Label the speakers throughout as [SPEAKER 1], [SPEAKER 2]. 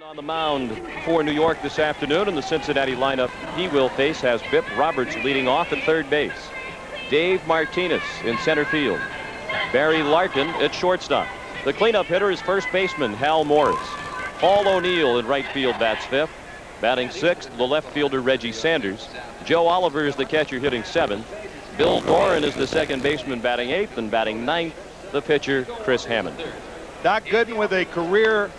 [SPEAKER 1] On the mound for New York this afternoon in the Cincinnati lineup he will face has Bip Roberts leading off at third base. Dave Martinez in center field. Barry Larkin at shortstop. The cleanup hitter is first baseman Hal Morris. Paul O'Neill in right field bats fifth. Batting sixth, the left fielder Reggie Sanders. Joe Oliver is the catcher hitting seventh. Bill Doran is the second baseman batting eighth and batting ninth, the pitcher Chris Hammond.
[SPEAKER 2] Doc Gooden with a career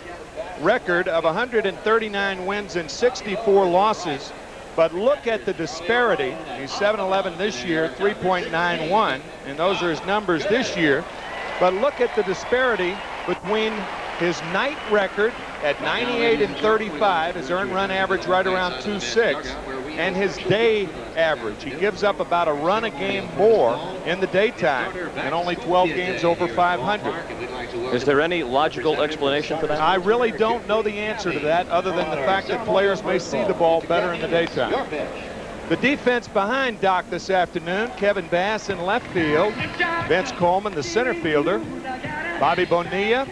[SPEAKER 2] record of 139 wins and 64 losses. But look at the disparity. He's 7-11 this year, 3.91, and those are his numbers this year. But look at the disparity between his night record at 98 and 35, his earned run average right around 2.6, and his day average. He gives up about a run a game more in the daytime and only 12 games over 500.
[SPEAKER 1] Is there any logical explanation for that?
[SPEAKER 2] I really don't know the answer to that other than the fact that players may see the ball better in the daytime. The defense behind Doc this afternoon, Kevin Bass in left field, Vince Coleman, the center fielder, Bobby Bonilla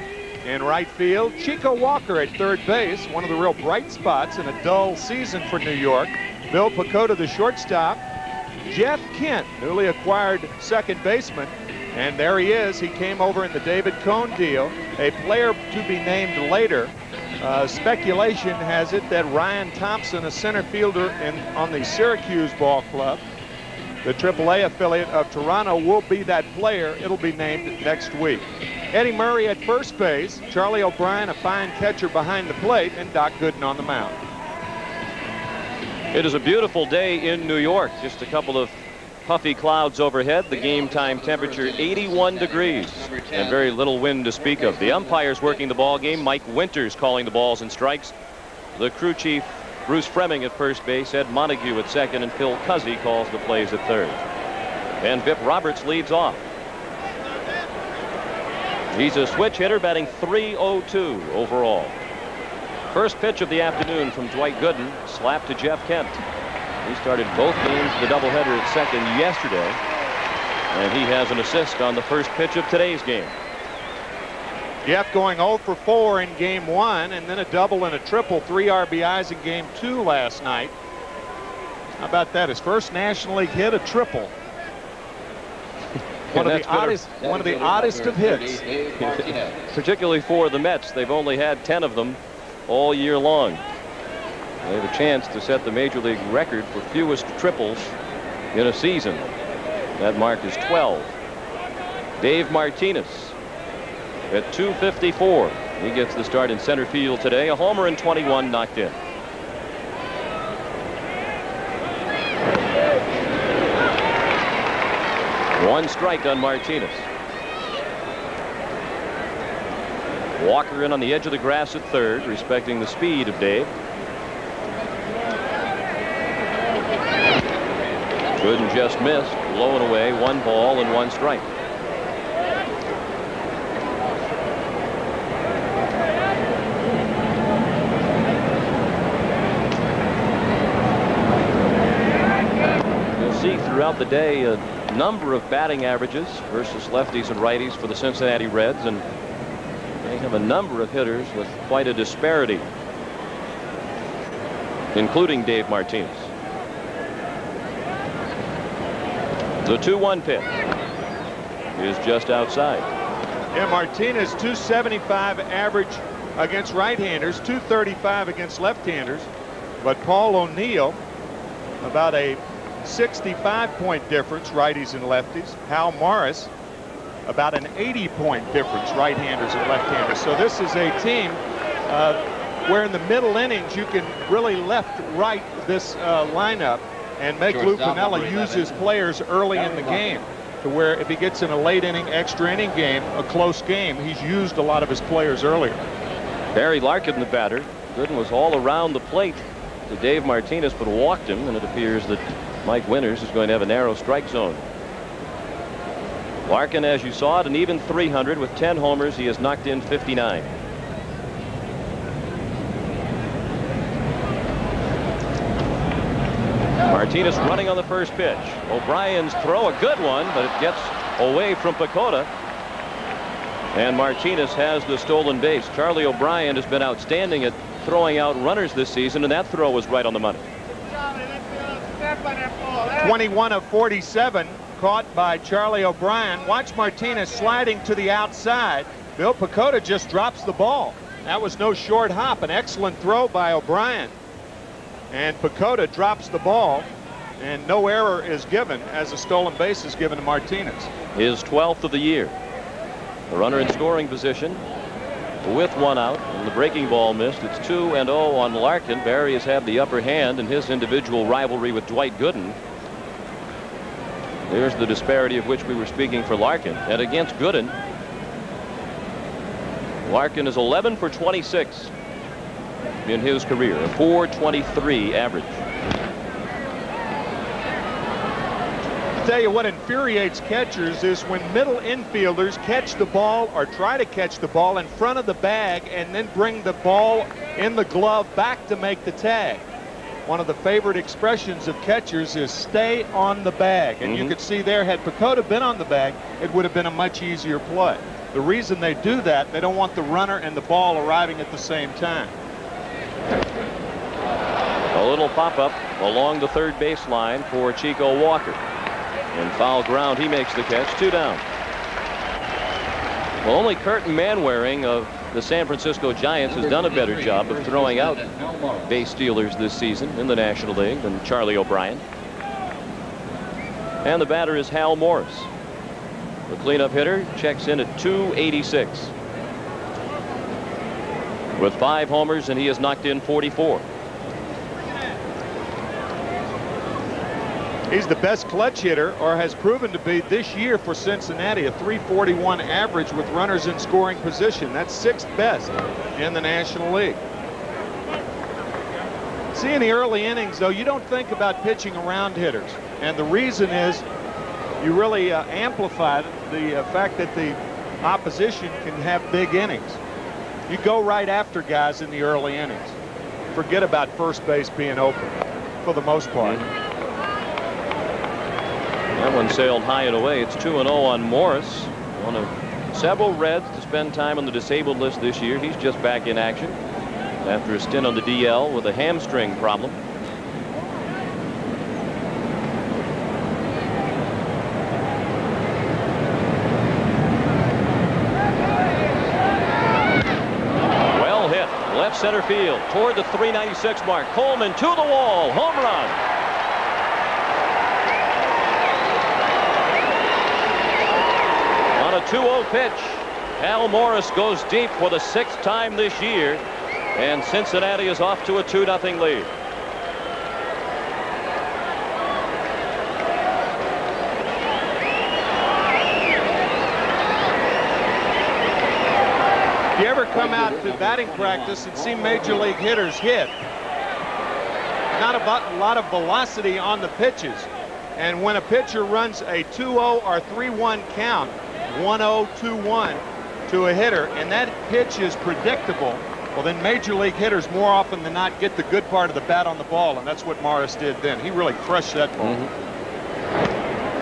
[SPEAKER 2] in right field, Chico Walker at third base, one of the real bright spots in a dull season for New York, Bill Pecota, the shortstop, Jeff Kent, newly acquired second baseman, and there he is. He came over in the David Cone deal, a player to be named later. Uh, speculation has it that Ryan Thompson, a center fielder in, on the Syracuse ball club, the AAA affiliate of Toronto, will be that player. It'll be named next week. Eddie Murray at first base, Charlie O'Brien, a fine catcher behind the plate, and Doc Gooden on the mound.
[SPEAKER 1] It is a beautiful day in New York. Just a couple of puffy clouds overhead. The game time temperature 81 degrees and very little wind to speak of. The umpires working the ball game. Mike Winters calling the balls and strikes. The crew chief Bruce Fleming at first base, Ed Montague at second, and Phil Cuzzi calls the plays at third. And Bip Roberts leads off. He's a switch hitter batting 302 overall. First pitch of the afternoon from Dwight Gooden, slap to Jeff Kent. He started both games, the doubleheader at second yesterday, and he has an assist on the first pitch of today's game.
[SPEAKER 2] Jeff going 0 for 4 in game one, and then a double and a triple, three RBIs in game two last night. How about that? His first National League hit, a triple. One of the oddest, one of the oddest of hits.
[SPEAKER 1] Particularly for the Mets, they've only had 10 of them all year long. They have a chance to set the major league record for fewest triples in a season. That mark is 12. Dave Martinez at 254. He gets the start in center field today. A homer and 21 knocked in. One strike on Martinez. Walker in on the edge of the grass at third, respecting the speed of Dave. Gooden just missed, blowing away one ball and one strike. You'll see throughout the day a number of batting averages versus lefties and righties for the Cincinnati Reds, and they have a number of hitters with quite a disparity, including Dave Martinez. The 2-1 pitch is just outside.
[SPEAKER 2] Yeah, Martinez 275 average against right-handers, 235 against left-handers. But Paul O'Neill, about a 65-point difference, righties and lefties. Hal Morris, about an 80-point difference, right-handers and left-handers. So this is a team uh, where in the middle innings you can really left-right this uh, lineup and make Lou Piniella use his players early in the game to where if he gets in a late inning, extra inning game, a close game, he's used a lot of his players earlier.
[SPEAKER 1] Barry Larkin, the batter. Gooden was all around the plate to Dave Martinez, but walked him, and it appears that Mike Winters is going to have a narrow strike zone. Larkin, as you saw, at an even 300 with 10 homers. He has knocked in 59. Martinez running on the first pitch. O'Brien's throw a good one, but it gets away from Pecota. And Martinez has the stolen base. Charlie O'Brien has been outstanding at throwing out runners this season, and that throw was right on the money.
[SPEAKER 2] 21 of 47 caught by Charlie O'Brien. Watch Martinez sliding to the outside. Bill PECOTA just drops the ball. That was no short hop. An excellent throw by O'Brien. And PECOTA drops the ball, and no error is given as a stolen base is given to Martinez.
[SPEAKER 1] His 12th of the year. The runner in scoring position with one out and the breaking ball missed. It's 2 and 0 on Larkin. Barry has had the upper hand in his individual rivalry with Dwight Gooden. There's the disparity of which we were speaking for Larkin. And against Gooden, Larkin is 11 for 26 in his career, a 423 average.
[SPEAKER 2] I'll tell you what infuriates catchers is when middle infielders catch the ball or try to catch the ball in front of the bag and then bring the ball in the glove back to make the tag. One of the favorite expressions of catchers is stay on the bag. And mm -hmm. you mm-hmm. could see there, had PECOTA been on the bag, it would have been a much easier play. The reason they do that, they don't want the runner and the ball arriving at the same time.
[SPEAKER 1] A little pop-up along the third baseline for Chico Walker. In foul ground, he makes the catch, two down. Well, only Kirt Manwaring of the San Francisco Giants has done a better job of throwing out base stealers this season in the National League than Charlie O'Brien. And the batter is Hal Morris. The cleanup hitter checks in at 286. With five homers, and he has knocked in 44.
[SPEAKER 2] He's the best clutch hitter, or has proven to be this year for Cincinnati, a 341 average with runners in scoring position. That's sixth best in the National League. See, in the early innings, though, you don't think about pitching around hitters. And the reason is you really uh, amplify the uh, fact that the opposition can have big innings. You go right after guys in the early innings. Forget about first base being open for the most part.
[SPEAKER 1] That one sailed high and away. It's 2 0 on Morris. One of several Reds to spend time on the disabled list this year. He's just back in action after a stint on the DL with a hamstring problem. Well hit. Left center field toward the 396 mark. Coleman to the wall. Home run. On a 2-0 pitch, Hal Morris goes deep for the sixth time this year, and Cincinnati is off to a 2-0 lead.
[SPEAKER 2] You ever come out to batting practice and see major league hitters hit, not a lot of velocity on the pitches. And when a pitcher runs a 2-0 or 3-1 count, 1-0-2-1 to a hitter, and that pitch is predictable, well, then major league hitters more often than not get the good part of the bat on the ball, and that's what Morris did then. He really crushed that ball. Mm
[SPEAKER 1] -hmm.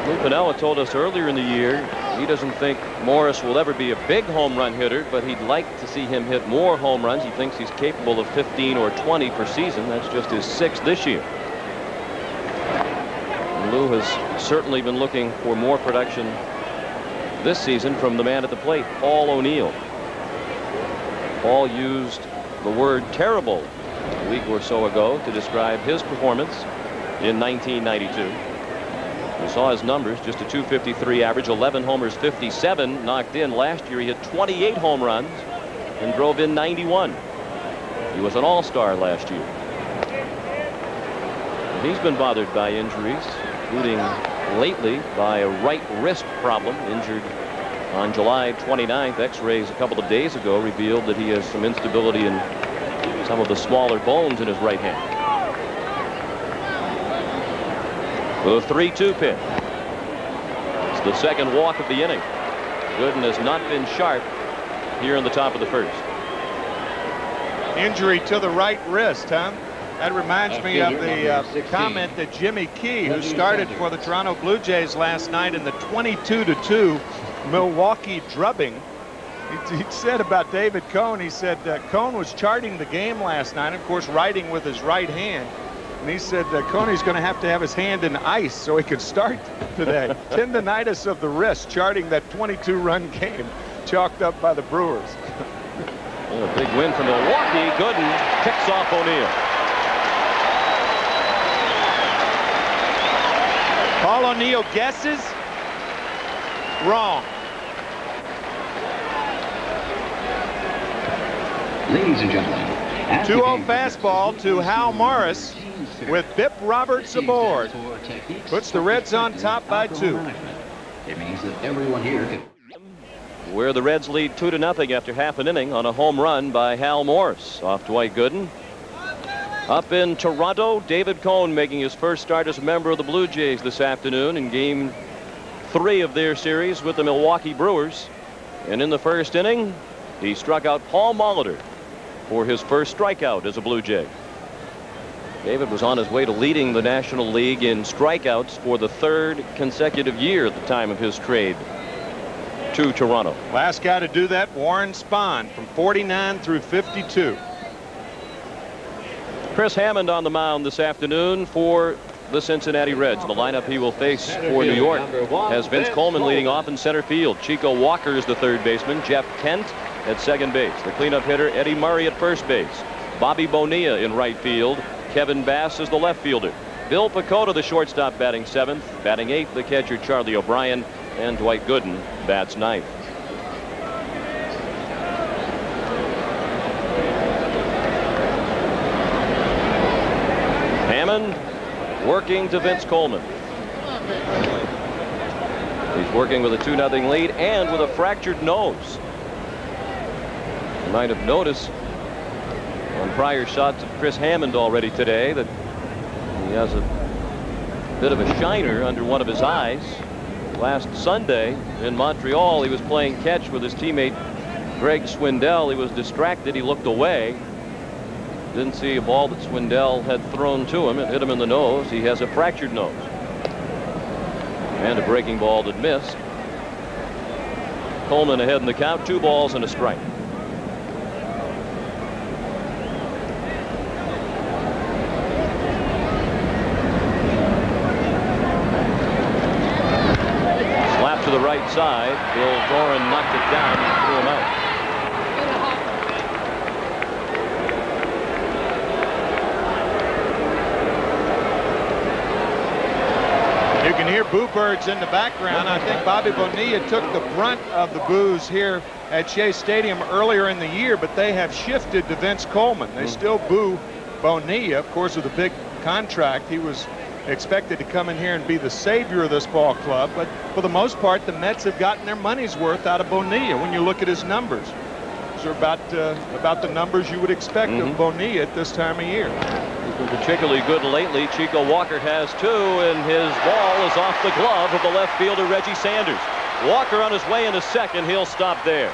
[SPEAKER 1] Lou Piniella told us earlier in the year he doesn't think Morris will ever be a big home run hitter, but he'd like to see him hit more home runs. He thinks he's capable of 15 or 20 per season. That's just his sixth this year. Lou has certainly been looking for more production this season from the man at the plate, Paul O'Neill. Paul used the word terrible a week or so ago to describe his performance in 1992. We saw his numbers, just a 253 average, 11 homers, 57 knocked in. Last year he had 28 home runs and drove in 91. He was an all-star last year. He's been bothered by injuries, including lately by a right wrist problem injured on July 29th. X-rays a couple of days ago revealed that he has some instability in some of the smaller bones in his right hand. With a 3-2 pitch. It's the second walk of the inning. Gooden has not been sharp here in the top of the first.
[SPEAKER 2] Injury to the right wrist, huh? That reminds me of the uh, comment that Jimmy Key, who started for the Toronto Blue Jays last night in the 22 to 2 Milwaukee drubbing, He, he said about David Cone, he said uh, Cone was charting the game last night, of course, writing with his right hand. And he said uh, Coney's going to have to have his hand in ice so he can start today. Tendonitis of the wrist, charting that 22-run game, chalked up by the Brewers.
[SPEAKER 1] a big win for Milwaukee. Gooden picks off O'Neill.
[SPEAKER 2] Paul O'Neill guesses. Wrong.
[SPEAKER 3] Ladies and gentlemen.
[SPEAKER 2] 2-0 fastball to Hal Morris with Bip Roberts aboard. Puts the Reds on top by two.
[SPEAKER 3] It means that everyone here can
[SPEAKER 1] where the Reds lead two to nothing after half an inning on a home run by Hal Morris off Dwight Gooden. Up in Toronto, David Cone making his first start as a member of the Blue Jays this afternoon in game three of their series with the Milwaukee Brewers. And in the first inning, he struck out Paul Molitor for his first strikeout as a Blue Jay. David was on his way to leading the National League in strikeouts for the third consecutive year at the time of his trade to Toronto.
[SPEAKER 2] Last guy to do that, Warren Spahn, from 49 through 52.
[SPEAKER 1] Chris Hammond on the mound this afternoon for the Cincinnati Reds. The lineup he will face for New York has Vince Coleman leading off in center field. Chico Walker is the third baseman. Jeff Kent at second base. The cleanup hitter, Eddie Murray at first base. Bobby Bonilla in right field. Kevin Bass is the left fielder. Bill Pecota, the shortstop, batting seventh. Batting eighth, the catcher, Charlie O'Brien and Dwight Gooden bats ninth. Working to Vince Coleman. He's working with a 2-0 lead and with a fractured nose. You might have noticed on prior shots of Chris Hammond already today that he has a bit of a shiner under one of his eyes last Sunday in Montreal. He was playing catch with his teammate Greg Swindell. He was distracted. He looked away. Didn't see a ball that Swindell had thrown to him. It hit him in the nose. He has a fractured nose. And a breaking ball that missed. Coleman ahead in the count. Two balls and a strike. Slap to the right side. Bill Doran knocked it down and threw him out.
[SPEAKER 2] You can hear boo birds in the background. I think Bobby Bonilla took the brunt of the boos here at Shea Stadium earlier in the year, but they have shifted to Vince Coleman. They hmm. still boo Bonilla, of course, with a big contract. He was expected to come in here and be the savior of this ball club. But for the most part, the Mets have gotten their money's worth out of Bonilla when you look at his numbers. These are about, uh, about the numbers you would expect mm -hmm. of mm-hmm. Bonilla at this time of year.
[SPEAKER 1] He's been particularly good lately. Chico Walker has two, and his ball is off the glove of the left fielder, Reggie Sanders. Walker on his way into second. He'll stop there.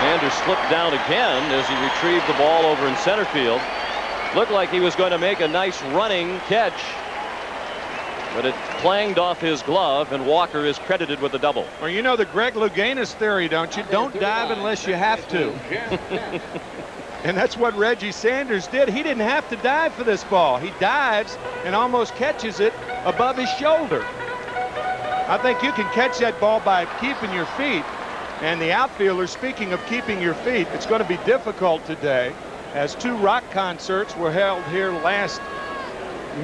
[SPEAKER 1] Sanders slipped down again as he retrieved the ball over in center field. Looked like he was going to make a nice running catch. But it clanged off his glove, and Walker is credited with a double.
[SPEAKER 2] Well, you know the Greg Louganis theory, don't you? Don't dive unless you have to. and that's what Reggie Sanders did. He didn't have to dive for this ball. He dives and almost catches it above his shoulder. I think you can catch that ball by keeping your feet. And the outfielder, speaking of keeping your feet, it's going to be difficult today as two rock concerts were held here last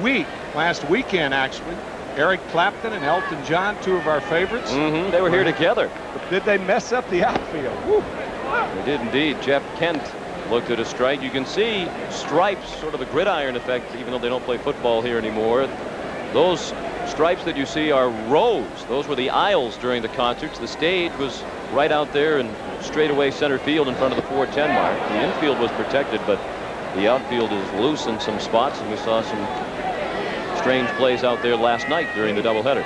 [SPEAKER 2] week, last weekend actually. Eric Clapton and Elton John, two of our favorites.
[SPEAKER 1] Mm -hmm. They were here together.
[SPEAKER 2] Did they mess up the outfield? Woo.
[SPEAKER 1] They did indeed. Jeff Kent looked at a strike. You can see stripes, sort of a gridiron effect, even though they don't play football here anymore. Those stripes that you see are rows. Those were the aisles during the concerts. The stage was right out there and straightaway center field in front of the 410 mark. The infield was protected, but the outfield is loose in some spots, and we saw some strange plays out there last night during the doubleheader.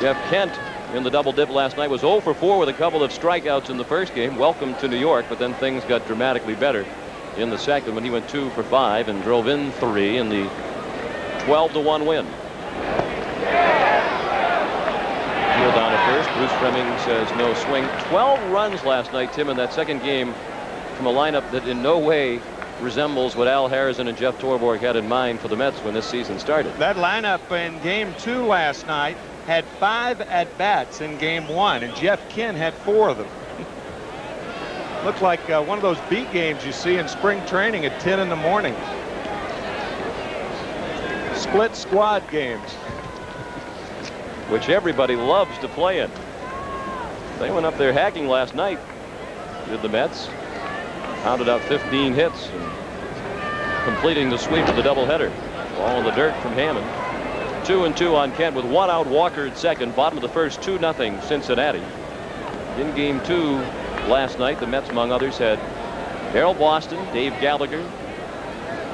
[SPEAKER 1] Jeff Kent in the double dip last night was 0 for 4 with a couple of strikeouts in the first game. Welcome to New York, but then things got dramatically better in the second when he went 2 for 5 and drove in 3 in the 12 to 1 win. Field down at first. Bruce Fleming says no swing. 12 runs last night, Tim, in that second game from a lineup that in no way resembles what Al Harazin and Jeff Torborg had in mind for the Mets when this season started.
[SPEAKER 2] That lineup in game two last night had five at-bats in game one, and Jeff Kent had four of them. Looked like uh, one of those beat games you see in spring training at 10 in the morning. Split squad games.
[SPEAKER 1] Which everybody loves to play in. They went up there hacking last night, did the Mets. Pounded out 15 hits completing the sweep of the doubleheader. All in the dirt from Hammond. Two and two on Kent with one out Walker at second. Bottom of the first, 2 nothing Cincinnati. In game two last night, the Mets, among others, had Daryl Boston, Dave Gallagher,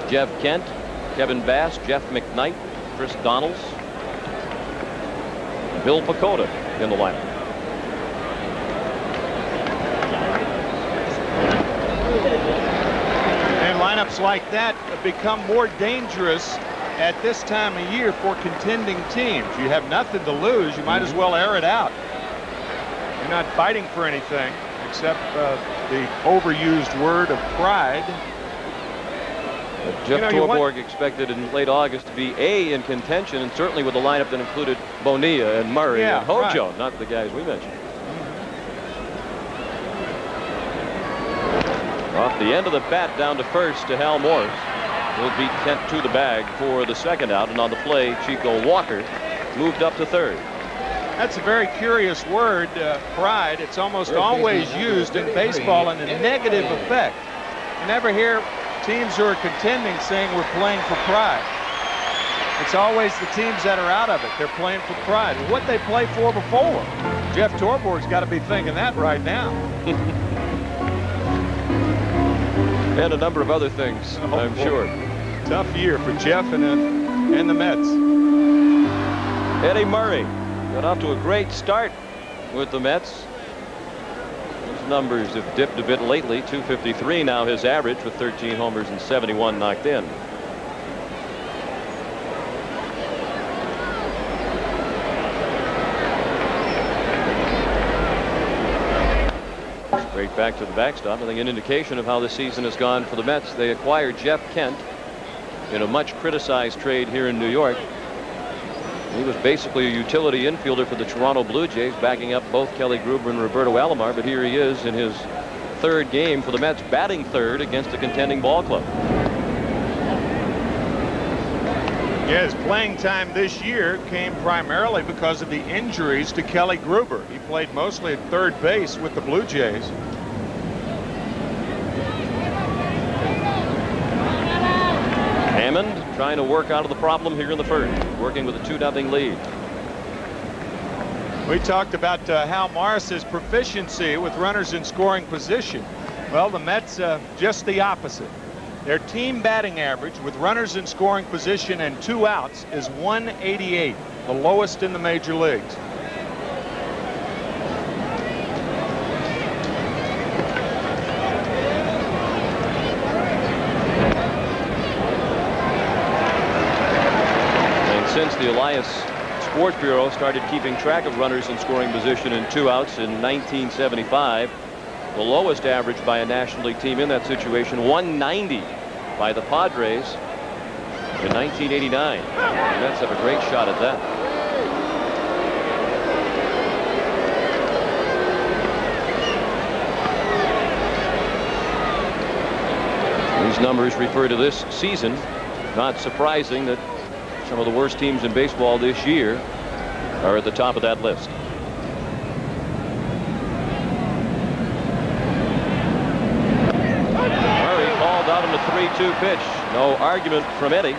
[SPEAKER 1] Jeff Kent, Kevin Bass, Jeff McKnight, Chris Donnels, Bill PeCota in the lineup.
[SPEAKER 2] And lineups like that become more dangerous at this time of year for contending teams. You have nothing to lose. You might as well air it out. You're not fighting for anything except uh, the overused word of pride.
[SPEAKER 1] Jeff
[SPEAKER 2] you know,
[SPEAKER 1] Torborg expected in late August to be A in contention, and certainly with a lineup that included Bonilla and Murray
[SPEAKER 2] yeah,
[SPEAKER 1] and Hojo,
[SPEAKER 2] right.
[SPEAKER 1] not the guys we mentioned. Off the end of the bat down to first to Hal Morris. Will beat Kent to the bag for the second out, and on the play, Chico Walker moved up to third.
[SPEAKER 2] That's a very curious word, uh, pride. It's almost always used in baseball in a negative effect. You never hear teams who are contending saying we're playing for pride. It's always the teams that are out of it. They're playing for pride. What they play for before. Jeff Torborg's got to be thinking that right now.
[SPEAKER 1] and a number of other things,
[SPEAKER 2] oh,
[SPEAKER 1] I'm
[SPEAKER 2] boy.
[SPEAKER 1] sure.
[SPEAKER 2] Tough year for Jeff and, uh, and the Mets.
[SPEAKER 1] Eddie Murray got off to a great start with the Mets. His numbers have dipped a bit lately. 253 now his average with 13 homers and 71 knocked in. Straight back to the backstop. I think an indication of how the season has gone for the Mets. They acquired Jeff Kent in a much criticized trade here in New York. He was basically a utility infielder for the Toronto Blue Jays, backing up both Kelly Gruber and Roberto Alomar. But here he is in his third game for the Mets, batting third against a contending ball club.
[SPEAKER 2] His playing time this year came primarily because of the injuries to Kelly Gruber. He played mostly at third base with the Blue Jays.
[SPEAKER 1] Hammond trying to work out of the problem here in the first, working with a 2-0 lead.
[SPEAKER 2] We talked about uh, Hal Morris's proficiency with runners in scoring position. Well, the Mets uh, just the opposite. Their team batting average with runners in scoring position and two outs is 188, the lowest in the major leagues.
[SPEAKER 1] And since the Elias Sports Bureau started keeping track of runners in scoring position and two outs in 1975, the lowest average by a National League team in that situation, 190 by the Padres in 1989. The Mets have a great shot at that. These numbers refer to this season. Not surprising that some of the worst teams in baseball this year are at the top of that list. Murray called out on the 3-2 pitch. No argument from Eddie.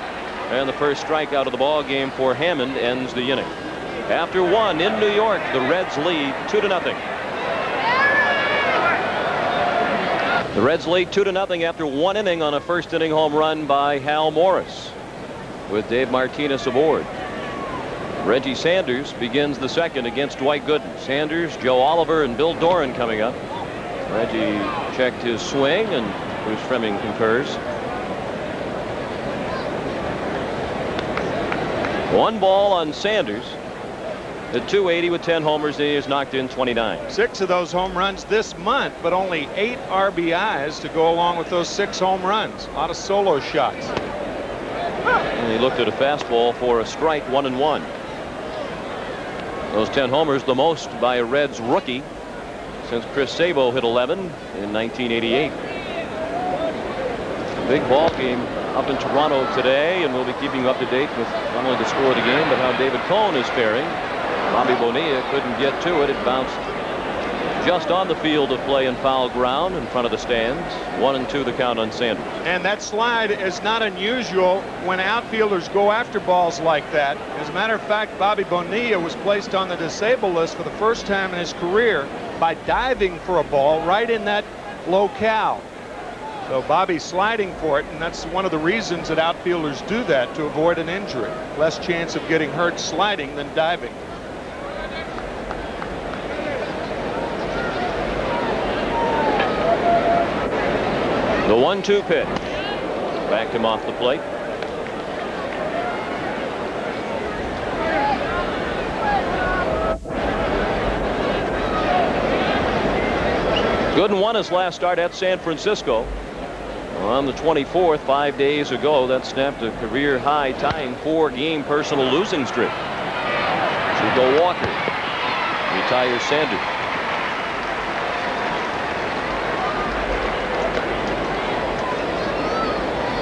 [SPEAKER 1] And the first strikeout of the ball game for Hammond ends the inning. After one in New York, the Reds lead 2 to nothing. The Reds lead 2 to nothing after one inning on a first inning home run by Hal Morris with Dave Martinez aboard. Reggie Sanders begins the second against Dwight Gooden. Sanders, Joe Oliver, and Bill Doran coming up. Reggie checked his swing, and Bruce Fleming concurs. One ball on Sanders. At 280 with 10 homers, he has knocked in 29.
[SPEAKER 2] Six of those home runs this month, but only eight RBIs to go along with those six home runs. A lot of solo shots.
[SPEAKER 1] He looked at a fastball for a strike, one and one. Those 10 homers, the most by a Reds rookie since Chris Sabo hit 11 in 1988. Big ball game up in Toronto today, and we'll be keeping you up to date with not only the score of the game, but how David Cone is faring. Bobby Bonilla couldn't get to it. It bounced just on the field of play and foul ground in front of the stands. One and two the count on Sanders.
[SPEAKER 2] And that slide is not unusual when outfielders go after balls like that. As a matter of fact, Bobby Bonilla was placed on the disabled list for the first time in his career by diving for a ball right in that locale. So Bobby sliding for it, and that's one of the reasons that outfielders do that to avoid an injury. Less chance of getting hurt sliding than diving.
[SPEAKER 1] The one-two pitch. Backed him off the plate. Gooden won his last start at San Francisco on the 24th, five days ago. That snapped a career high tying four game personal losing streak. Go Walker retires Sanders.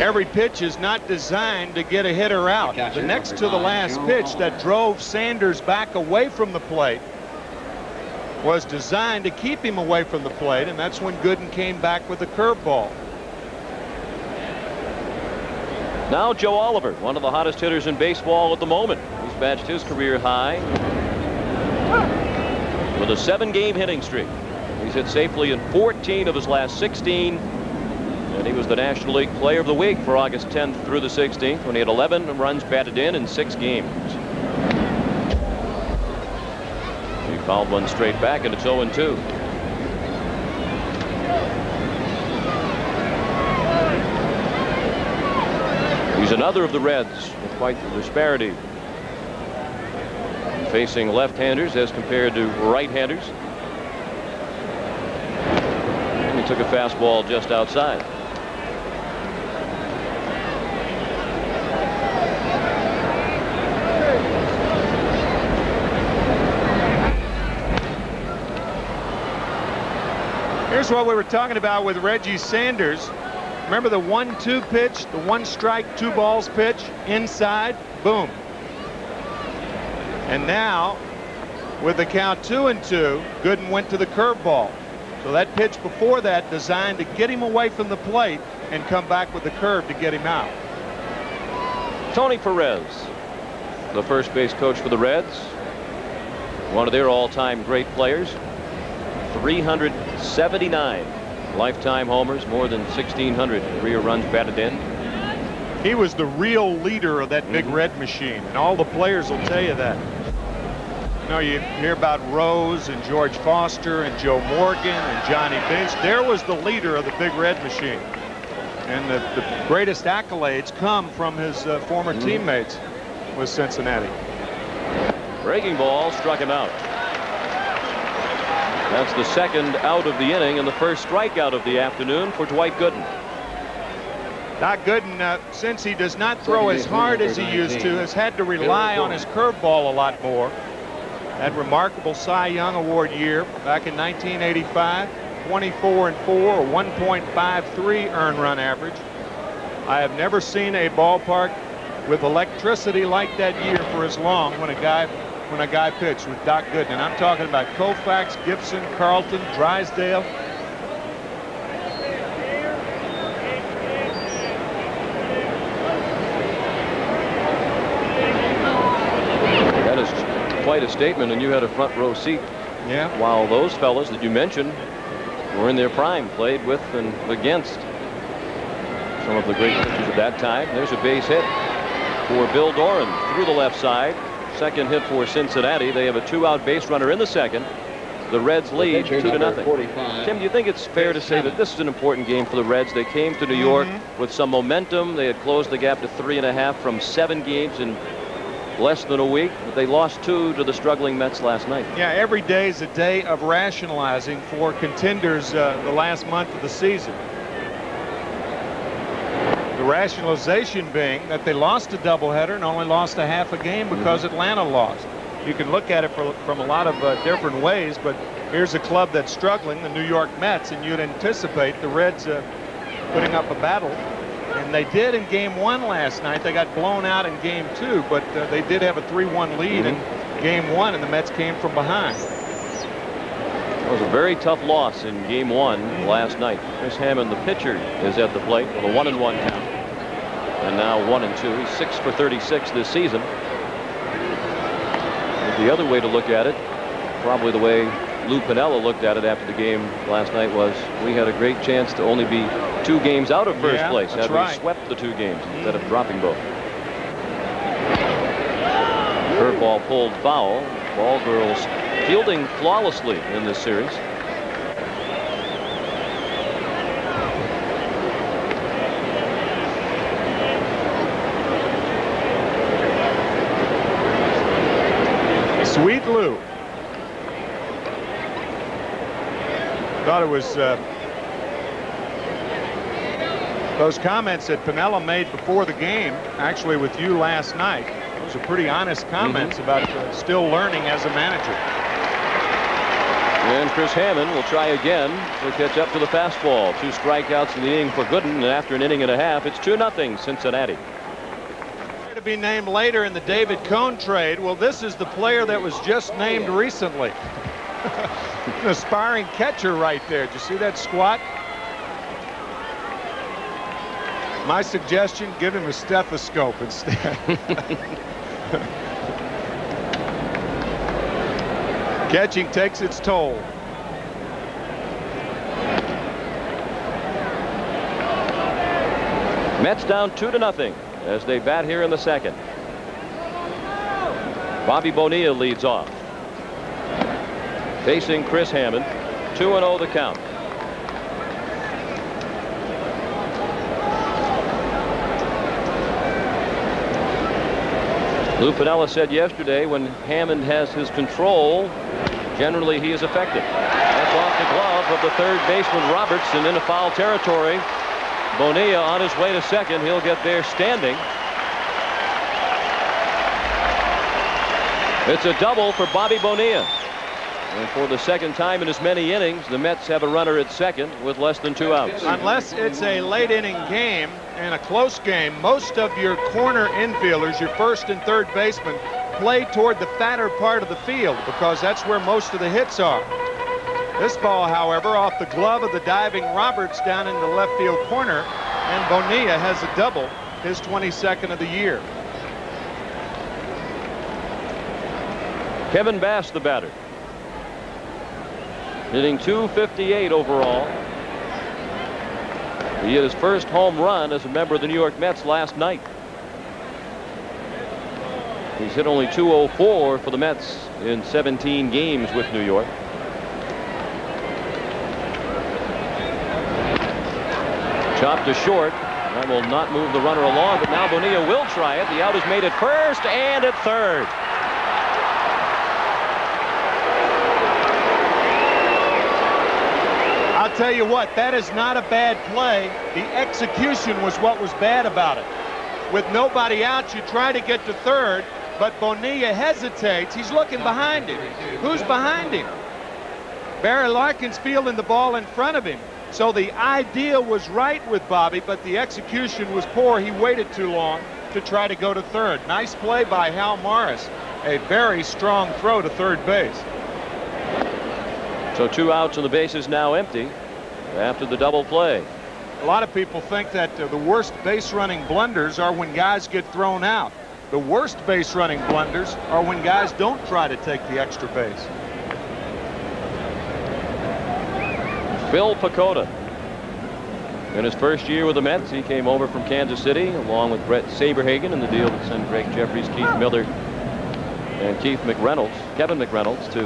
[SPEAKER 2] Every pitch is not designed to get a hitter out. The next to the last pitch that drove Sanders back away from the plate was designed to keep him away from the plate, and that's when Gooden came back with the curveball.
[SPEAKER 1] Now Joe Oliver, one of the hottest hitters in baseball at the moment. He's matched his career high with a seven-game hitting streak. He's hit safely in 14 of his last 16 and he was the National League Player of the Week for August 10th through the 16th when he had 11 runs batted in in six games. He fouled one straight back and it's 0 2. He's another of the Reds with quite the disparity facing left-handers as compared to right-handers. He took a fastball just outside.
[SPEAKER 2] Here's what we were talking about with Reggie Sanders. Remember the one-two pitch, the one strike, two balls pitch, inside, boom. And now, with the count two and two, Gooden went to the curveball. So that pitch before that designed to get him away from the plate and come back with the curve to get him out.
[SPEAKER 1] Tony Perez, the first base coach for the Reds, one of their all-time great players. 379 lifetime homers, more than 1,600 career runs batted in.
[SPEAKER 2] He was the real leader of that big mm -hmm. red machine, and all the players will tell you that. You know, you hear about Rose and George Foster and Joe Morgan and Johnny Bench. There was the leader of the big red machine. And the, the greatest accolades come from his uh, former mm -hmm. teammates with Cincinnati.
[SPEAKER 1] Breaking ball struck him out. That's the second out of the inning and the first strikeout of the afternoon for Dwight Gooden.
[SPEAKER 2] Doc Gooden, uh, since he does not throw as hard as he used to, has had to rely on his curveball a lot more. That remarkable Cy Young Award year back in 1985, 24 and 4, or 1.53 earned run average. I have never seen a ballpark with electricity like that year for as long when a guy when a guy pitched with Doc Gooden. And I'm talking about Koufax, Gibson, Carlton, Drysdale.
[SPEAKER 1] That is quite a statement, and you had a front row seat.
[SPEAKER 2] Yeah.
[SPEAKER 1] While those fellas that you mentioned were in their prime, played with and against some of the great pitchers of that time. There's a base hit for Bill Doran through the left side. Second hit for Cincinnati. They have a two-out base runner in the second. The Reds lead two to nothing. Tim, do you think it's fair to say that this is an important game for the Reds? They came to New York mm -hmm. with some momentum. They had closed the gap to three and a half from seven games in less than a week, but they lost two to the struggling Mets last night.
[SPEAKER 2] Yeah, every day is a day of rationalizing for contenders uh, the last month of the season. The rationalization being that they lost a doubleheader and only lost a half a game because mm-hmm. Atlanta lost. You can look at it for, from a lot of uh, different ways, but here's a club that's struggling, the New York Mets, and you'd anticipate the Reds uh, putting up a battle. And they did in game one last night. They got blown out in game two, but uh, they did have a 3-1 lead mm -hmm. in game one, and the Mets came from behind.
[SPEAKER 1] It was a very tough loss in game one last night. Chris Hammond, the pitcher, is at the plate with a one and one count. And now one and two. He's six for 36 this season. But the other way to look at it, probably the way Lou Piniella looked at it after the game last night was we had a great chance to only be two games out of first
[SPEAKER 2] yeah,
[SPEAKER 1] place
[SPEAKER 2] had
[SPEAKER 1] right. we swept the two games instead of dropping both. Curveball pulled foul. Ball girls fielding flawlessly in this series.
[SPEAKER 2] Lou. Thought it was uh, those comments that Piniella made before the game, actually with you last night. Those are pretty honest comments mm -hmm. about uh, still learning as a manager.
[SPEAKER 1] And Chris Hammond will try again to catch up to the fastball. Two strikeouts in the inning for Gooden, and after an inning and a half, it's 2-0 Cincinnati.
[SPEAKER 2] To be named later in the David Cone trade. Well, this is the player that was just named recently. An aspiring catcher right there. Did you see that squat? My suggestion, give him a stethoscope instead. Catching takes its toll.
[SPEAKER 1] Mets down two to nothing as they bat here in the second. Bobby Bonilla leads off. Facing Chris Hammond. 2-0 the count. Lou Piniella said yesterday when Hammond has his control, generally he is effective. That's off the glove of the third baseman Robertson into foul territory. Bonilla on his way to second. He'll get there standing. It's a double for Bobby Bonilla. And for the second time in as many innings, the Mets have a runner at second with less than two outs.
[SPEAKER 2] Unless it's a late inning game and a close game, most of your corner infielders, your first and third baseman, play toward the fatter part of the field because that's where most of the hits are. This ball, however, off the glove of the diving Roberts down in the left field corner, and Bonilla has a double, his 22nd of the year.
[SPEAKER 1] Kevin Bass, the batter hitting 258 overall. He hit his first home run as a member of the New York Mets last night. He's hit only 204 for the Mets in 17 games with New York. Chopped to short. That will not move the runner along, but now Bonilla will try it. The out is made at first and at third.
[SPEAKER 2] I'll tell you what, that is not a bad play. The execution was what was bad about it. With nobody out, you try to get to third, but Bonilla hesitates. He's looking behind him. Who's behind him? Barry Larkin's fielding the ball in front of him. So the idea was right with Bobby, but the execution was poor. He waited too long to try to go to third. Nice play by Hal Morris. A very strong throw to third base.
[SPEAKER 1] So two outs and the base is now empty after the double play.
[SPEAKER 2] A lot of people think that uh, the worst base running blunders are when guys get thrown out. The worst base running blunders are when guys don't try to take the extra base.
[SPEAKER 1] Bill Pecota. In his first year with the Mets, he came over from Kansas City along with Bret Saberhagen in the deal that sent Gregg Jefferies, Keith Miller, and Keith McReynolds, Kevin McReynolds to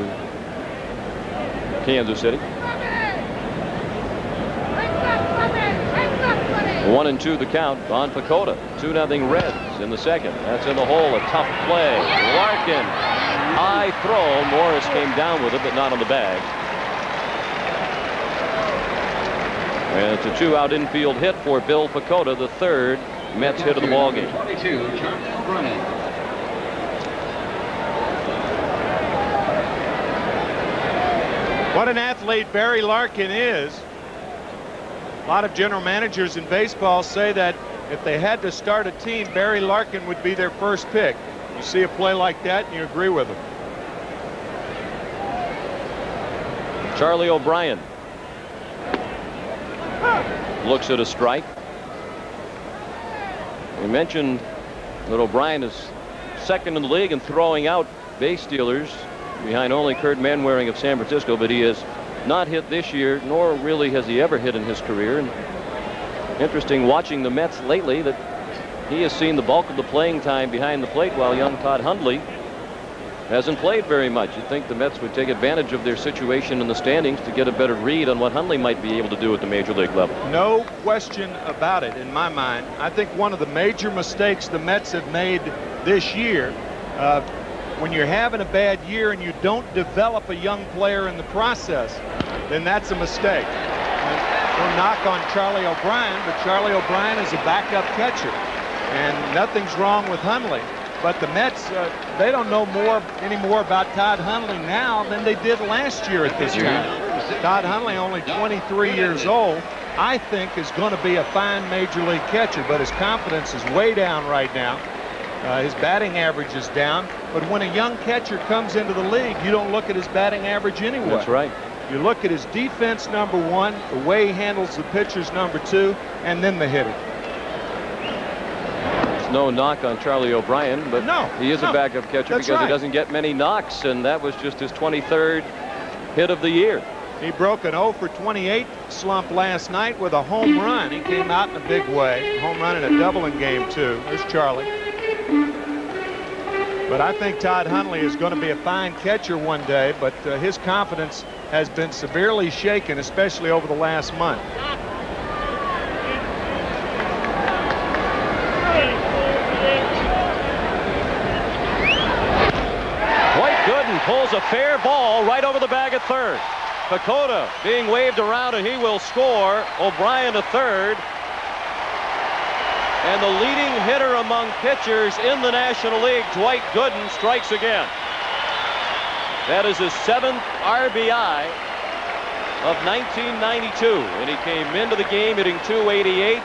[SPEAKER 1] Kansas City. One and two the count on PeCotta. 2 nothing Reds. in the second. That's in the hole. A tough play. Larkin. High throw. Morris came down with it, but not on the bag. And it's a two-out infield hit for Bill Pecota, the third Mets hit of the ball game.
[SPEAKER 3] 22, Charlie O'Brien.
[SPEAKER 2] What an athlete Barry Larkin is. A lot of general managers in baseball say that if they had to start a team, Barry Larkin would be their first pick. You see a play like that and you agree with him.
[SPEAKER 1] Charlie O'Brien looks at a strike. We mentioned that O'Brien is second in the league in throwing out base stealers behind only Kirt Manwaring of San Francisco, but he has not hit this year, nor really has he ever hit in his career. And interesting watching the Mets lately that he has seen the bulk of the playing time behind the plate while young Todd Hundley hasn't played very much. You'd think the Mets would take advantage of their situation in the standings to get a better read on what Hundley might be able to do at the major league level.
[SPEAKER 2] No question about it in my mind. I think one of the major mistakes the Mets have made this year uh, when you're having a bad year and you don't develop a young player in the process, then that's a mistake. No knock on Charlie O'Brien, but Charlie O'Brien is a backup catcher. And nothing's wrong with Hundley. But the Mets, uh, they don't know more anymore about Todd Hundley now than they did last year at this time. Todd Hundley, only 23 years old, I think is going to be a fine major league catcher, but his confidence is way down right now. Uh, his batting average is down, but when a young catcher comes into the league, you don't look at his batting average anyway.
[SPEAKER 1] That's right.
[SPEAKER 2] You look at his defense, number one, the way he handles the pitchers, number two, and then the hitting.
[SPEAKER 1] No knock on Charlie O'Brien, but
[SPEAKER 2] no,
[SPEAKER 1] he is
[SPEAKER 2] no,
[SPEAKER 1] a backup catcher because
[SPEAKER 2] right.
[SPEAKER 1] he doesn't get many knocks, and that was just his 23rd hit of the year.
[SPEAKER 2] He broke an 0 for 28 slump last night with a home run. He came out in a big way. Home run and a double in game two. There's Charlie. But I think Todd Hundley is going to be a fine catcher one day, but uh, his confidence has been severely shaken, especially over the last month.
[SPEAKER 1] Dwight Gooden pulls a fair ball right over the bag at third. Pecota being waved around and he will score. O'Brien to third. And the leading hitter among pitchers in the National League, Dwight Gooden, strikes again. That is his seventh RBI of 1992. And he came into the game hitting 288,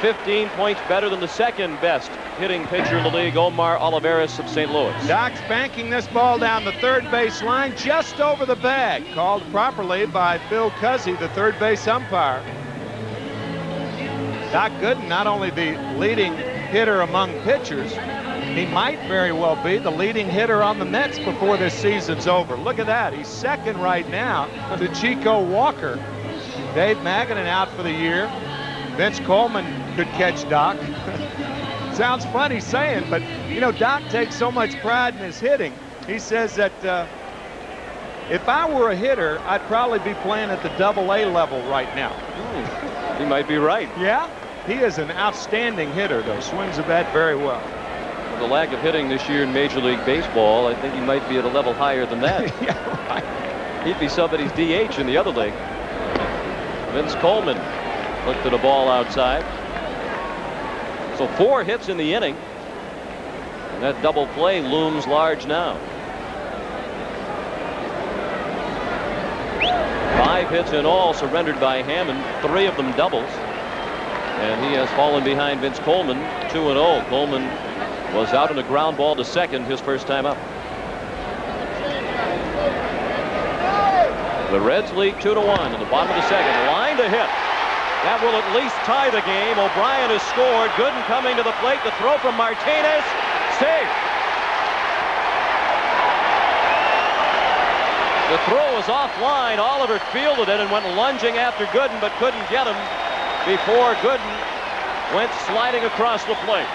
[SPEAKER 1] 15 points better than the second best hitting pitcher in the league, Omar Olivares of St. Louis.
[SPEAKER 2] Doc's banking this ball down the third base line just over the bag. Called properly by Phil Cuzzi, the third base umpire. Doc Gooden, not only the leading hitter among pitchers, he might very well be the leading hitter on the Mets before this season's over. Look at that. He's second right now to Chico Walker. Dave Magadan out for the year. Vince Coleman could catch Doc. Sounds funny saying, but, you know, Doc takes so much pride in his hitting. He says that uh, if I were a hitter, I'd probably be playing at the double A level right now.
[SPEAKER 1] Hmm. He might be right.
[SPEAKER 2] Yeah? He is an outstanding hitter, though. Swings the bat very well.
[SPEAKER 1] With The lack of hitting this year in Major League Baseball, I think he might be at a level higher than that.
[SPEAKER 2] yeah, right.
[SPEAKER 1] He'd be somebody's DH in the other league. Vince Coleman looked at a ball outside. So four hits in the inning. And that double play looms large now. Five hits in all surrendered by Hammond, three of them doubles. And he has fallen behind Vince Coleman, 2 0. Coleman was out on a ground ball to second his first time up. The Reds lead 2 to 1 in the bottom of the second. Line to hit. That will at least tie the game. O'Brien has scored. Gooden coming to the plate. The throw from Martinez. Safe. The throw was offline. Oliver fielded it and went lunging after Gooden, but couldn't get him before Gooden went sliding across the plate.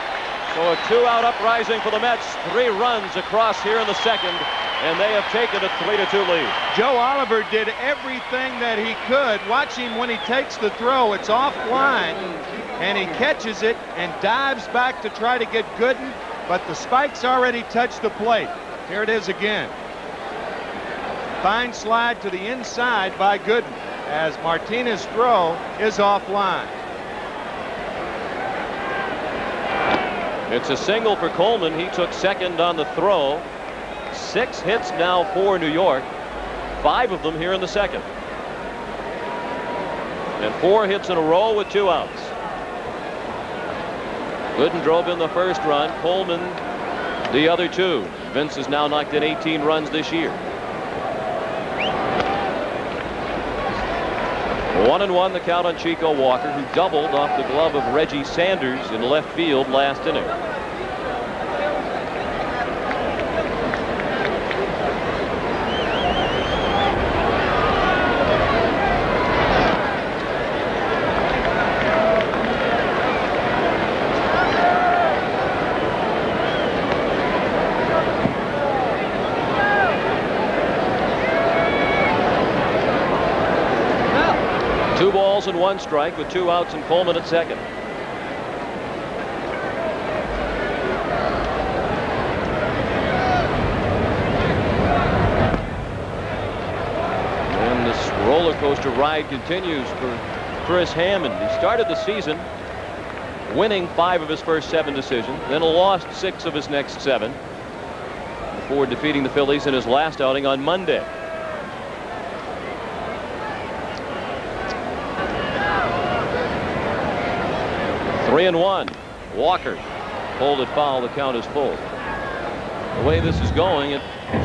[SPEAKER 1] So a two-out uprising for the Mets. Three runs across here in the second, and they have taken a three-to-two lead.
[SPEAKER 2] Joe Oliver did everything that he could. Watch him when he takes the throw. It's offline. and he catches it and dives back to try to get Gooden, but the spike's already touched the plate. Here it is again. Fine slide to the inside by Gooden as Martinez's throw is offline.
[SPEAKER 1] It's a single for Coleman. He took second on the throw. Six hits now for New York. Five of them here in the second. And four hits in a row with two outs. Gooden drove in the first run. Coleman the other two. Vince has now knocked in 18 runs this year. One and one the count on Chico Walker, who doubled off the glove of Reggie Sanders in left field last inning. balls and one strike with two outs and Coleman at second. And this roller coaster ride continues for Chris Hammond. He started the season winning five of his first seven decisions, then lost six of his next seven before defeating the Phillies in his last outing on Monday. Three and one. Walker it foul. The count is full. The way this is going, it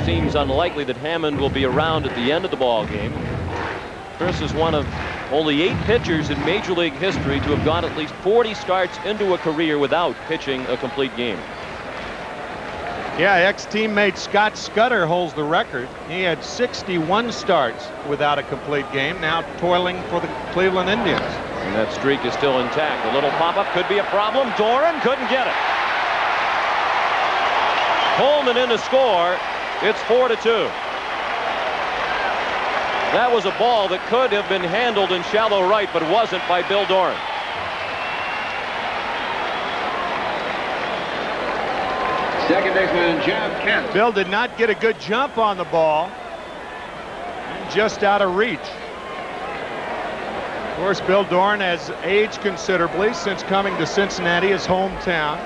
[SPEAKER 1] seems unlikely that Hammond will be around at the end of the ball game. Chris is one of only eight pitchers in Major League history to have gone at least 40 starts into a career without pitching a complete game.
[SPEAKER 2] Yeah, ex-teammate Scott Scudder holds the record. He had 61 starts without a complete game, now toiling for the Cleveland Indians.
[SPEAKER 1] And that streak is still intact. A little pop-up could be a problem. Doran couldn't get it. Coleman in to score. It's four to two. That was a ball that could have been handled in shallow right, but wasn't by Bill Doran.
[SPEAKER 3] Second baseman Jeff Kent.
[SPEAKER 2] Bill did not get a good jump on the ball. Just out of reach course, Bill Doran has aged considerably since coming to Cincinnati, his hometown.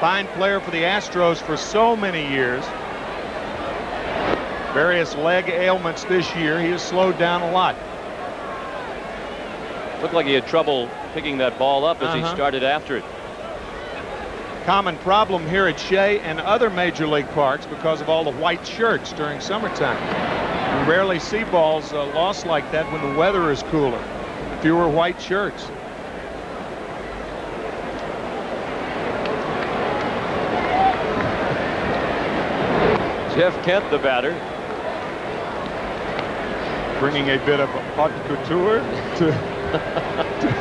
[SPEAKER 2] Fine player for the Astros for so many years. Various leg ailments this year. He has slowed down a lot.
[SPEAKER 1] Looked like he had trouble picking that ball up as uh -huh. he uh-huh. started after it.
[SPEAKER 2] Common problem here at Shea and other major league parks because of all the white shirts during summertime. You rarely see balls uh, lost like that when the weather is cooler fewer white shirts.
[SPEAKER 1] Jeff Kent, the batter.
[SPEAKER 2] Bringing a bit of haute couture to,
[SPEAKER 1] to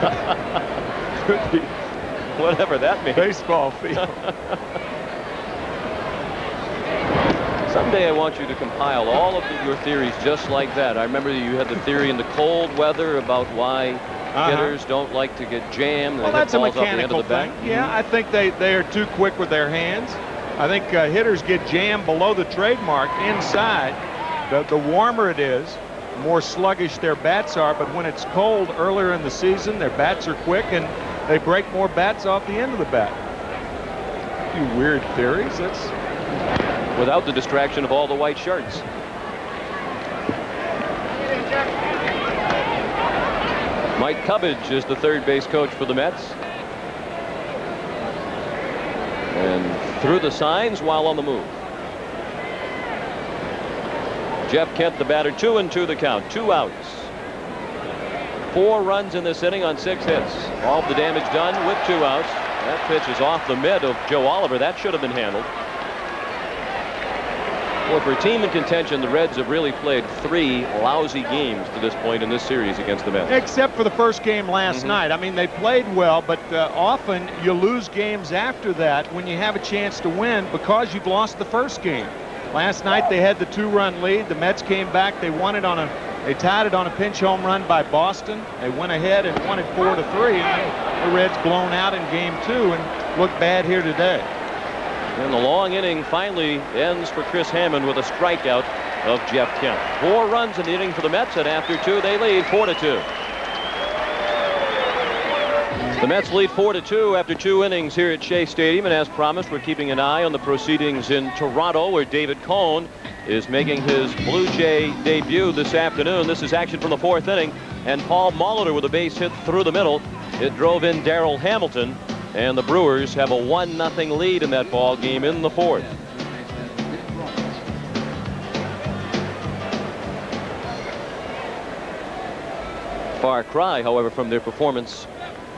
[SPEAKER 1] whatever that means.
[SPEAKER 2] Baseball field.
[SPEAKER 1] Someday I want you to compile all of the, your theories just like that. I remember you had the theory in the cold weather about why uh -huh. hitters don't like to get jammed.
[SPEAKER 2] Well, that's a mechanical thing. Yeah, mm -hmm. I think they, they are too quick with their hands. I think uh, hitters get jammed below the trademark inside. The, the warmer it is, the more sluggish their bats are. But when it's cold earlier in the season, their bats are quick and they break more bats off the end of the bat. A few weird theories. That's
[SPEAKER 1] without the distraction of all the white shirts. Mike Cubbage is the third base coach for the Mets. And through the signs while on the move. Jeff Kent, the batter, two and two the count, two outs. Four runs in this inning on six hits. All the damage done with two outs. That pitch is off the mid of Joe Oliver. That should have been handled. Well, for a team in contention, the Reds have really played three lousy games to this point in this series against the Mets.
[SPEAKER 2] Except for the first game last mm -hmm. night. I mean, they played well, but uh, often you lose games after that when you have a chance to win because you've lost the first game. Last night they had the two-run lead. The Mets came back. They won it on a They tied it on a pinch home run by Boston. They went ahead and won it four to three. And the Reds blown out in game two and look bad here today.
[SPEAKER 1] And the long inning finally ends for Chris Hammond with a strikeout of Jeff Kent. Four runs in the inning for the Mets, and after two, they lead four to two. The Mets lead 4 to 2 after two innings here at Shea Stadium, and as promised, we're keeping an eye on the proceedings in Toronto, where David Cone is making his Blue Jay debut this afternoon. This is action from the fourth inning, and Paul Molitor with a base hit through the middle. It drove in Darryl Hamilton, and the Brewers have a 1-0 lead in that ball game in the fourth. Far cry, however, from their performance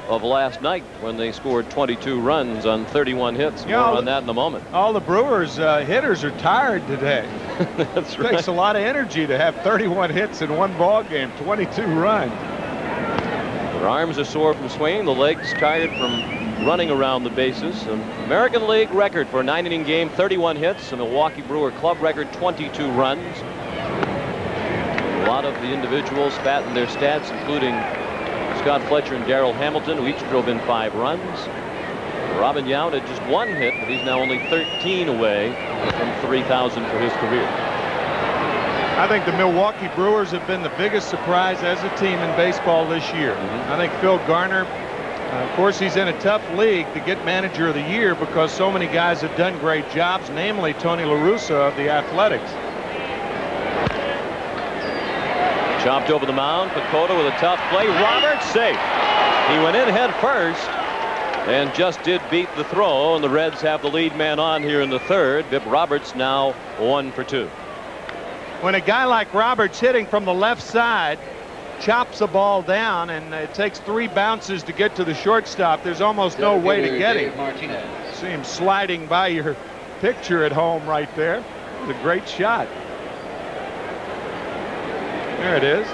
[SPEAKER 1] of last night when they scored 22 runs on 31 hits. More on that in a moment.
[SPEAKER 2] All the Brewers uh, hitters are tired today.
[SPEAKER 1] That's right.
[SPEAKER 2] it takes a lot of energy to have 31 hits in one ball game, 22 runs.
[SPEAKER 1] Their arms are sore from swinging, the legs tired from running around the bases. An American League record for a nine inning game, 31 hits. A Milwaukee Brewer club record, 22 runs. A lot of the individuals fattened their stats, including Scott Fletcher and Darryl Hamilton, who each drove in five runs. Robin Yount had just one hit, but he's now only 13 away from 3,000 for his career.
[SPEAKER 2] I think the Milwaukee Brewers have been the biggest surprise as a team in baseball this year.
[SPEAKER 1] Mm -hmm.
[SPEAKER 2] I think Phil Garner, uh, of course, he's in a tough league to get manager of the year because so many guys have done great jobs, namely Tony La Russa of the Athletics.
[SPEAKER 1] Chopped over the mound. PECOTA with a tough play. Roberts safe. He went in head first and just did beat the throw. And the Reds have the lead man on here in the third. Bip Roberts now one for two.
[SPEAKER 2] When a guy like Roberts hitting from the left side chops a ball down and it takes three bounces to get to the shortstop, there's almost no way to get him. Martinez. See him sliding by your picture at home right there. It was a great shot. There it is.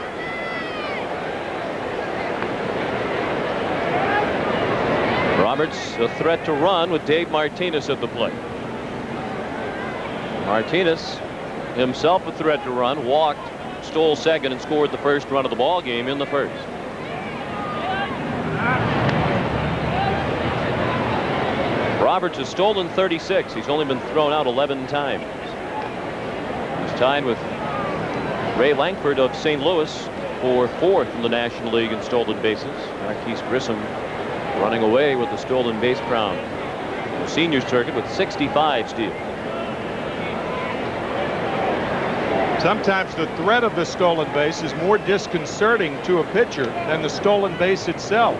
[SPEAKER 1] Roberts a threat to run with Dave Martinez at the plate. Martinez himself a threat to run walked stole second and scored the first run of the ball game in the first. Roberts has stolen 36. He's only been thrown out 11 times. He's tied with Ray Lankford of St. Louis for fourth in the National League in stolen bases. Marquis Grissom running away with the stolen base crown. The senior circuit with 65 steals.
[SPEAKER 2] Sometimes the threat of the stolen base is more disconcerting to a pitcher than the stolen base itself.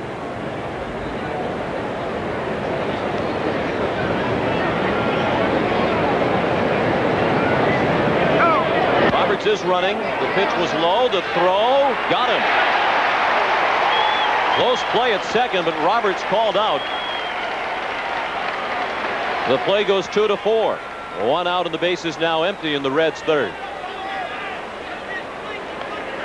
[SPEAKER 1] Roberts is running. The pitch was low. The throw got him. Close play at second, but Roberts called out. The play goes two to four. One out and the base is now empty in the Reds third.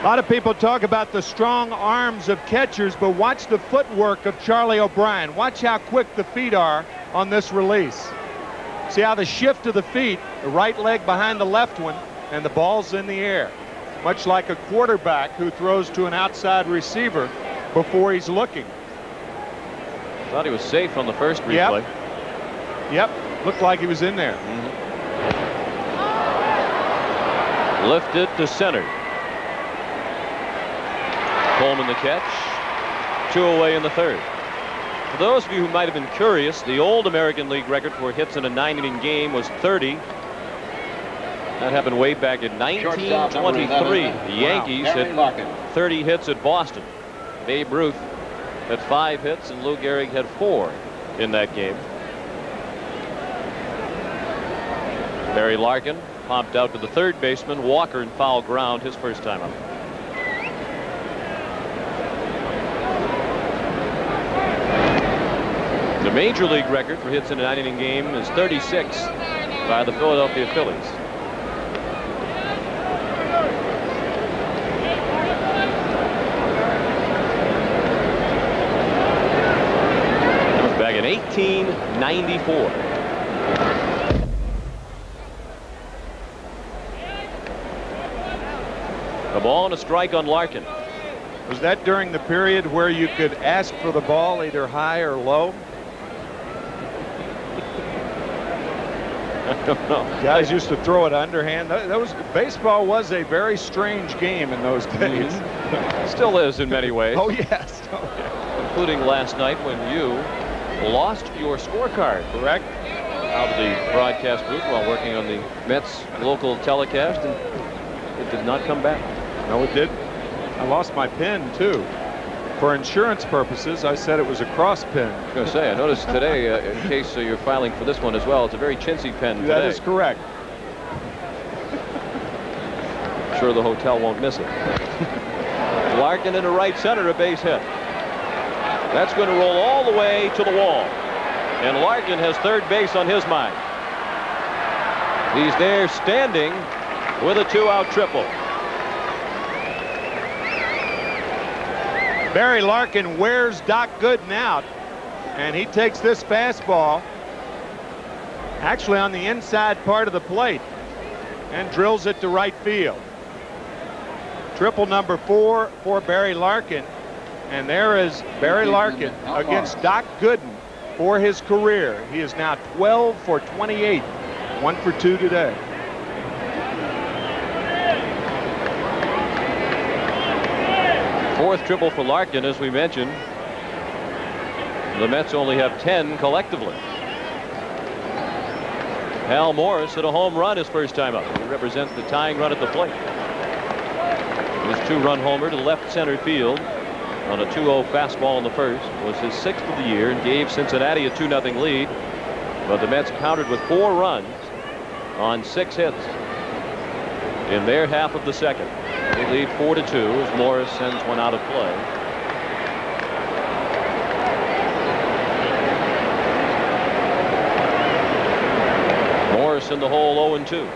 [SPEAKER 2] A lot of people talk about the strong arms of catchers, but watch the footwork of Charlie O'Brien. Watch how quick the feet are on this release. See how the shift of the feet, the right leg behind the left one, and the ball's in the air. Much like a quarterback who throws to an outside receiver before he's looking.
[SPEAKER 1] Thought he was safe on the first replay.
[SPEAKER 2] Yep. Yep. Looked like he was in there.
[SPEAKER 1] Mm -hmm. Lifted to center. Coleman the catch. Two away in the third. For those of you who might have been curious, the old American League record for hits in a nine-inning game was 30. That happened way back in 1923. The Yankees hit 30 hits at Boston. Babe Ruth had five hits, and Lou Gehrig had four in that game. Barry Larkin popped out to the third baseman. Walker in foul ground his first time up. Major league record for hits in a nine inning game is 36 by the Philadelphia Phillies. Back in 1894. A ball and a strike on Larkin.
[SPEAKER 2] Was that during the period where you could ask for the ball either high or low?
[SPEAKER 1] I don't know.
[SPEAKER 2] Guys used to throw it underhand. That, that was baseball was a very strange game in those days.
[SPEAKER 1] Mm-hmm. Still is in many ways.
[SPEAKER 2] oh yes. Oh, yeah.
[SPEAKER 1] Including last night when you lost your scorecard.
[SPEAKER 2] Correct.
[SPEAKER 1] Out of the broadcast booth while working on the Mets local telecast, and it did not come back.
[SPEAKER 2] No, it didn't. I lost my pen too. For insurance purposes, I said it was a cross pin.
[SPEAKER 1] I was going to say, I noticed today, uh, in case uh, you're filing for this one as well, it's a very chintzy pen today.
[SPEAKER 2] That is correct.
[SPEAKER 1] I'm sure the hotel won't miss it. Larkin into right center, a base hit. That's going to roll all the way to the wall. And Larkin has third base on his mind. He's there standing with a two-out triple.
[SPEAKER 2] Barry Larkin wears Doc Gooden out, and he takes this fastball actually on the inside part of the plate and drills it to right field. Triple number four for Barry Larkin. And there is Barry Larkin against Doc Gooden for his career. He is now 12 for 28. One for two today.
[SPEAKER 1] Fourth triple for Larkin, as we mentioned. The Mets only have 10 collectively. Hal Morris hit a home run his first time up. He represents the tying run at the plate. His two-run homer to left center field on a 2-0 fastball in the first was his sixth of the year and gave Cincinnati a 2-0 lead. But the Mets countered with four runs on six hits in their half of the second. They lead four to two as Morris sends one out of play. Morris in the hole 0 and 2.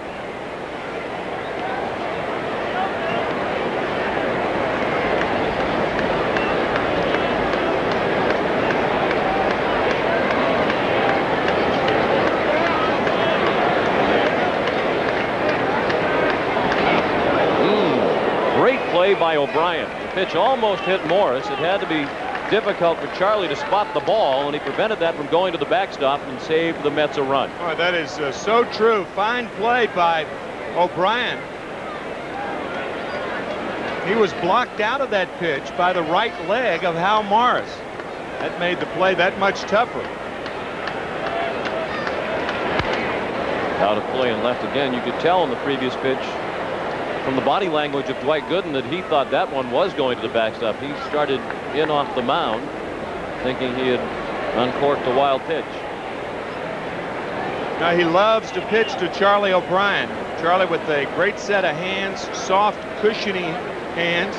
[SPEAKER 1] by O'Brien. The pitch almost hit Morris. It had to be difficult for Charlie to spot the ball, and he prevented that from going to the backstop and saved the Mets a run.
[SPEAKER 2] Oh, that is uh, so true. Fine play by O'Brien. He was blocked out of that pitch by the right leg of Hal Morris. That made the play that much tougher.
[SPEAKER 1] Out of play and left again. You could tell in the previous pitch from the body language of Dwight Gooden that he thought that one was going to the backstop. He started in off the mound thinking he had uncorked a wild pitch.
[SPEAKER 2] Now he loves to pitch to Charlie O'Brien. Charlie with a great set of hands, soft, cushiony hands,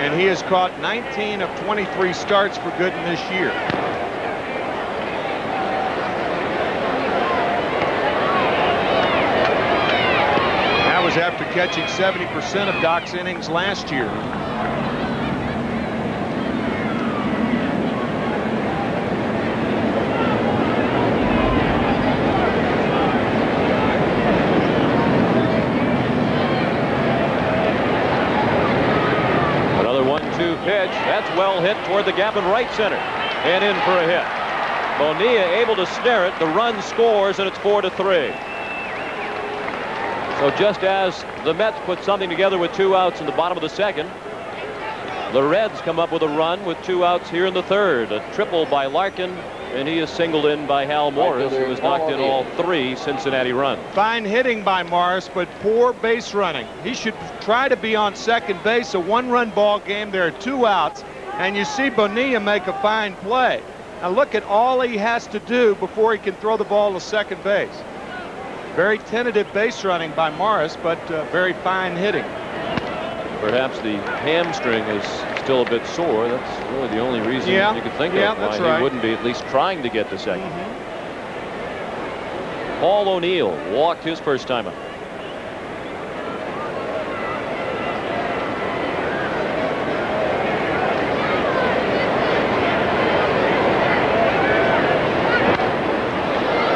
[SPEAKER 2] and he has caught 19 of 23 starts for Gooden this year. After catching 70% of Doc's innings last year.
[SPEAKER 1] Pitch. That's well hit toward the gap in right center. And in for a hit. Bonilla able to snare it. The run scores, and it's four to three. So just as the Mets put something together with two outs in the bottom of the second, the Reds come up with a run with two outs here in the third. A triple by Larkin, and he is singled in by Hal Morris, who has knocked in all three Cincinnati runs.
[SPEAKER 2] Fine hitting by Morris, but poor base running. He should try to be on second base. A one-run ball game. There are two outs, and you see Bonilla make a fine play. Now look at all he has to do before he can throw the ball to second base. Very tentative base running by Morris, but uh, very fine hitting.
[SPEAKER 1] Perhaps the hamstring is still a bit sore. That's really the only reason
[SPEAKER 2] yeah.
[SPEAKER 1] you could think
[SPEAKER 2] yeah,
[SPEAKER 1] of why
[SPEAKER 2] right.
[SPEAKER 1] he wouldn't be at least trying to get the 2nd
[SPEAKER 2] mm -hmm.
[SPEAKER 1] Paul O'Neill walked his first time up.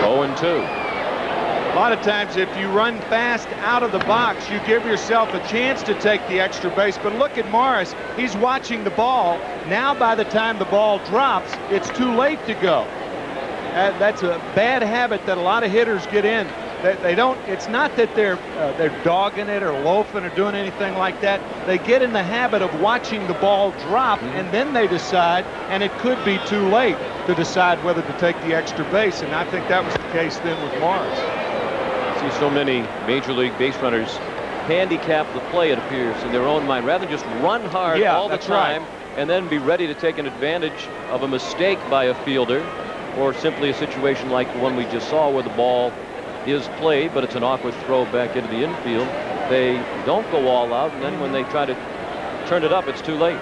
[SPEAKER 1] Oh two.
[SPEAKER 2] A lot of times if you run fast out of the box, you give yourself a chance to take the extra base. But look at Morris. He's watching the ball. Now by the time the ball drops, it's too late to go. that's a bad habit that a lot of hitters get in. They, they don't. It's not that they're uh, they're dogging it or loafing or doing anything like that. They get in the habit of watching the ball drop, mm -hmm. and then they decide, and it could be too late to decide whether to take the extra base. And I think that was the case then with Morris
[SPEAKER 1] see so many major league base runners handicap the play, it appears, in their own mind, rather than just run hard
[SPEAKER 2] yeah,
[SPEAKER 1] all the time
[SPEAKER 2] right.
[SPEAKER 1] and then be ready to take an advantage of a mistake by a fielder or simply a situation like the one we just saw where the ball is played, but it's an awkward throw back into the infield. They don't go all out, and then when they try to turn it up, it's too late.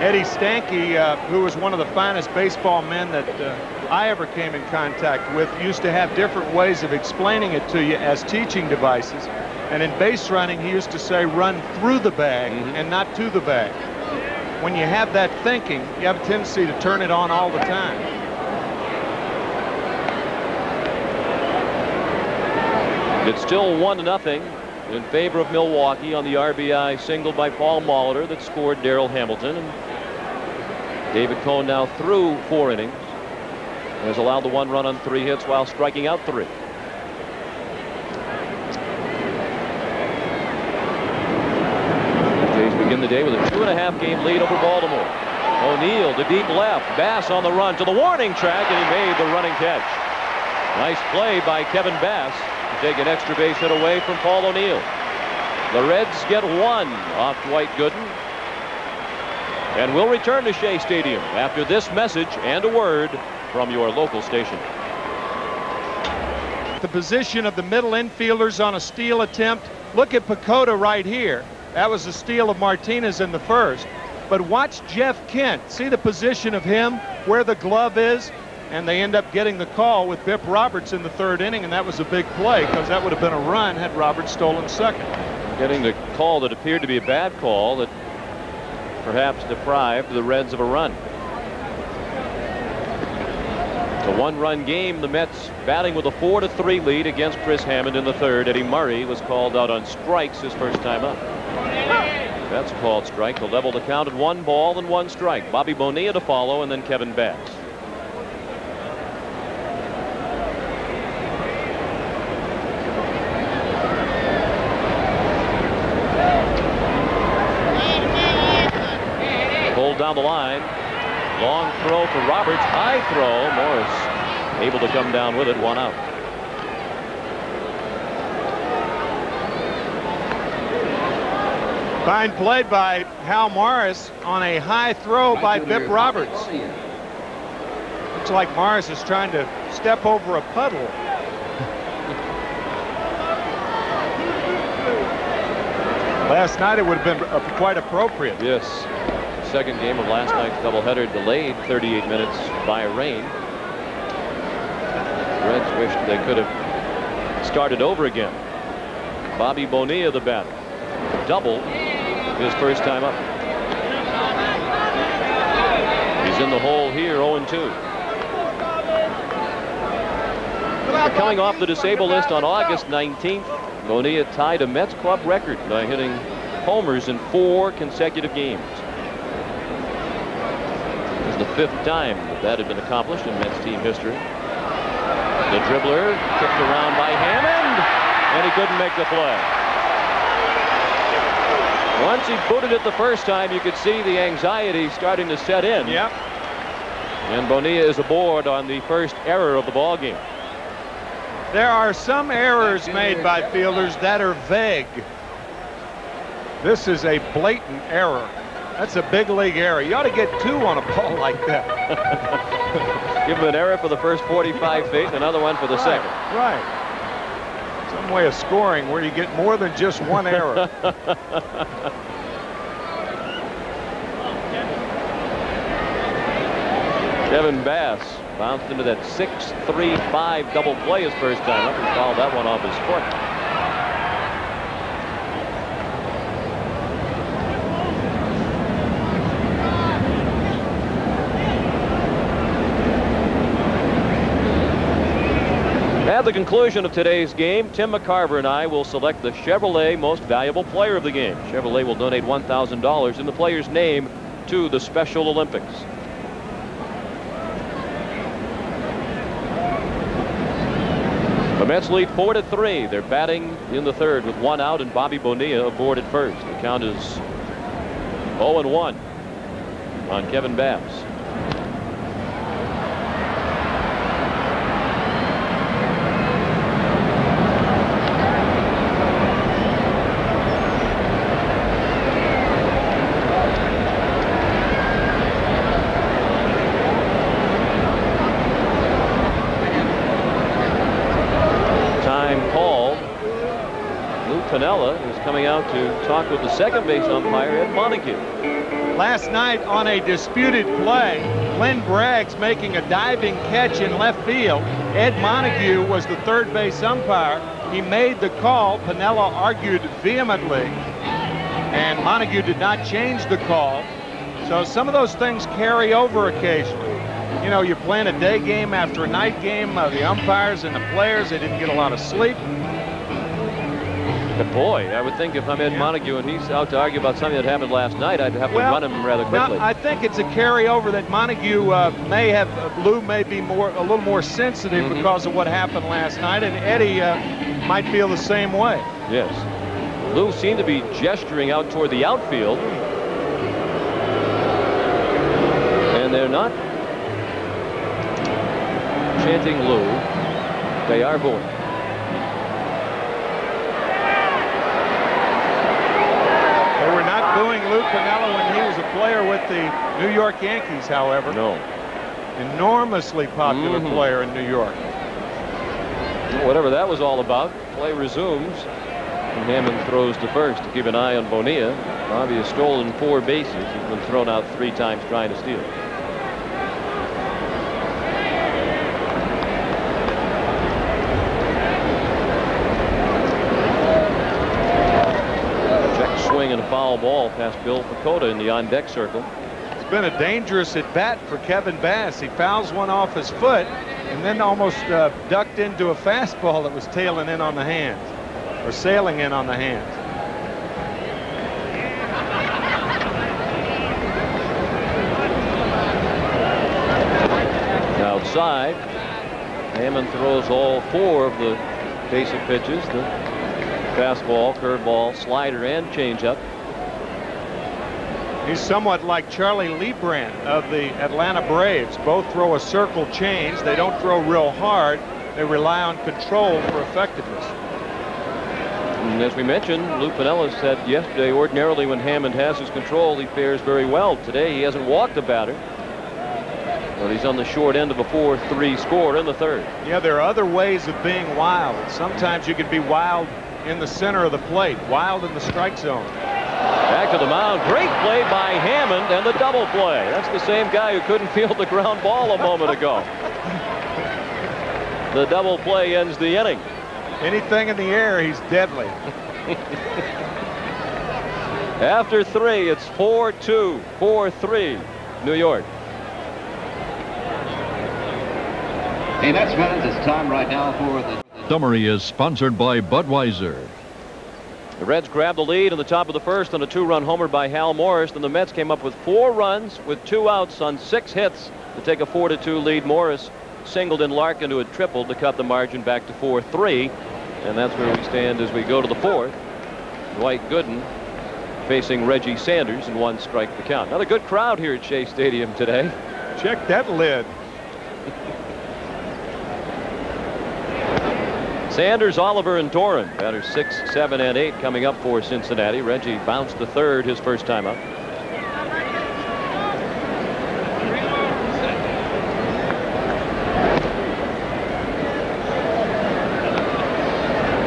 [SPEAKER 2] Eddie Stanky, uh, who was one of the finest baseball men that uh, I ever came in contact with, used to have different ways of explaining it to you as teaching devices. And in base running, he used to say, run through the bag mm -hmm. and not to the bag. When you have that thinking, you have a tendency to turn it on all the time.
[SPEAKER 1] It's still one to nothing in favor of Milwaukee on the RBI single by Paul Molitor that scored Darryl Hamilton. And David Cone now through four innings has allowed the one run on three hits while striking out three. Jays begin the day with a two and a half game lead over Baltimore. O'Neill to deep left. Bass on the run to the warning track, and he made the running catch. Nice play by Kevin Bass to take an extra base hit away from Paul O'Neill. The Reds get one off Dwight Gooden. And we'll return to Shea Stadium after this message and a word from your local station.
[SPEAKER 2] The position of the middle infielders on a steal attempt. Look at PECOTA right here. That was a steal of Martinez in the first. But watch Jeff Kent. See the position of him, where the glove is, and they end up getting the call with Bip Roberts in the third inning, and that was a big play because that would have been a run had Roberts stolen second.
[SPEAKER 1] Getting the call that appeared to be a bad call that perhaps deprived the Reds of a run. It's a one-run game. The Mets batting with a 4-3 lead against Chris Hammond in the third. Eddie Murray was called out on strikes his first time up. That's called strike to level the count at one ball and one strike. Bobby Bonilla to follow, and then Kevin Bass. down the line. Long throw for Roberts. High throw. Morris able to come down with it. One out.
[SPEAKER 2] Fine play by Hal Morris on a high throw by Bip Roberts. Looks like Morris is trying to step over a puddle. Last night it would have been quite appropriate.
[SPEAKER 1] Yes second game of last night's doubleheader delayed 38 minutes by rain. Reds wished they could have started over again. Bobby Bonilla, the batter. Double his first time up. He's in the hole here, 0-2. Coming off the disabled list on August 19th, Bonilla tied a Mets club record by hitting homers in four consecutive games fifth time that that had been accomplished in Mets team history. The dribbler kicked around by Hammond, and he couldn't make the play. Once he booted it the first time, you could see the anxiety starting to set in.
[SPEAKER 2] Yep.
[SPEAKER 1] And Bonilla is aboard on the first error of the ball game.
[SPEAKER 2] There are some errors made by fielders that are vague. This is a blatant error. That's a big league error. You ought to get two on a ball like
[SPEAKER 1] that. Give him an error for the first 45 feet and another one for the
[SPEAKER 2] right,
[SPEAKER 1] second.
[SPEAKER 2] Right. Some way of scoring where you get more than just one error.
[SPEAKER 1] Kevin Bass bounced into that 6-3-5 double play his first time up and fouled that one off his foot. At the conclusion of today's game, Tim McCarver and I will select the Chevrolet Most Valuable Player of the game. Chevrolet will donate $1,000 in the player's name to the Special Olympics. The Mets lead 4 to 3. They're batting in the third with one out and Bobby Bonilla aboard at first. The count is 0 1 on Kevin Bass. coming talk with the second base umpire, Ed Montague.
[SPEAKER 2] Last night on a disputed play, Glenn Braggs making a diving catch in left field. Ed Montague was the third base umpire. He made the call. Piniella argued vehemently, and Montague did not change the call. So some of those things carry over occasionally. You know, you're playing a day game after a night game. Uh, the umpires and the players, they didn't get a lot of sleep.
[SPEAKER 1] But boy, I would think if I'm Ed Montague and he's out to argue about something that happened last night, I'd have to
[SPEAKER 2] well,
[SPEAKER 1] run him rather quickly.
[SPEAKER 2] I think it's a carryover that Montague uh, may have, uh, Lou may be more a little more sensitive mm -hmm. because of what happened last night, and Eddie uh, might feel the same way.
[SPEAKER 1] Yes. Lou seemed to be gesturing out toward the outfield. And they're not chanting Lou. They are booing
[SPEAKER 2] Lou Piniella when he was a player with the New York Yankees, however.
[SPEAKER 1] No.
[SPEAKER 2] Enormously popular mm -hmm. player in New York.
[SPEAKER 1] Whatever that was all about, play resumes. And Hammond throws to first to keep an eye on Bonilla. Bobby has stolen four bases. He's been thrown out three times trying to steal. foul ball past Bill Pecota in the on-deck circle.
[SPEAKER 2] It's been a dangerous at-bat for Kevin Bass. He fouls one off his foot and then almost uh, ducked into a fastball that was tailing in on the hands or sailing in on the hands.
[SPEAKER 1] Outside, Hammond throws all four of the basic pitches, the fastball, curveball, slider, and changeup.
[SPEAKER 2] He's somewhat like Charlie Leibrandt of the Atlanta Braves. Both throw a circle change. They don't throw real hard. They rely on control for effectiveness.
[SPEAKER 1] And as we mentioned, Lou Piniella said yesterday, ordinarily when Hammond has his control, he fares very well. Today, he hasn't walked a batter. But he's on the short end of a 4-3 score in the third.
[SPEAKER 2] Yeah, there are other ways of being wild. Sometimes you can be wild in the center of the plate, wild in the strike zone.
[SPEAKER 1] Back to the mound. Great play by Hammond and the double play. That's the same guy who couldn't field the ground ball a moment ago. the double play ends the inning.
[SPEAKER 2] Anything in the air, he's deadly.
[SPEAKER 1] After three, it's 4-2, 4-3, New York.
[SPEAKER 3] Hey, that's fans. It's time right now for the...
[SPEAKER 4] Summary is sponsored by Budweiser.
[SPEAKER 1] The Reds grabbed the lead in the top of the first on a two-run homer by Hal Morris. Then the Mets came up with four runs with two outs on six hits to take a 4-2 lead. Morris singled in Larkin who had tripled to cut the margin back to 4-3. And that's where we stand as we go to the fourth. Dwight Gooden facing Reggie Sanders and one strike the count. Another good crowd here at Shea Stadium today.
[SPEAKER 2] Check that lid.
[SPEAKER 1] Sanders, Oliver, and Doran. Batters six, seven, and eight coming up for Cincinnati. Reggie bounced the third his first time up.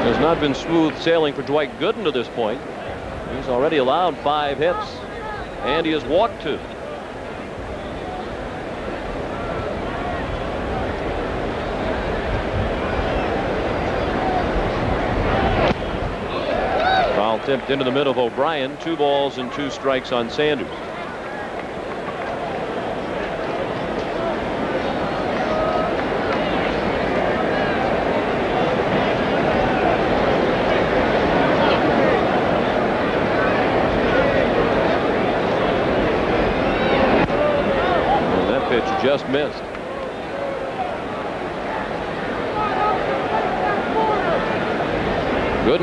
[SPEAKER 1] Has not been smooth sailing for Dwight Gooden to this point. He's already allowed five hits, and he has walked two. attempt into the middle of O'Brien. Two balls and two strikes on Sanders. just missed.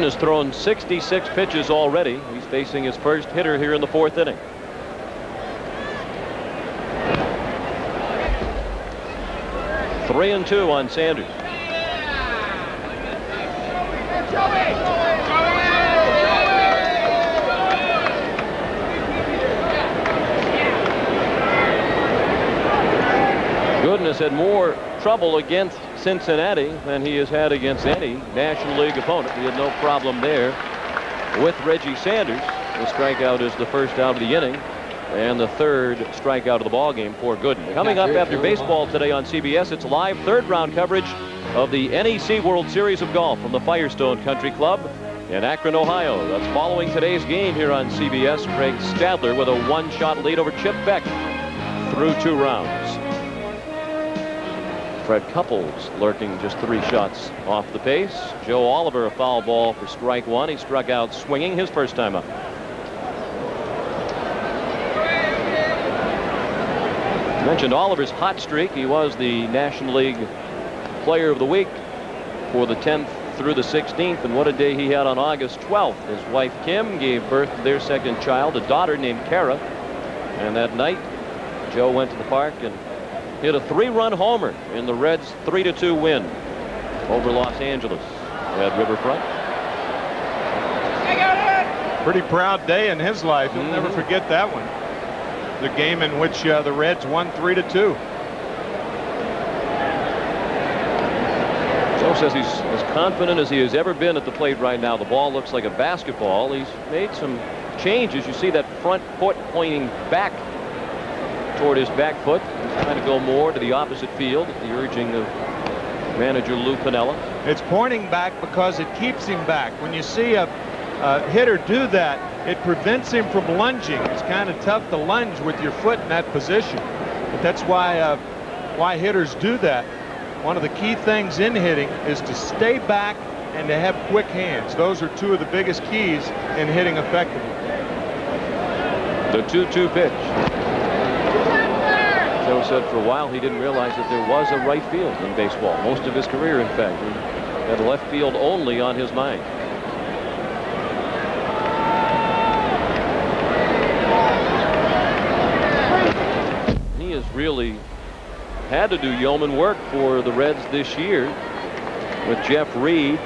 [SPEAKER 1] Gooden has thrown 66 pitches already. He's facing his first hitter here in the fourth inning. Three and two on Sanders. Gooden has had more trouble against Cincinnati than he has had against any National League opponent. He had no problem there with Reggie Sanders. The strikeout is the first out of the inning and the third strikeout of the ball game for Gooden. Coming up after baseball today on CBS, it's live third round coverage of the NEC World Series of Golf from the Firestone Country Club in Akron, Ohio. That's following today's game here on CBS. Craig Stadler with a one-shot lead over Chip Beck through two rounds. Fred Couples lurking just three shots off the pace. Joe Oliver a foul ball for strike one. He struck out swinging his first time up. Mentioned Oliver's hot streak. He was the National League Player of the Week for the 10th through the 16th. And what a day he had on August 12th. His wife Kim gave birth to their second child, a daughter named Kara. And that night, Joe went to the park and hit a three-run homer in the Reds' 3-2 win over Los Angeles at Riverfront.
[SPEAKER 2] Pretty proud day in his life. He'll
[SPEAKER 1] Mm-hmm.
[SPEAKER 2] never forget that one. The game in which uh, the Reds won 3 to 2.
[SPEAKER 1] Joe says he's as confident as he has ever been at the plate right now. The ball looks like a basketball. He's made some changes. You see that front foot pointing back toward his back foot. He's trying to go more to the opposite field at the urging of manager Lou Piniella.
[SPEAKER 2] It's pointing back because it keeps him back. When you see a, a hitter do that, it prevents him from lunging. It's kind of tough to lunge with your foot in that position. But that's why uh, why hitters do that. One of the key things in hitting is to stay back and to have quick hands. Those are two of the biggest keys in hitting effectively.
[SPEAKER 1] The 2-2 pitch. Joe said for a while he didn't realize that there was a right field in baseball. Most of his career, in fact, had left field only on his mind. He has really had to do yeoman work for the Reds this year with Jeff Reed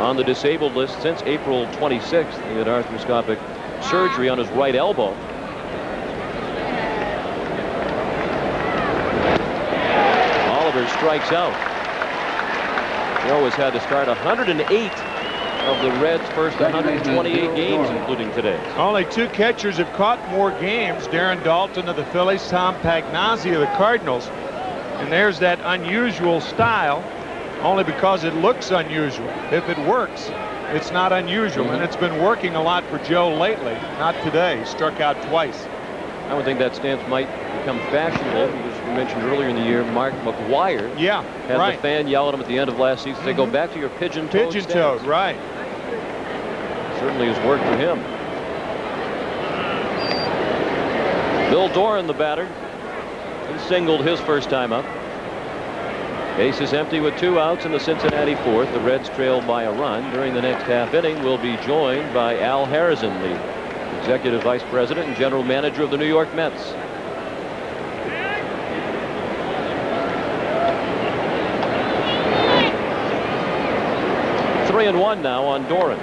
[SPEAKER 1] on the disabled list since April 26th. He had arthroscopic surgery on his right elbow. Oliver strikes out. Joe has had to start 108 of the Reds' first 128 games, including today.
[SPEAKER 2] Only two catchers have caught more games. Darren Daulton of the Phillies, Tom Pagnozzi of the Cardinals. And there's that unusual style only because it looks unusual. If it works, it's not unusual. And mm-hmm. it's been working a lot for Joe lately. Not today. Struck out twice.
[SPEAKER 1] I would think that stance might become fashionable. You mentioned earlier in the year, Mark McGwire
[SPEAKER 2] Yeah,
[SPEAKER 1] had
[SPEAKER 2] right.
[SPEAKER 1] the fan yell at him at the end of last season. Say, go mm-hmm. back to your pigeon toe.
[SPEAKER 2] Pigeon toed, right.
[SPEAKER 1] Certainly has worked for him. Bill Doran, the batter. He singled his first time up. Base is empty with two outs in the Cincinnati fourth. The Reds trail by a run. During the next half inning, we'll be joined by Al Harazin, the executive vice president and general manager of the New York Mets. Three and one now on Doran.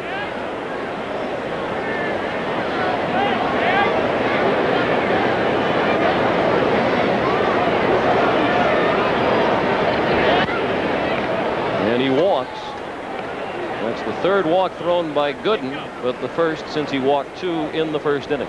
[SPEAKER 1] And he walks. That's the third walk thrown by Gooden, but the first since he walked two in the first inning.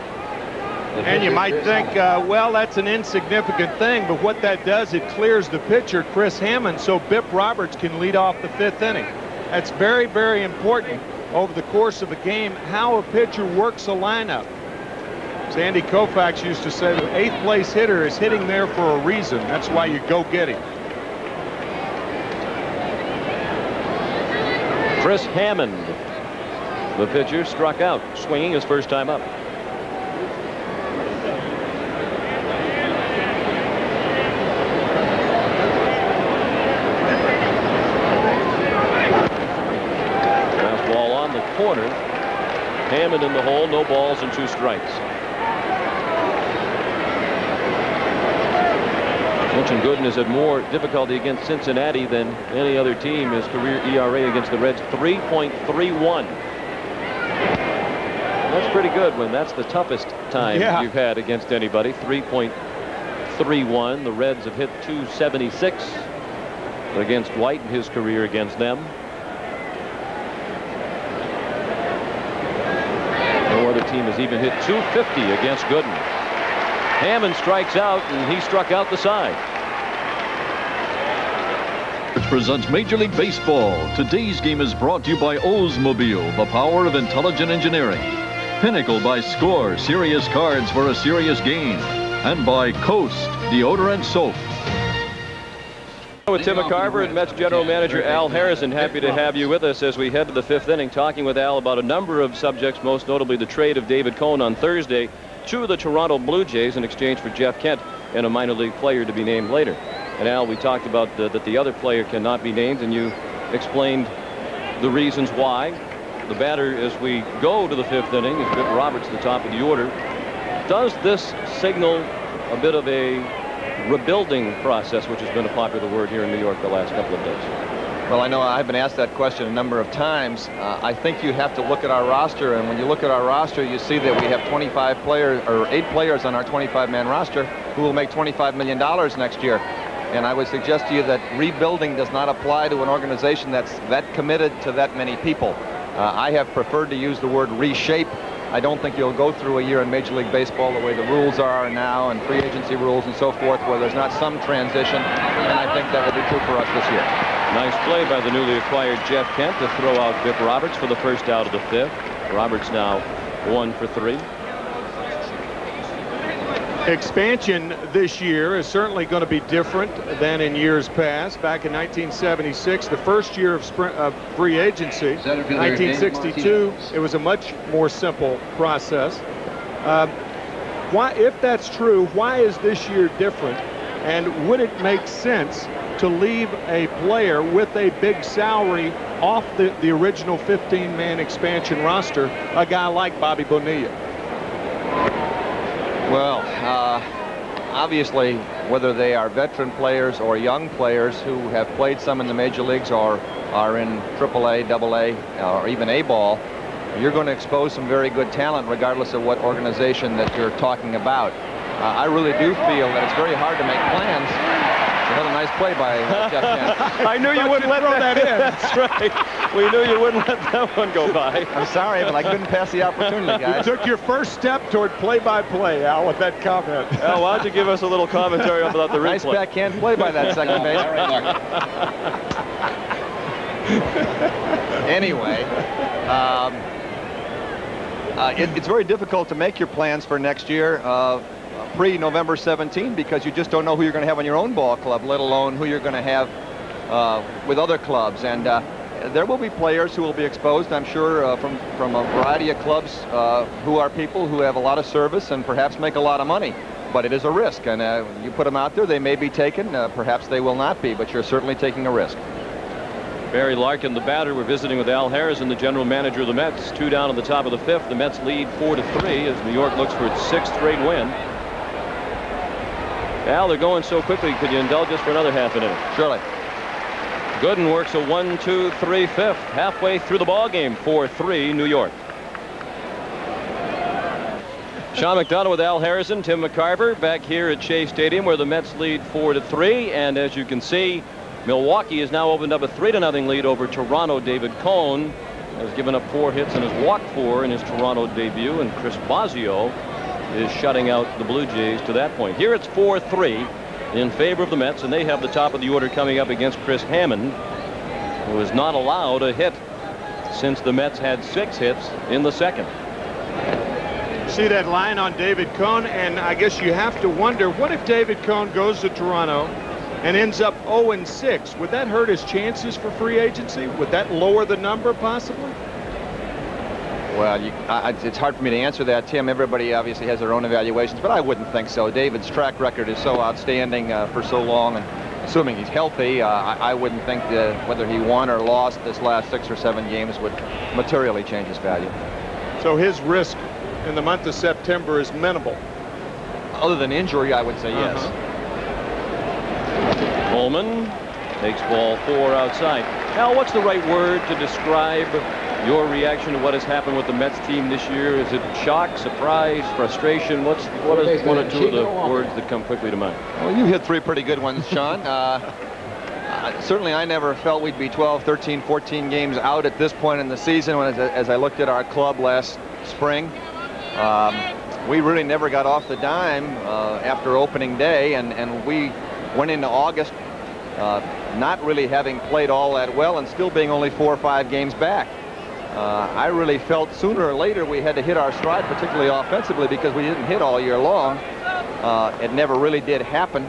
[SPEAKER 2] And you might think, uh, well, that's an insignificant thing, but what that does, it clears the pitcher, Chris Hammond, so Bip Roberts can lead off the fifth inning. That's very, very important over the course of a game, how a pitcher works a lineup. Sandy Koufax used to say the eighth place hitter is hitting there for a reason. That's why you go get him.
[SPEAKER 1] Chris Hammond, the pitcher, struck out, swinging his first time up. Corner. Hammond in the hole, no balls and two strikes. Mentioned Gooden has had more difficulty against Cincinnati than any other team. His career ERA against the Reds 3.31. That's pretty good when that's the toughest time
[SPEAKER 2] Yeah.
[SPEAKER 1] you've had against anybody. 3.31. The Reds have hit 276 against Dwight in his career against them. No other team has even hit 250 against Gooden. Hammond strikes out, and he struck out the side.
[SPEAKER 4] Which presents Major League Baseball. Today's game is brought to you by Oldsmobile, the power of intelligent engineering. Pinnacle by Score, serious cards for a serious game. And by Coast, deodorant soap.
[SPEAKER 1] With Tim McCarver and Mets general manager Al Harazin, happy to have you with us as we head to the fifth inning, talking with Al about a number of subjects, most notably the trade of David Cone on Thursday to the Toronto Blue Jays in exchange for Jeff Kent and a minor league player to be named later. And Al, we talked about the, that the other player cannot be named, and you explained the reasons why. The batter, as we go to the fifth inning, is Bip Roberts, at the top of the order. Does this signal a bit of a rebuilding process, which has been a popular word here in New York the last couple of days?
[SPEAKER 5] Well, I know I've been asked that question a number of times. Uh, I think you have to look at our roster, and when you look at our roster, you see that we have 25 players, or eight players on our 25-man roster who will make $25 million next year. And I would suggest to you that rebuilding does not apply to an organization that's that committed to that many people. Uh, I have preferred to use the word reshape. I don't think you'll go through a year in Major League Baseball the way the rules are now and free agency rules and so forth where there's not some transition. And I think that will be true for us this year.
[SPEAKER 1] Nice play by the newly acquired Jeff Kent to throw out Bip Roberts for the first out of the fifth. Roberts now one for three.
[SPEAKER 2] Expansion this year is certainly going to be different than in years past. Back in 1976, the first year of, sprint, of free agency,
[SPEAKER 3] Center fielder Dave
[SPEAKER 2] 1962, it was a much more simple process. Um, why, if that's true, why is this year different? And would it make sense to leave a player with a big salary off the, the original 15-man expansion roster, a guy like Bobby Bonilla?
[SPEAKER 5] Well, uh, obviously, whether they are veteran players or young players who have played some in the major leagues or are in AAA, AA, or even A ball, you're going to expose some very good talent regardless of what organization that you're talking about. Uh, I really do feel that it's very hard to make plans. Another nice play by uh, Jeff Kent.
[SPEAKER 1] I knew you wouldn't let
[SPEAKER 2] throw
[SPEAKER 1] that,
[SPEAKER 2] that in.
[SPEAKER 1] That's right. We knew you wouldn't let that one go by.
[SPEAKER 5] I'm sorry, but I couldn't pass the opportunity,
[SPEAKER 2] You took your first step toward play-by-play, Al, with that comment.
[SPEAKER 1] Al, why don't you give us a little commentary about the replay?
[SPEAKER 5] Nice
[SPEAKER 1] replay?
[SPEAKER 5] backhand play by that second base.
[SPEAKER 3] All right, Mark.
[SPEAKER 5] anyway, um, uh, it, it's very difficult to make your plans for next year uh, pre-November 17 because you just don't know who you're going to have on your own ball club, let alone who you're going to have uh, with other clubs. And uh, there will be players who will be exposed, I'm sure, uh, from, from a variety of clubs uh, who are people who have a lot of service and perhaps make a lot of money. But it is a risk, and uh, you put them out there, they may be taken, uh, perhaps they will not be, but you're certainly taking a risk.
[SPEAKER 1] Barry Larkin, the batter. We're visiting with Al Harazin, the general manager of the Mets. Two down at the top of the fifth. The Mets lead four to three as New York looks for its sixth straight win. Al, they're going so quickly. Could you indulge us for another half an inning?
[SPEAKER 5] Surely.
[SPEAKER 1] Gooden works a one, two, three, fifth. Halfway through the ball game, 4-3 New York. Sean McDonough with Al Harazin, Tim McCarver back here at Shea Stadium where the Mets lead 4 to 3 and as you can see Milwaukee has now opened up a 3 to nothing lead over Toronto. David Cone has given up four hits and has walked four in his Toronto debut and Chris Bosio is shutting out the Blue Jays to that point. Here it's 4-3 in favor of the Mets and they have the top of the order coming up against Chris Hammond who is not allowed a hit since the Mets had six hits in the second.
[SPEAKER 2] See that line on David Cone, and I guess you have to wonder, what if David Cone goes to Toronto and ends up 0-6? Would that hurt his chances for free agency? Would that lower the number possibly?
[SPEAKER 5] Well, you, I, it's hard for me to answer that, Tim. Everybody obviously has their own evaluations, but I wouldn't think so. David's track record is so outstanding uh, for so long, and assuming he's healthy, uh, I, I, wouldn't think that whether he won or lost this last six or seven games would materially change his value.
[SPEAKER 2] So his risk in the month of September is minimal.
[SPEAKER 5] Other than injury, I would say uh -huh. yes.
[SPEAKER 1] Coleman takes ball four outside. Now, what's the right word to describe your reaction to what has happened with the Mets team this year? Is it shock, surprise, frustration? What's what is one or two of the words that come quickly to mind?
[SPEAKER 5] Well, you hit three pretty good ones, Sean. uh, uh, certainly, I never felt we'd be 12, 13, 14 games out at this point in the season. When, as, as I looked at our club last spring, um, we really never got off the dime uh, after opening day, and, and we went into August uh, not really having played all that well and still being only four or five games back. Uh, I really felt sooner or later we had to hit our stride, particularly offensively, because we didn't hit all year long. Uh, it never really did happen.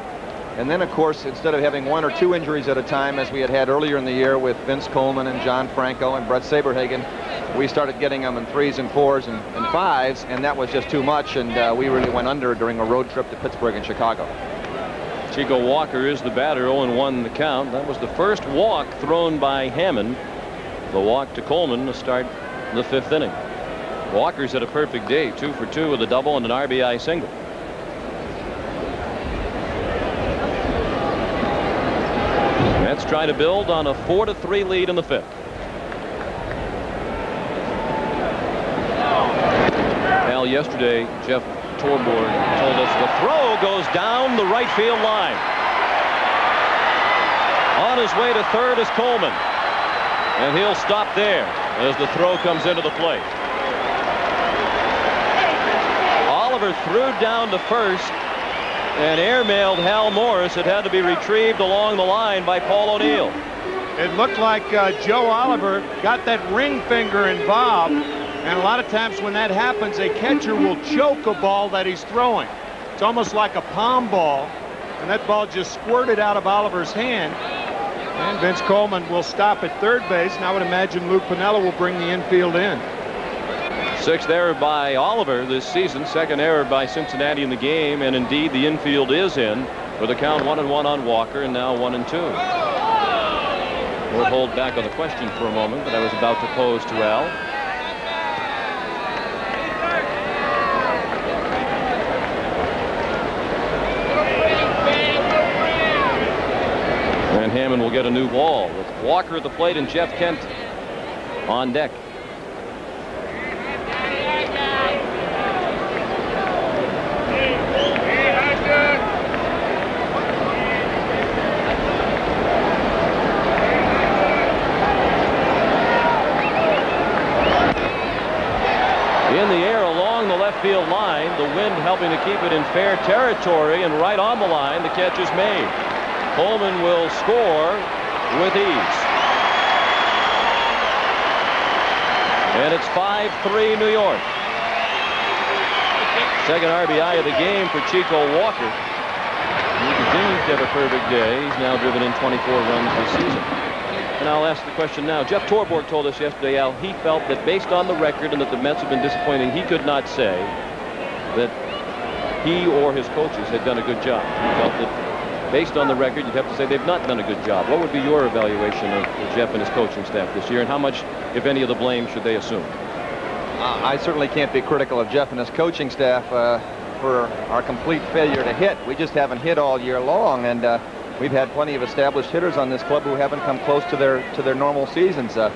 [SPEAKER 5] And then, of course, instead of having one or two injuries at a time, as we had had earlier in the year with Vince Coleman and John Franco and Bret Saberhagen, we started getting them in threes and fours and, and fives, and that was just too much, and uh, we really went under during a road trip to Pittsburgh and Chicago.
[SPEAKER 1] Chico Walker is the batter, 0-1 the count. That was the first walk thrown by Hammond the walk to Coleman to start the fifth inning. Walker's had a perfect day, two for two with a double and an RBI single. Mets try to build on a four to three lead in the fifth. Al, yesterday, Jeff Torborg told us the throw goes down the right field line. On his way to third is Coleman. And he'll stop there as the throw comes into the plate. Oliver threw down to first and airmailed Hal Morris. It had to be retrieved along the line by Paul O'Neill.
[SPEAKER 2] It looked like uh, Joe Oliver got that ring finger involved. And a lot of times when that happens, a catcher will choke a ball that he's throwing. It's almost like a palm ball. And that ball just squirted out of Oliver's hand. And Vince Coleman will stop at third base, and I would imagine Luke Piniella will bring the infield in.
[SPEAKER 1] Sixth error by Oliver this season, second error by Cincinnati in the game, and indeed the infield is in with a count one and one on Walker, and now one and two. We'll hold back on the question for a moment that I was about to pose to Al. And Hammond will get a new ball with Walker at the plate and Jeff Kent on deck. In the air along the left field line, the wind helping to keep it in fair territory and right on the line, the catch is made. Coleman will score with ease. And it's 5-3 New York. Second RBI of the game for Chico Walker. He continues to have a perfect day. He's now driven in 24 runs this season. And I'll ask the question now. Jeff Torborg told us yesterday, Al, he felt that based on the record and that the Mets have been disappointing, he could not say that he or his coaches had done a good job. He felt that based on the record, you'd have to say they've not done a good job. What would be your evaluation of Jeff and his coaching staff this year, and how much, if any, of the blame should they assume?
[SPEAKER 5] Uh, I certainly can't be critical of Jeff and his coaching staff uh, for our complete failure to hit. We just haven't hit all year long, and uh, we've had plenty of established hitters on this club who haven't come close to their to their normal seasons. Uh,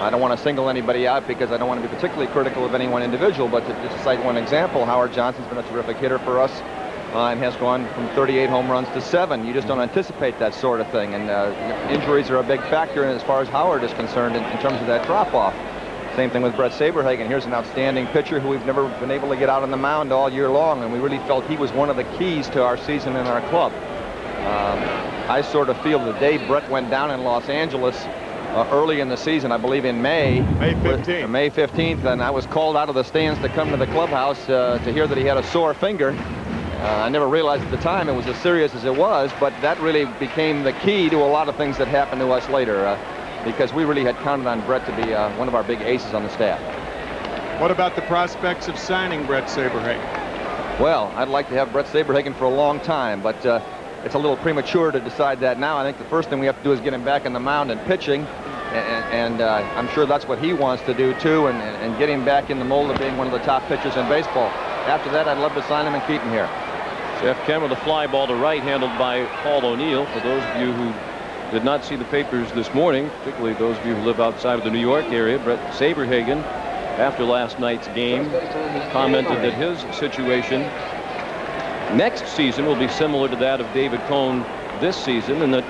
[SPEAKER 5] I don't want to single anybody out because I don't want to be particularly critical of any one individual, but to just cite one example, Howard Johnson's been a terrific hitter for us and has gone from 38 home runs to seven. You just don't anticipate that sort of thing. And uh, injuries are a big factor as far as Howard is concerned in, in terms of that drop-off. Same thing with Bret Saberhagen. Here's an outstanding pitcher who we've never been able to get out on the mound all year long, and we really felt he was one of the keys to our season in our club. Um, I sort of feel the day Bret went down in Los Angeles uh, early in the season, I believe in May.
[SPEAKER 2] May 15th.
[SPEAKER 5] Uh, May 15th, and I was called out of the stands to come to the clubhouse uh, to hear that he had a sore finger. Uh, I never realized at the time it was as serious as it was, but that really became the key to a lot of things that happened to us later uh, because we really had counted on Bret to be uh, one of our big aces on the staff.
[SPEAKER 2] What about the prospects of signing Bret Saberhagen?
[SPEAKER 5] Well, I'd like to have Bret Saberhagen for a long time, but uh, it's a little premature to decide that now. I think the first thing we have to do is get him back in the mound and pitching. And, and uh, I'm sure that's what he wants to do too, and, and get him back in the mold of being one of the top pitchers in baseball. After that, I'd love to sign him and keep him here.
[SPEAKER 1] Jeff Cameron, the fly ball to right, handled by Paul O'Neill. For those of you who did not see the papers this morning, particularly those of you who live outside of the New York area, Bret Saberhagen, after last night's game, commented that his situation next season will be similar to that of David Cone this season, and that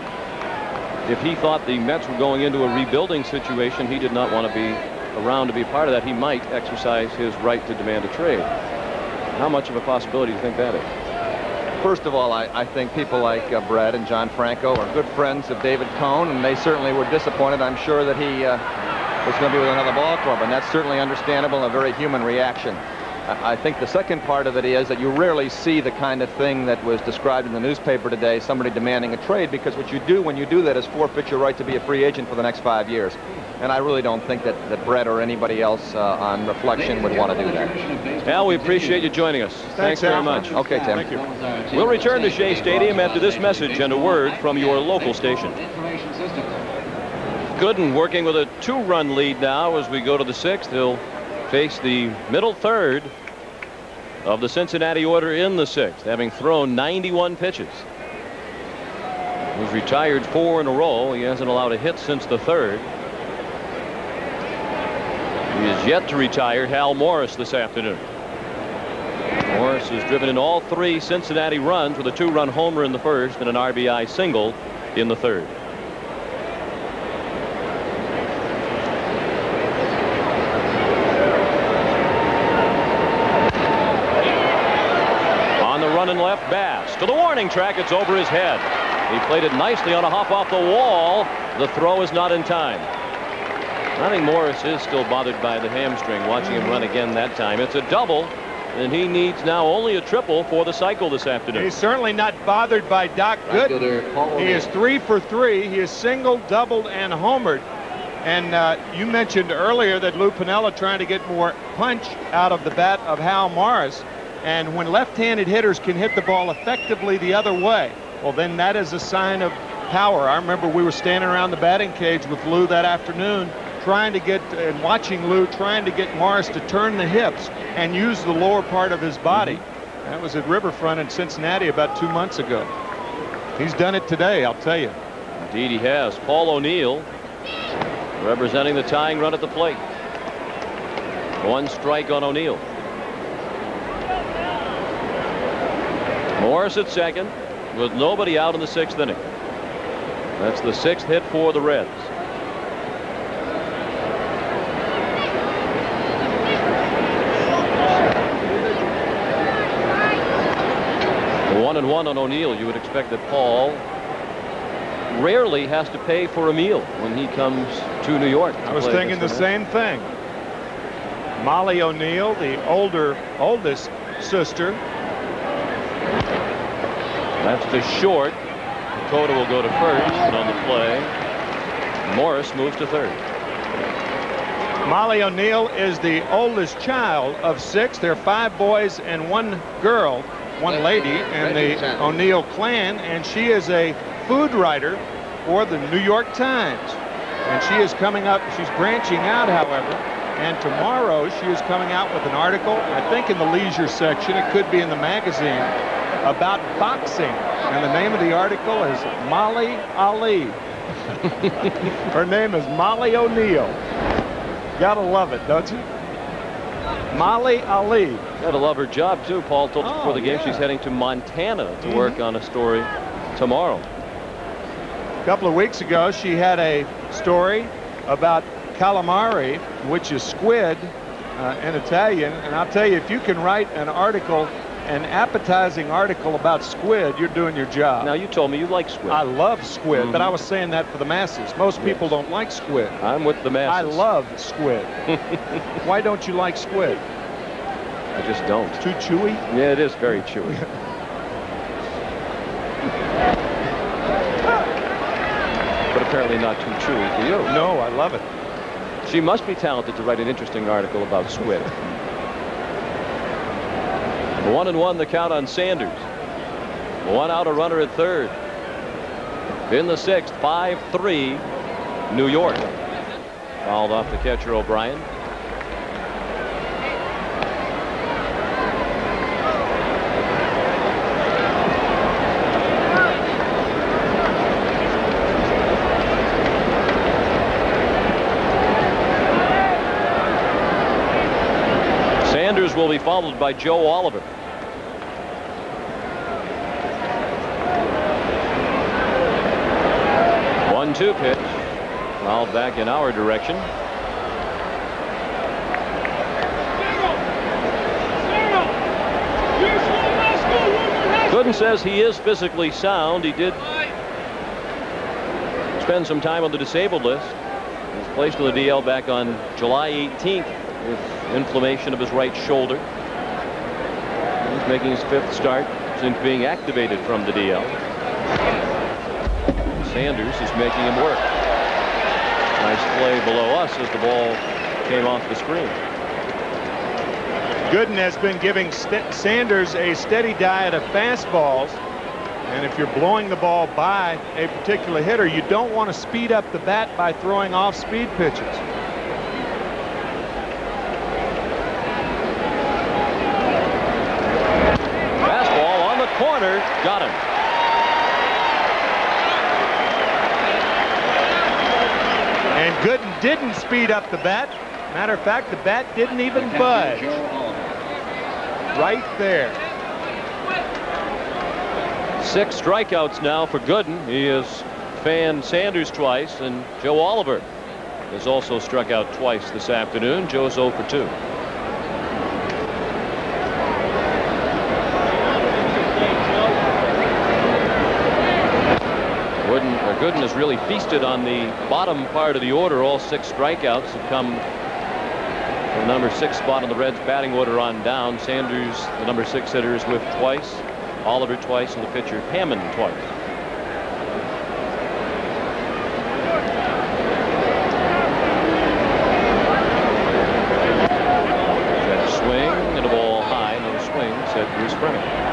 [SPEAKER 1] if he thought the Mets were going into a rebuilding situation, he did not want to be around to be part of that. He might exercise his right to demand a trade. How much of a possibility do you think that is?
[SPEAKER 5] First of all, I, I think people like uh, Bret and John Franco are good friends of David Cone, and they certainly were disappointed. I'm sure that he uh, was going to be with another ball club, and that's certainly understandable and a very human reaction. I think the second part of it is that you rarely see the kind of thing that was described in the newspaper today, somebody demanding a trade, because what you do when you do that is forfeit your right to be a free agent for the next five years. And I really don't think that, that Bret or anybody else uh, on reflection would want to do that.
[SPEAKER 1] Al, we appreciate you joining us. Thanks,
[SPEAKER 2] Thanks
[SPEAKER 1] very much.
[SPEAKER 5] Okay, Tim.
[SPEAKER 2] Thank you.
[SPEAKER 1] We'll return to Shea Stadium after this message and a word from your local station. Gooden working with a two-run lead now as we go to the sixth. He'll face the middle third of the Cincinnati order in the sixth, having thrown 91 pitches. He's retired four in a row. He hasn't allowed a hit since the third. He is yet to retire Hal Morris this afternoon. Morris has driven in all three Cincinnati runs with a two-run homer in the first and an RBI single in the third. On the run and left, Bass to the warning track. It's over his head. He played it nicely on a hop off the wall. The throw is not in time. I think Morris is still bothered by the hamstring. Watching him run again that time. It's a double, and he needs now only a triple for the cycle this afternoon.
[SPEAKER 2] He's certainly not bothered by Doc Gooden. He is three for three. He is single, doubled, and homered. And uh, you mentioned earlier that Lou Piniella trying to get more punch out of the bat of Hal Morris. And when left-handed hitters can hit the ball effectively the other way, well, then that is a sign of power. I remember we were standing around the batting cage with Lou that afternoon trying to get and watching Lou trying to get Morris to turn the hips and use the lower part of his body. Mm-hmm. That was at Riverfront in Cincinnati about two months ago. He's done it today, I'll tell you.
[SPEAKER 1] Indeed, he has. Paul O'Neill representing the tying run at the plate. One strike on O'Neill. Morris at second with nobody out in the sixth inning. That's the sixth hit for the Reds. One and one on O'Neill. You would expect that Paul rarely has to pay for a meal when he comes to New York.
[SPEAKER 2] I was thinking the same thing. Molly O'Neill, the older, oldest sister.
[SPEAKER 1] That's to short. Pecota will go to first, and on the play, Morris moves to third.
[SPEAKER 2] Molly O'Neill is the oldest child of six. There are five boys and one girl, one lady in the O'Neill clan, and she is a food writer for the New York Times. And she is coming up, she's branching out, however, and tomorrow she is coming out with an article, I think in the leisure section, it could be in the magazine, about boxing. And the name of the article is Molly Ali. Her name is Molly O'Neill. Gotta love it, don't you? Molly Ali.
[SPEAKER 1] Gotta love her job, too. Paul told us
[SPEAKER 2] Oh,
[SPEAKER 1] before the game
[SPEAKER 2] yeah.
[SPEAKER 1] she's heading to Montana to
[SPEAKER 2] Mhm.
[SPEAKER 1] work on a story tomorrow.
[SPEAKER 2] A couple of weeks ago, she had a story about calamari, which is squid uh, in Italian. And I'll tell you, if you can write an article, an appetizing article about squid, you're doing your job.
[SPEAKER 1] Now, you told me you like squid.
[SPEAKER 2] I love squid, but
[SPEAKER 1] Mhm.
[SPEAKER 2] I was saying that for the masses. Most people don't like squid.
[SPEAKER 1] I'm with the masses.
[SPEAKER 2] I love squid. Why don't you like squid?
[SPEAKER 1] I just don't.
[SPEAKER 2] Too chewy?
[SPEAKER 1] Yeah, it is very chewy. but apparently not too chewy for you.
[SPEAKER 2] No, I love it.
[SPEAKER 1] She must be talented to write an interesting article about squid. One and one, the count on Sanders. One out, a runner at third. In the sixth, 5-3, New York. Fouled off the catcher O'Brien. Sanders will be followed by Joe Oliver. One-two pitch. Fouled back in our direction. Gooden says he is physically sound. He did spend some time on the disabled list. He was placed on the DL back on July 18th with inflammation of his right shoulder. He's making his fifth start since being activated from the DL. Sanders is making him work. Nice play below us as the ball came off the screen.
[SPEAKER 2] Gooden has been giving St Sanders a steady diet of fastballs. And if you're blowing the ball by a particular hitter, you don't want to speed up the bat by throwing off-speed pitches.
[SPEAKER 1] Fastball on the corner. Got him.
[SPEAKER 2] And Gooden didn't speed up the bat. Matter of fact, the bat didn't even budge. Right there.
[SPEAKER 1] Six strikeouts now for Gooden. He has fanned Sanders twice, and Joe Oliver has also struck out twice this afternoon. Joe's 0 for 2. Gooden, has really feasted on the bottom part of the order. All six strikeouts have come from the number six spot on the Reds batting order on down. Sanders, the number six hitter, is with twice. Oliver twice, and the pitcher Hammond twice. That swing and a ball high, no swing, said Bruce Froemming.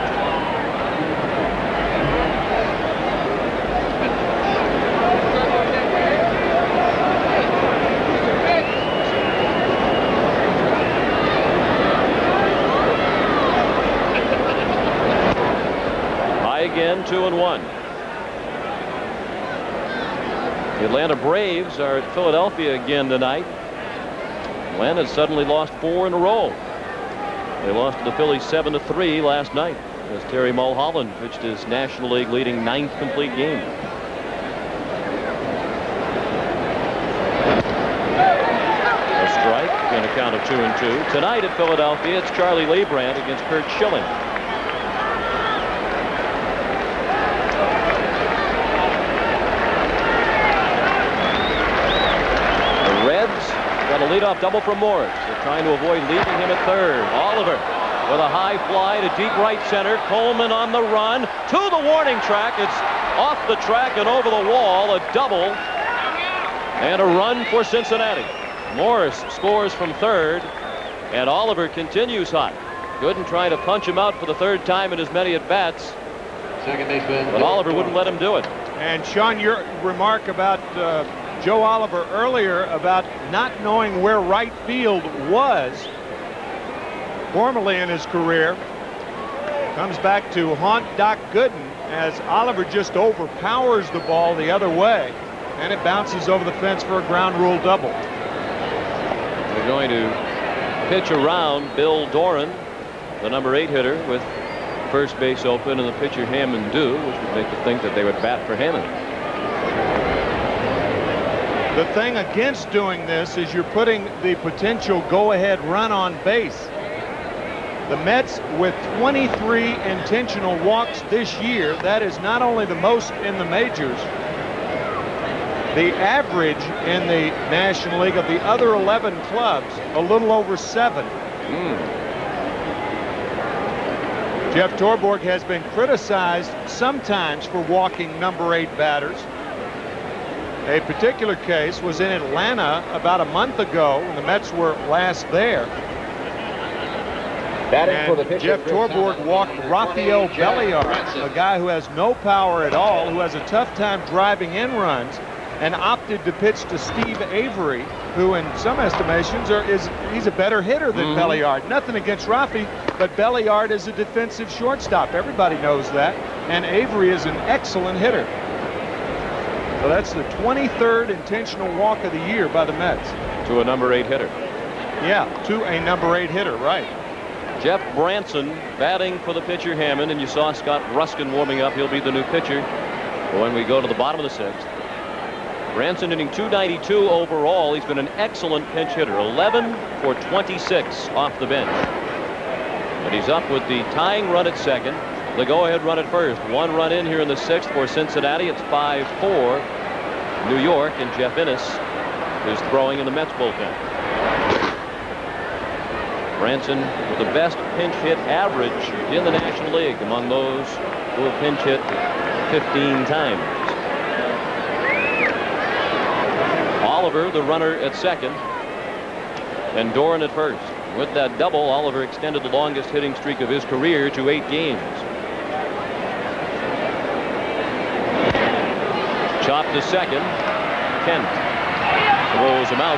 [SPEAKER 1] High again, two and one. The Atlanta Are at Philadelphia again tonight. Atlanta suddenly lost four in a row. They lost to the Phillies 7 to 3 last night as Terry Mulholland pitched his National League leading ninth complete game. A strike and a count of two and two. Tonight at Philadelphia, it's Charlie Leibrandt against Curt Schilling. The Reds got a leadoff double from Morris. They're trying to avoid leaving him at third. Oliver with a high fly to deep right center. Coleman on the run to the warning track. It's off the track and over the wall. A double and a run for Cincinnati. Morris scores from third and Oliver continues hot. Gooden trying to punch him out for the third time in as many at bats.
[SPEAKER 3] Second baseman.
[SPEAKER 1] But Oliver wouldn't let him do it.
[SPEAKER 2] And Sean, your remark about uh, Joe Oliver earlier about not knowing where right field was formerly in his career comes back to haunt Doc Gooden as Oliver just overpowers the ball the other way and it bounces over the fence for a ground rule double.
[SPEAKER 1] They're going to pitch around Bill Doran, the number eight hitter, with first base open and the pitcher Hammond do, which would make you think that they would bat for Hammond.
[SPEAKER 2] The thing against doing this is you're putting the potential go-ahead run on base. The Mets with 23 intentional walks this year, that is not only the most in the majors, the average in the National League of the other 11 clubs, a little over seven. Hmm. Jeff Torborg has been criticized sometimes for walking number eight batters. A particular case was in Atlanta about a month ago when the Mets were last there. And Jeff Torborg walked Rafael Belliard, a guy who has no power at all, who has a tough time driving in runs, and opted to pitch to Steve Avery, who in some estimations are, is he's a better hitter than mm -hmm. Belliard. Nothing against Rafi, but Belliard is a defensive shortstop. Everybody knows that. And Avery is an excellent hitter. So that's the 23rd intentional walk of the year by the Mets.
[SPEAKER 1] To a number eight hitter.
[SPEAKER 2] Yeah, to a number eight hitter, right.
[SPEAKER 1] Jeff Branson batting for the pitcher Hammond, and you saw Scott Ruskin warming up. He'll be the new pitcher when we go to the bottom of the sixth. Branson hitting 292 overall. He's been an excellent pinch hitter. 11 for 26 off the bench. And he's up with the tying run at second. The go-ahead run at first. One run in here in the sixth for Cincinnati. It's 5-4 New York, and Jeff Innis is throwing in the Mets bullpen. Branson with the best pinch hit average in the National League among those who have pinch hit 15 times. Oliver, the runner at second, and Doran at first. With that double, Oliver extended the longest hitting streak of his career to eight games. Chop to second. Kent throws him out.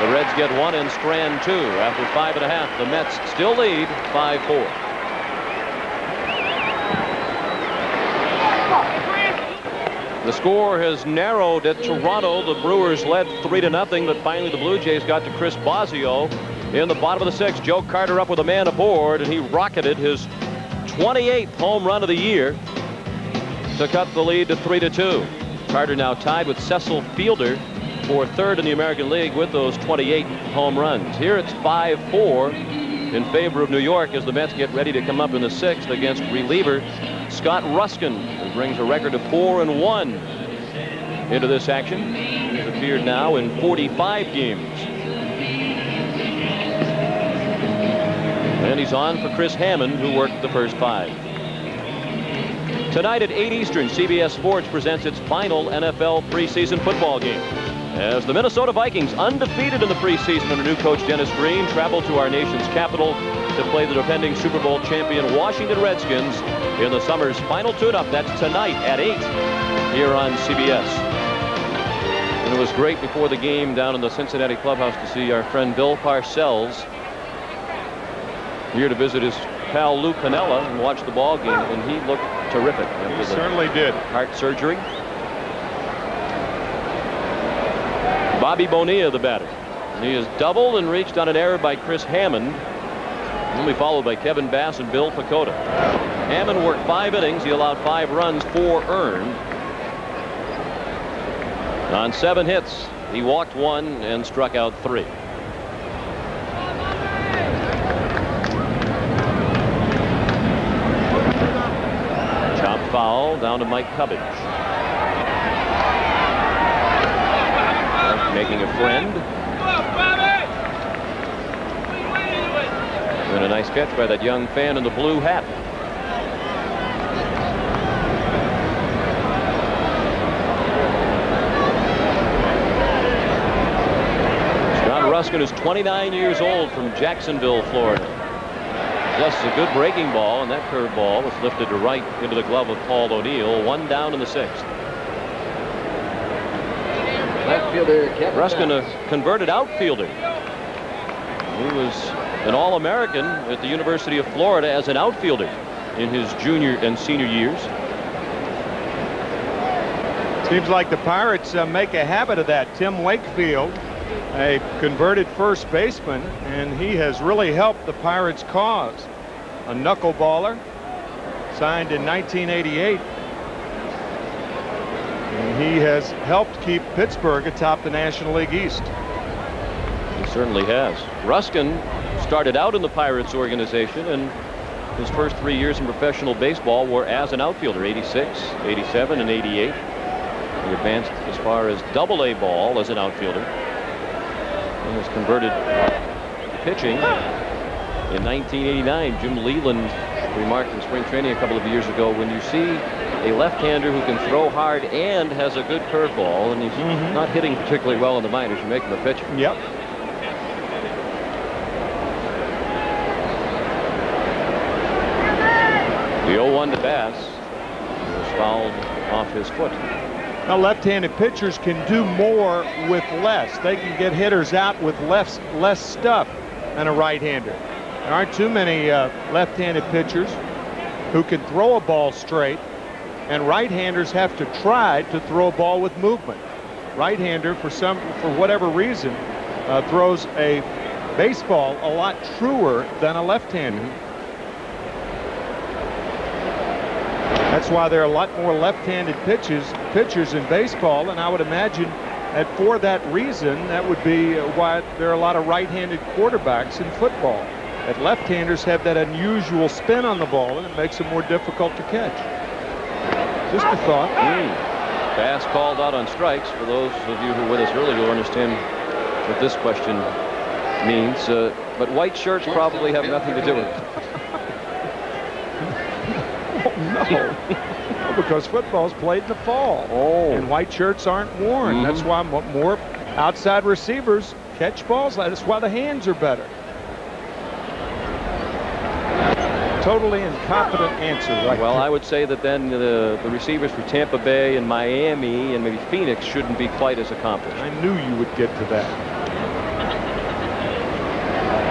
[SPEAKER 1] The Reds get one and Strand two. After five and a half, the Mets still lead 5-4. The score has narrowed at Toronto. The Brewers led 3 to nothing, but finally the Blue Jays got to Chris Bosio in the bottom of the sixth. Joe Carter up with a man aboard, and he rocketed his 28th home run of the year to cut the lead to 3 to 2. Carter now tied with Cecil Fielder for third in the American League with those 28 home runs. Here it's 5-4 in favor of New York as the Mets get ready to come up in the sixth against reliever Scott Ruskin, who brings a record of 4 and 1 into this action. He's appeared now in 45 games. And he's on for Chris Hammond, who worked the first five. Tonight at 8 Eastern, CBS Sports presents its final NFL preseason football game. As the Minnesota Vikings, undefeated in the preseason under new coach Dennis Green, travel to our nation's capital to play the defending Super Bowl champion Washington Redskins in the summer's final tune-up. That's tonight at 8 here on CBS. And it was great before the game down in the Cincinnati clubhouse to see our friend Bill Parcells here to visit his pal Lou Piniella and watch the ball game, and he looked terrific.
[SPEAKER 2] He certainly did.
[SPEAKER 1] Heart surgery. Bobby Bonilla, the batter. And he is doubled and reached on an error by Chris Hammond. Only followed by Kevin Bass and Bill Pecota. Hammond worked five innings. He allowed five runs, four earned. On seven hits, he walked one and struck out three. Chopped foul down to Mike Cubbage. Making a friend. And a nice catch by that young fan in the blue hat. Ruskin is 29 years old from Jacksonville, Florida. Plus a good breaking ball, and that curveball was lifted to right into the glove of Paul O'Neill. One down in the sixth. Left fielder, Ruskin, a converted outfielder. He was an All-American at the University of Florida as an outfielder in his junior and senior years.
[SPEAKER 2] Seems like the Pirates uh, make a habit of that. Tim Wakefield, a converted first baseman, and he has really helped the Pirates' cause. A knuckleballer, signed in 1988. And he has helped keep Pittsburgh atop the National League East.
[SPEAKER 1] He certainly has. Ruskin started out in the Pirates organization and his first three years in professional baseball were as an outfielder 86 87 and 88 he advanced as far as double A ball as an outfielder was converted pitching. In 1989, Jim Leyland remarked in spring training a couple of years ago, when you see a left-hander who can throw hard and has a good curveball, and he's mm -hmm. not hitting particularly well in the minors, you make him a pitcher.
[SPEAKER 2] Yep.
[SPEAKER 1] The 0-1 to Bass was fouled off his foot.
[SPEAKER 2] Now, left-handed pitchers can do more with less. They can get hitters out with less less stuff than a right-hander. There aren't too many uh, left-handed pitchers who can throw a ball straight, and right-handers have to try to throw a ball with movement. Right-hander, for some, for whatever reason, uh, throws a baseball a lot truer than a left-hander. That's why there are a lot more left-handed pitches, pitchers in baseball, and I would imagine that for that reason, that would be why there are a lot of right-handed quarterbacks in football. That left-handers have that unusual spin on the ball, and it makes them more difficult to catch. Just a thought.
[SPEAKER 1] Mm. Bass called out on strikes. For those of you who were with us earlier, you'll understand what this question means. Uh, but white shirts probably have nothing to do with it.
[SPEAKER 2] Because football's played in the fall.
[SPEAKER 1] Oh.
[SPEAKER 2] And white shirts aren't worn.
[SPEAKER 1] Mhm.
[SPEAKER 2] That's why mo- more outside receivers catch balls. That's why the hands are better. Totally incompetent answer right
[SPEAKER 1] Well,
[SPEAKER 2] there.
[SPEAKER 1] I would say that then the, the receivers for Tampa Bay and Miami and maybe Phoenix shouldn't be quite as accomplished.
[SPEAKER 2] I knew you would get to that.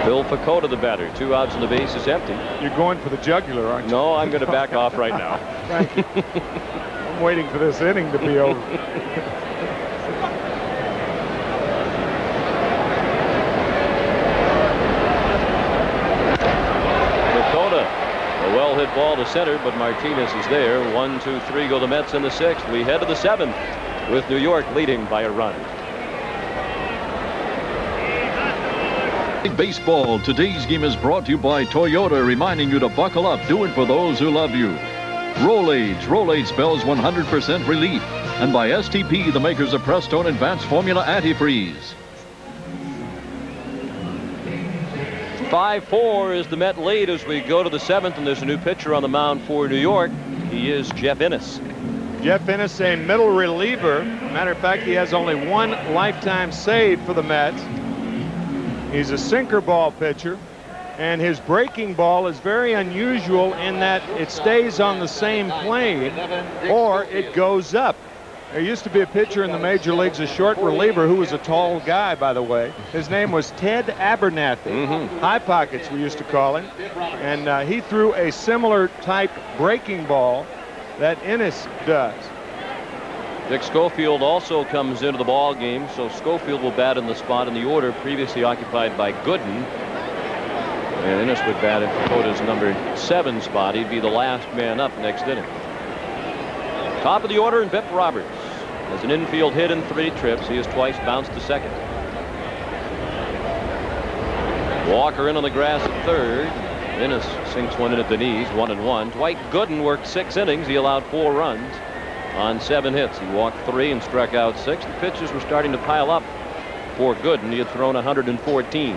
[SPEAKER 1] Bill Pecota, the batter. Two outs and the base is empty.
[SPEAKER 2] You're going for the jugular, aren't you?
[SPEAKER 1] No, I'm going to back off right now.
[SPEAKER 2] Thank you. I'm waiting for this inning to be over.
[SPEAKER 1] Pecota, a well hit ball to center, but Martinez is there. One, two, three go the Mets in the sixth. We head to the seventh with New York leading by a run.
[SPEAKER 4] Baseball. Today's game is brought to you by Toyota, reminding you to buckle up. Do it for those who love you. Rolaids. Rolaids spells 100% relief. And by STP, the makers of Prestone Advanced Formula Antifreeze.
[SPEAKER 1] 5-4 is the Met lead as we go to the seventh, and there's a new pitcher on the mound for New York. He is Jeff Innis.
[SPEAKER 2] Jeff Innis, a middle reliever. Matter of fact, he has only one lifetime save for the Mets. He's a sinker ball pitcher, and his breaking ball is very unusual in that it stays on the same plane or it goes up. There used to be a pitcher in the major leagues, a short reliever who was a tall guy, by the way. His name was Ted Abernathy. High pockets, we used to call him. And uh, he threw a similar type breaking ball that Innis does.
[SPEAKER 1] Dick Schofield also comes into the ball game, so Schofield will bat in the spot in the order previously occupied by Gooden. And Innis would bat in Pecota's number seven spot. He'd be the last man up next inning. Top of the order, and Bip Roberts has an infield hit in three trips. He has twice bounced to second. Walker in on the grass at third. Innis sinks one in at the knees, one and one. Dwight Gooden worked six innings. He allowed four runs on seven hits. He walked three and struck out six. The pitches were starting to pile up for Gooden. He had thrown 114.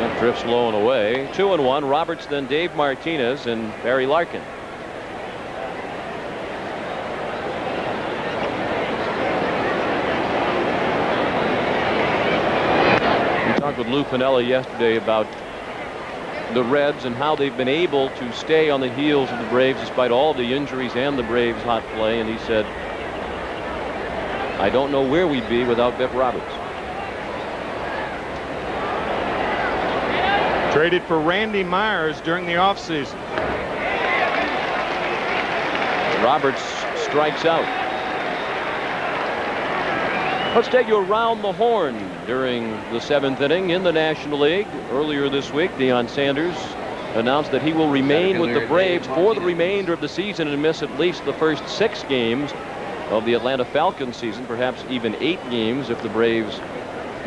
[SPEAKER 1] That drifts low and away. Two and one. Roberts, then Dave Martinez and Barry Larkin. We talked with Lou Piniella yesterday about the Reds and how they've been able to stay on the heels of the Braves despite all the injuries and the Braves hot play. And he said, I don't know where we'd be without Bip Roberts.
[SPEAKER 2] Traded for Randy Myers during the offseason.
[SPEAKER 1] Roberts strikes out. Let's take you around the horn during the seventh inning in the National League. Earlier this week, Deion Sanders announced that he will remain with the Braves for the remainder of the season and miss at least the first six games of the Atlanta Falcons season, perhaps even eight games if the Braves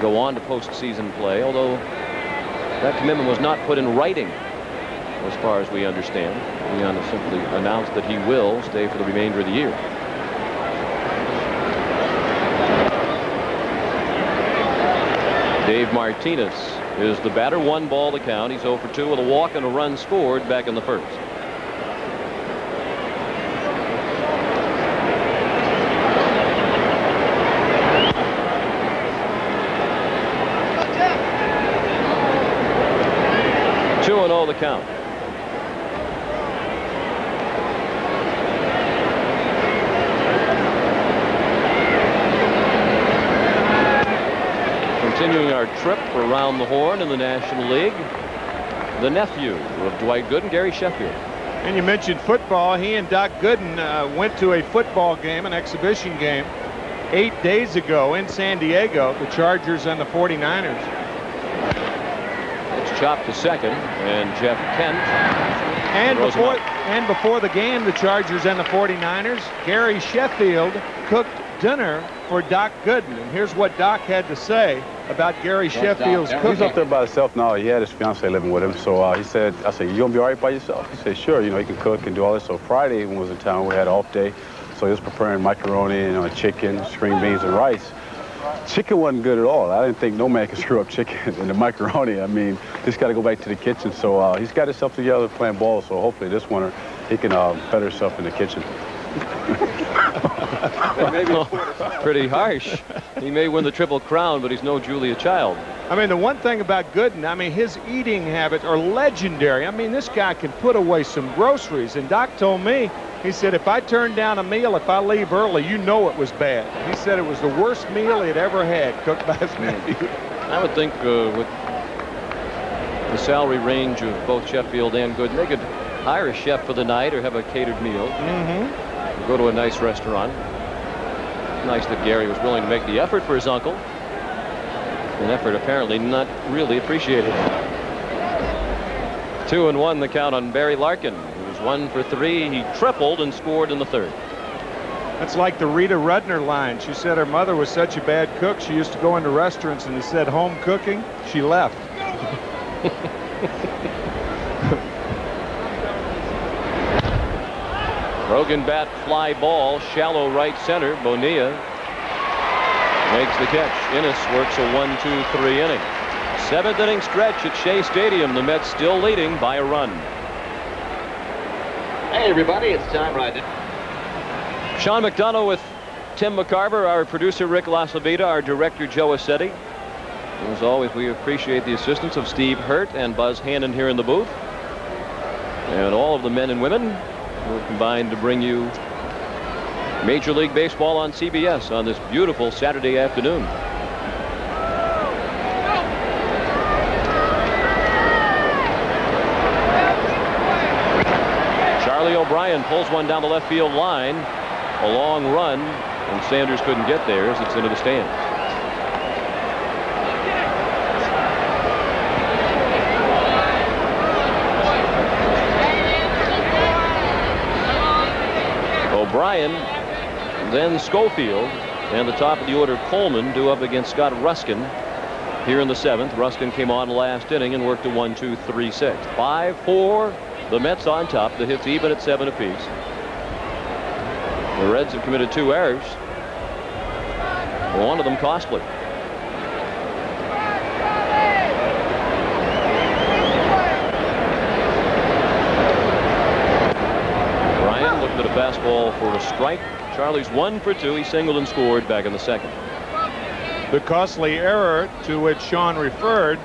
[SPEAKER 1] go on to postseason play, although that commitment was not put in writing as far as we understand. Has simply announced that he will stay for the remainder of the year. Dave Martinez is the batter. One ball to count. He's 0 for 2 with a walk and a run scored back in the first. Two and 0 the count. Continuing our trip around the horn in the National League, the nephew of Dwight Gooden, Gary Sheffield.
[SPEAKER 2] And you mentioned football. He and Doc Gooden uh, went to a football game, an exhibition game, eight days ago in San Diego, the Chargers and the 49ers.
[SPEAKER 1] It's chopped to second, and Jeff Kent
[SPEAKER 2] and before, and before the game, the Chargers and the 49ers, Gary Sheffield cooked dinner for Doc Gooden. And here's what Doc had to say about Gary Sheffield's cooking.
[SPEAKER 6] He's up there by himself now. He had his fiance living with him. So uh, he said, I said, you gonna be all right by yourself? He said, sure. You know, he can cook and do all this. So Friday when we was in town, we had off day. So he was preparing macaroni, you know, chicken, string beans, and rice. Chicken wasn't good at all. I didn't think no man could screw up chicken and the macaroni. I mean, just got to go back to the kitchen. So uh, he's got himself together playing ball. So hopefully this winter he can uh, better himself in the kitchen.
[SPEAKER 1] Pretty harsh. He may win the Triple Crown, but he's no Julia Child.
[SPEAKER 2] I mean, the one thing about Gooden, I mean, his eating habits are legendary. I mean, this guy can put away some groceries. And Doc told me, he said, if I turn down a meal, if I leave early, you know it was bad. He said it was the worst meal he'd ever had cooked by his nephew.
[SPEAKER 1] I would think uh, with the salary range of both Sheffield and Gooden, they could hire a chef for the night or have a catered meal.
[SPEAKER 2] Mm -hmm.
[SPEAKER 1] Go to a nice restaurant. Nice that Gary was willing to make the effort for his uncle. An effort apparently not really appreciated. Two and one the count on Barry Larkin, who was one for three. He tripled and scored in the third.
[SPEAKER 2] That's like the Rita Rudner line. She said her mother was such a bad cook. She used to go into restaurants and he said home cooking. She left.
[SPEAKER 1] Brogan bat fly ball, shallow right center. Bonilla makes the catch. Innis works a one, two, three inning. Seventh inning stretch at Shea Stadium. The Mets still leading by a run.
[SPEAKER 3] Hey, everybody, it's time right now.
[SPEAKER 1] Sean McDonough with Tim McCarver, our producer Rick Lasavita, our director Joe Aceti. As always, we appreciate the assistance of Steve Hurt and Buzz Hannon here in the booth. And all of the men and women will combine to bring you Major League Baseball on CBS on this beautiful Saturday afternoon. Charlie O'Brien pulls one down the left field line. A long run, and Sanders couldn't get there as it's into the stands. Bryan, then Schofield, and the top of the order Coleman do up against Scott Ruskin here in the seventh. Ruskin came on last inning and worked a one, two, three, six, five, four. The Mets on top. The hits even at seven apiece. The Reds have committed two errors. One of them costly. Fastball for a strike. Charlie's one for two. He singled and scored back in the second.
[SPEAKER 2] The costly error to which Sean referred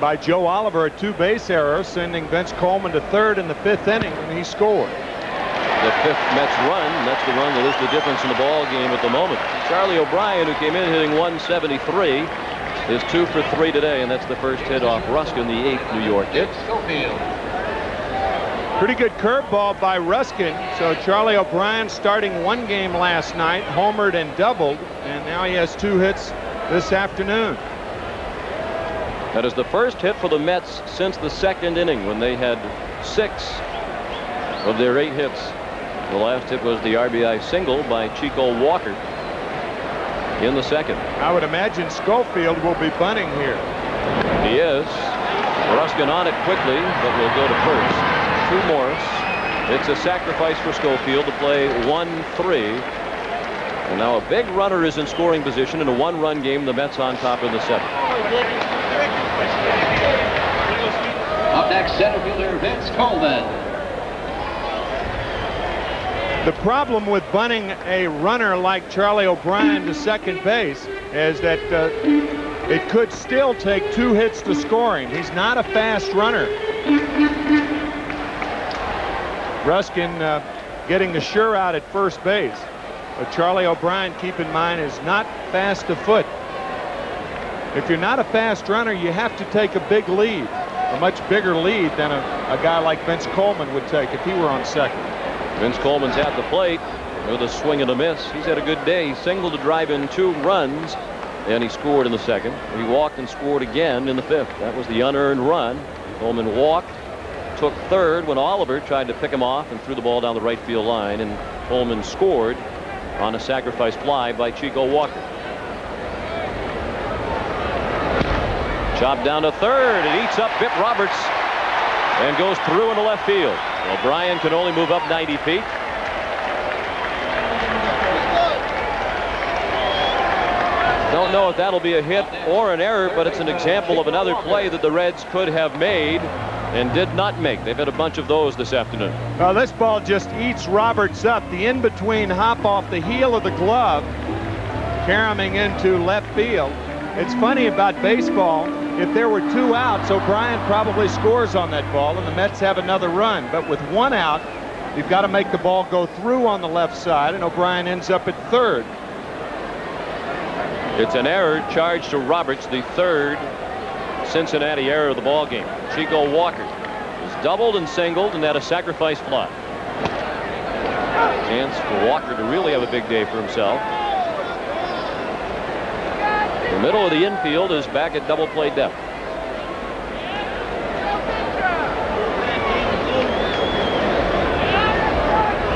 [SPEAKER 2] by Joe Oliver, a two-base error, sending Vince Coleman to third in the fifth inning, and he scored.
[SPEAKER 1] The fifth Mets run, that's the run that is the difference in the ball game at the moment. Charlie O'Brien, who came in hitting 173, is two for three today, and that's the first hit off Ruskin, the eighth New York hit.
[SPEAKER 2] Pretty good curveball by Ruskin. So Charlie O'Brien starting one game last night, homered and doubled, and now he has two hits this afternoon.
[SPEAKER 1] That is the first hit for the Mets since the second inning when they had six of their eight hits. The last hit was the RBI single by Chico Walker in the second.
[SPEAKER 2] I would imagine Schofield will be bunting here.
[SPEAKER 1] He is. Ruskin on it quickly, but will go to first to Morris. It's a sacrifice for Schofield to play 1-3. And now a big runner is in scoring position in a one-run game. The Mets on top in the seventh.
[SPEAKER 3] Up next, center fielder Vince Coleman.
[SPEAKER 2] The problem with bunting a runner like Charlie O'Brien to second base is that uh, it could still take two hits to scoring. He's not a fast runner. Ruskin uh, getting the sure out at first base. But Charlie O'Brien, keep in mind, is not fast afoot. If you're not a fast runner, you have to take a big lead, a much bigger lead than a, a guy like Vince Coleman would take if he were on second.
[SPEAKER 1] Vince Coleman's at the plate with a swing and a miss. He's had a good day. He singled to drive in two runs, and he scored in the second. He walked and scored again in the fifth. That was the unearned run. Coleman walked, took third when Oliver tried to pick him off and threw the ball down the right field line, and Coleman scored on a sacrifice fly by Chico Walker. Chopped down to third. It eats up Bip Roberts and goes through into left field. O'Brien can only move up 90 feet. Don't know if that'll be a hit or an error, but it's an example of another play that the Reds could have made and did not make. They've had a bunch of those this afternoon.
[SPEAKER 2] Well, this ball just eats Roberts up. The in-between hop off the heel of the glove, caroming into left field. It's funny about baseball. If there were two outs, O'Brien probably scores on that ball, and the Mets have another run. But with one out, you've got to make the ball go through on the left side, and O'Brien ends up at third.
[SPEAKER 1] It's an error charged to Roberts, the third Cincinnati error of the ball game. Chico Walker is doubled and singled and had a sacrifice fly. Chance for Walker to really have a big day for himself. The middle of the infield is back at double play depth.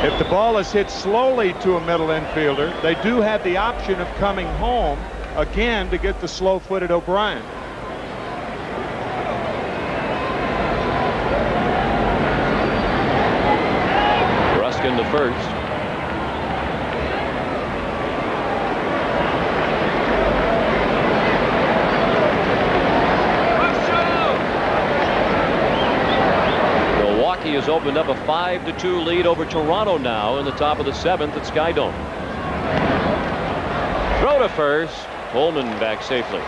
[SPEAKER 2] If the ball is hit slowly to a middle infielder, they do have the option of coming home again to get the slow-footed O'Brien.
[SPEAKER 1] Ruskin to first. Milwaukee has opened up a 5 to 2 lead over Toronto now in the top of the seventh at Skydome. Throw to first. Coleman back safely.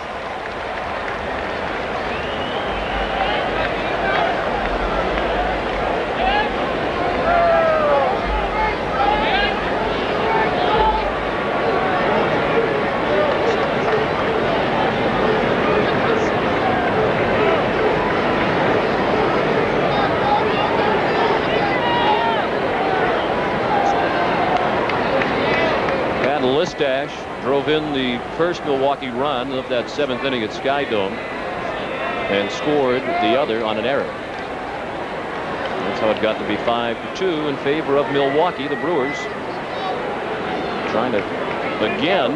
[SPEAKER 1] Drove in the first Milwaukee run of that seventh inning at Skydome and scored the other on an error. That's how it got to be 5 to 2 in favor of Milwaukee. The Brewers trying to again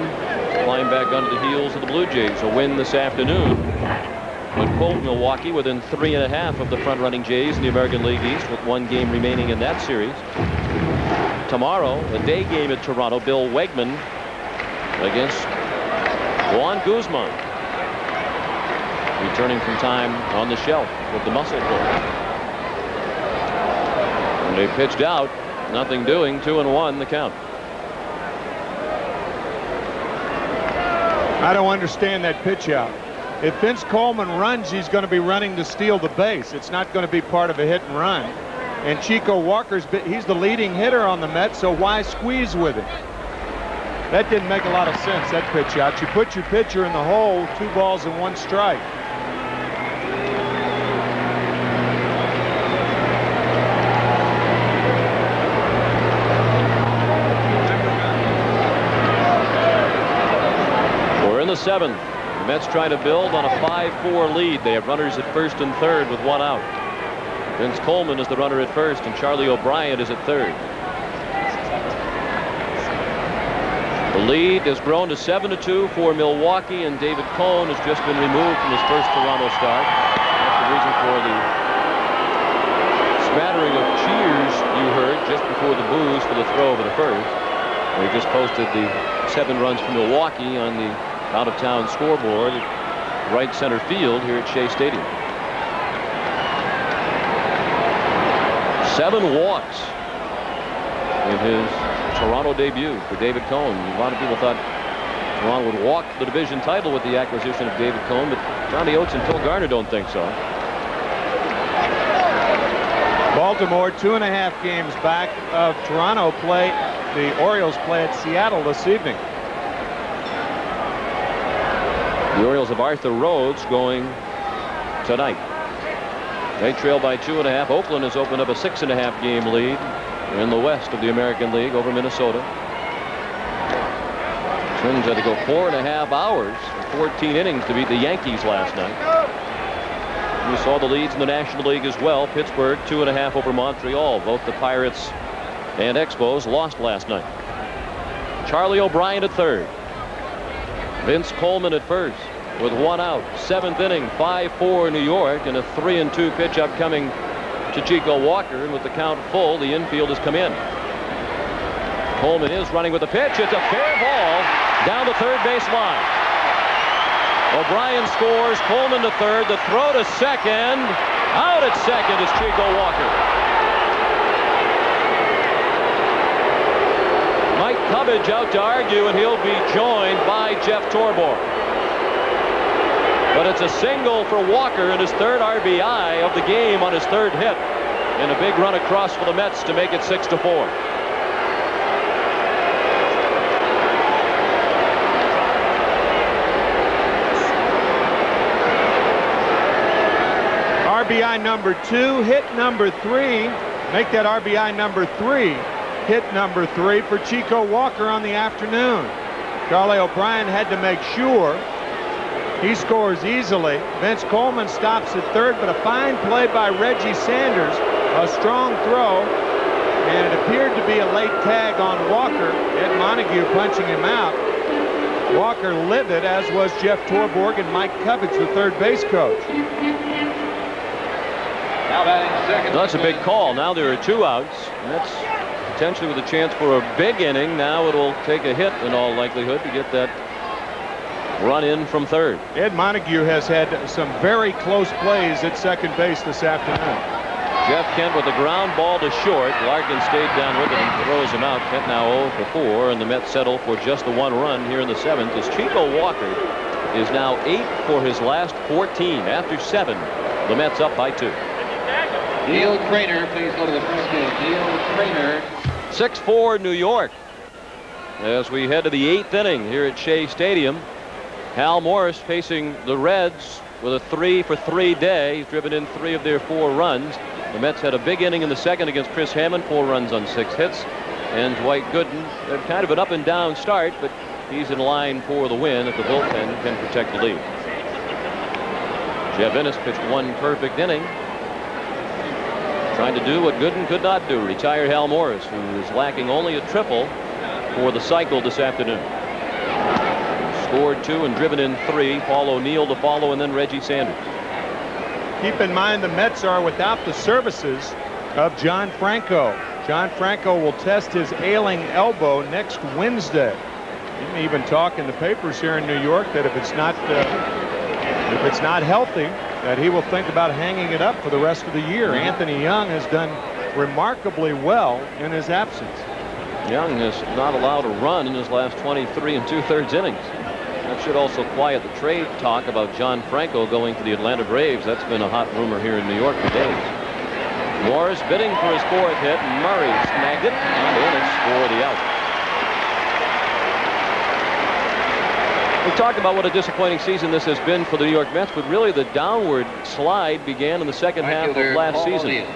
[SPEAKER 1] climb back under the heels of the Blue Jays. A win this afternoon would quote Milwaukee within three and a half of the front running Jays in the American League East with one game remaining in that series. Tomorrow, a day game at Toronto, Bill Wegman against Juan Guzman. Returning from time on the shelf with the muscle pull. And they pitched out, nothing doing, two and one the count.
[SPEAKER 2] I don't understand that pitch out. If Vince Coleman runs, he's going to be running to steal the base. It's not going to be part of a hit and run. And Chico Walker's he's the leading hitter on the Mets, so why squeeze with him? That didn't make a lot of sense, that pitch out. You put your pitcher in the hole, two balls and one strike.
[SPEAKER 1] We're in the seventh. The Mets trying to build on a 5-4 lead. They have runners at first and third with one out. Vince Coleman is the runner at first, and Charlie O'Brien is at third. Lead has grown to 7 to 2 for Milwaukee, and David Cone has just been removed from his first Toronto start. That's the reason for the smattering of cheers you heard just before the boos for the throw over the first. We just posted the seven runs for Milwaukee on the out-of-town scoreboard right center field here at Shea Stadium. Seven walks in his Toronto debut for David Cone. A lot of people thought Toronto would walk the division title with the acquisition of David Cone, but Johnny Oates and Phil Garner don't think so.
[SPEAKER 2] Baltimore, two and a half games back of Toronto play. The Orioles play at Seattle this evening.
[SPEAKER 1] The Orioles of Arthur Rhodes going tonight. They trail by two and a half. Oakland has opened up a six and a half game lead in the west of the American League over Minnesota. Twins had to go four and a half hours, 14 innings to beat the Yankees last night. We saw the leads in the National League as well. Pittsburgh two and a half over Montreal. Both the Pirates and Expos lost last night. Charlie O'Brien at third. Vince Coleman at first with one out. Seventh inning, 5-4 New York, and a 3 and 2 pitch upcoming to Chico Walker. And with the count full, the infield has come in. Coleman is running with the pitch. It's a fair ball down the third base line. O'Brien scores. Coleman to third. The throw to second. Out at second is Chico Walker. Mike Cubbage out to argue, and he'll be joined by Jeff Torborg. But it's a single for Walker in his third RBI of the game on his third hit. And a big run across for the Mets to make it 6 to 4.
[SPEAKER 2] RBI number two, hit number three. Make that RBI number three, hit number three for Chico Walker on the afternoon. Charlie O'Brien had to make sure he scores easily. Vince Coleman stops at third, but a fine play by Reggie Sanders. A strong throw, and it appeared to be a late tag on Walker. Ed Montague punching him out. Walker livid, as was Jeff Torborg and Mike Cubbage, the third base coach.
[SPEAKER 3] Now batting second.
[SPEAKER 1] That's a big call. Now there are two outs. And that's potentially with a chance for a big inning. Now it'll take a hit in all likelihood to get that run in from third.
[SPEAKER 2] Ed Montague has had some very close plays at second base this afternoon.
[SPEAKER 1] Jeff Kent with a ground ball to short. Larkin stayed down with it and throws him out. Kent now 0 for 4, and the Mets settle for just the one run here in the seventh as Chico Walker is now 8 for his last 14. After 7, the Mets up by 2.
[SPEAKER 3] Neil Craner, please go to the first gate. Neil Craner.
[SPEAKER 1] 6-4 New York. As we head to the eighth inning here at Shea Stadium. Hal Morris facing the Reds with a three for three day. He's driven in three of their four runs. The Mets had a big inning in the second against Chris Hammond, four runs on six hits. And Dwight Gooden kind of an up and down start, but he's in line for the win if the bullpen can protect the lead. Jeff Innis pitched one perfect inning. Trying to do what Gooden could not do. Retired Hal Morris, who is lacking only a triple for the cycle this afternoon. Scored two and driven in three. Paul O'Neill to follow, and then Reggie Sanders.
[SPEAKER 2] Keep in mind the Mets are without the services of John Franco. John Franco will test his ailing elbow next Wednesday. You may even talk in the papers here in New York that if it's not uh, if it's not healthy, that he will think about hanging it up for the rest of the year. Anthony Young has done remarkably well in his absence.
[SPEAKER 1] Young is not allowed to run in his last 23 and two-thirds innings. That should also quiet the trade talk about John Franco going to the Atlanta Braves. That's been a hot rumor here in New York for days. Morris bidding for his fourth hit. Murray snagged it and Innis for the out. We talked about what a disappointing season this has been for the New York Mets, but really the downward slide began in the second half of last season.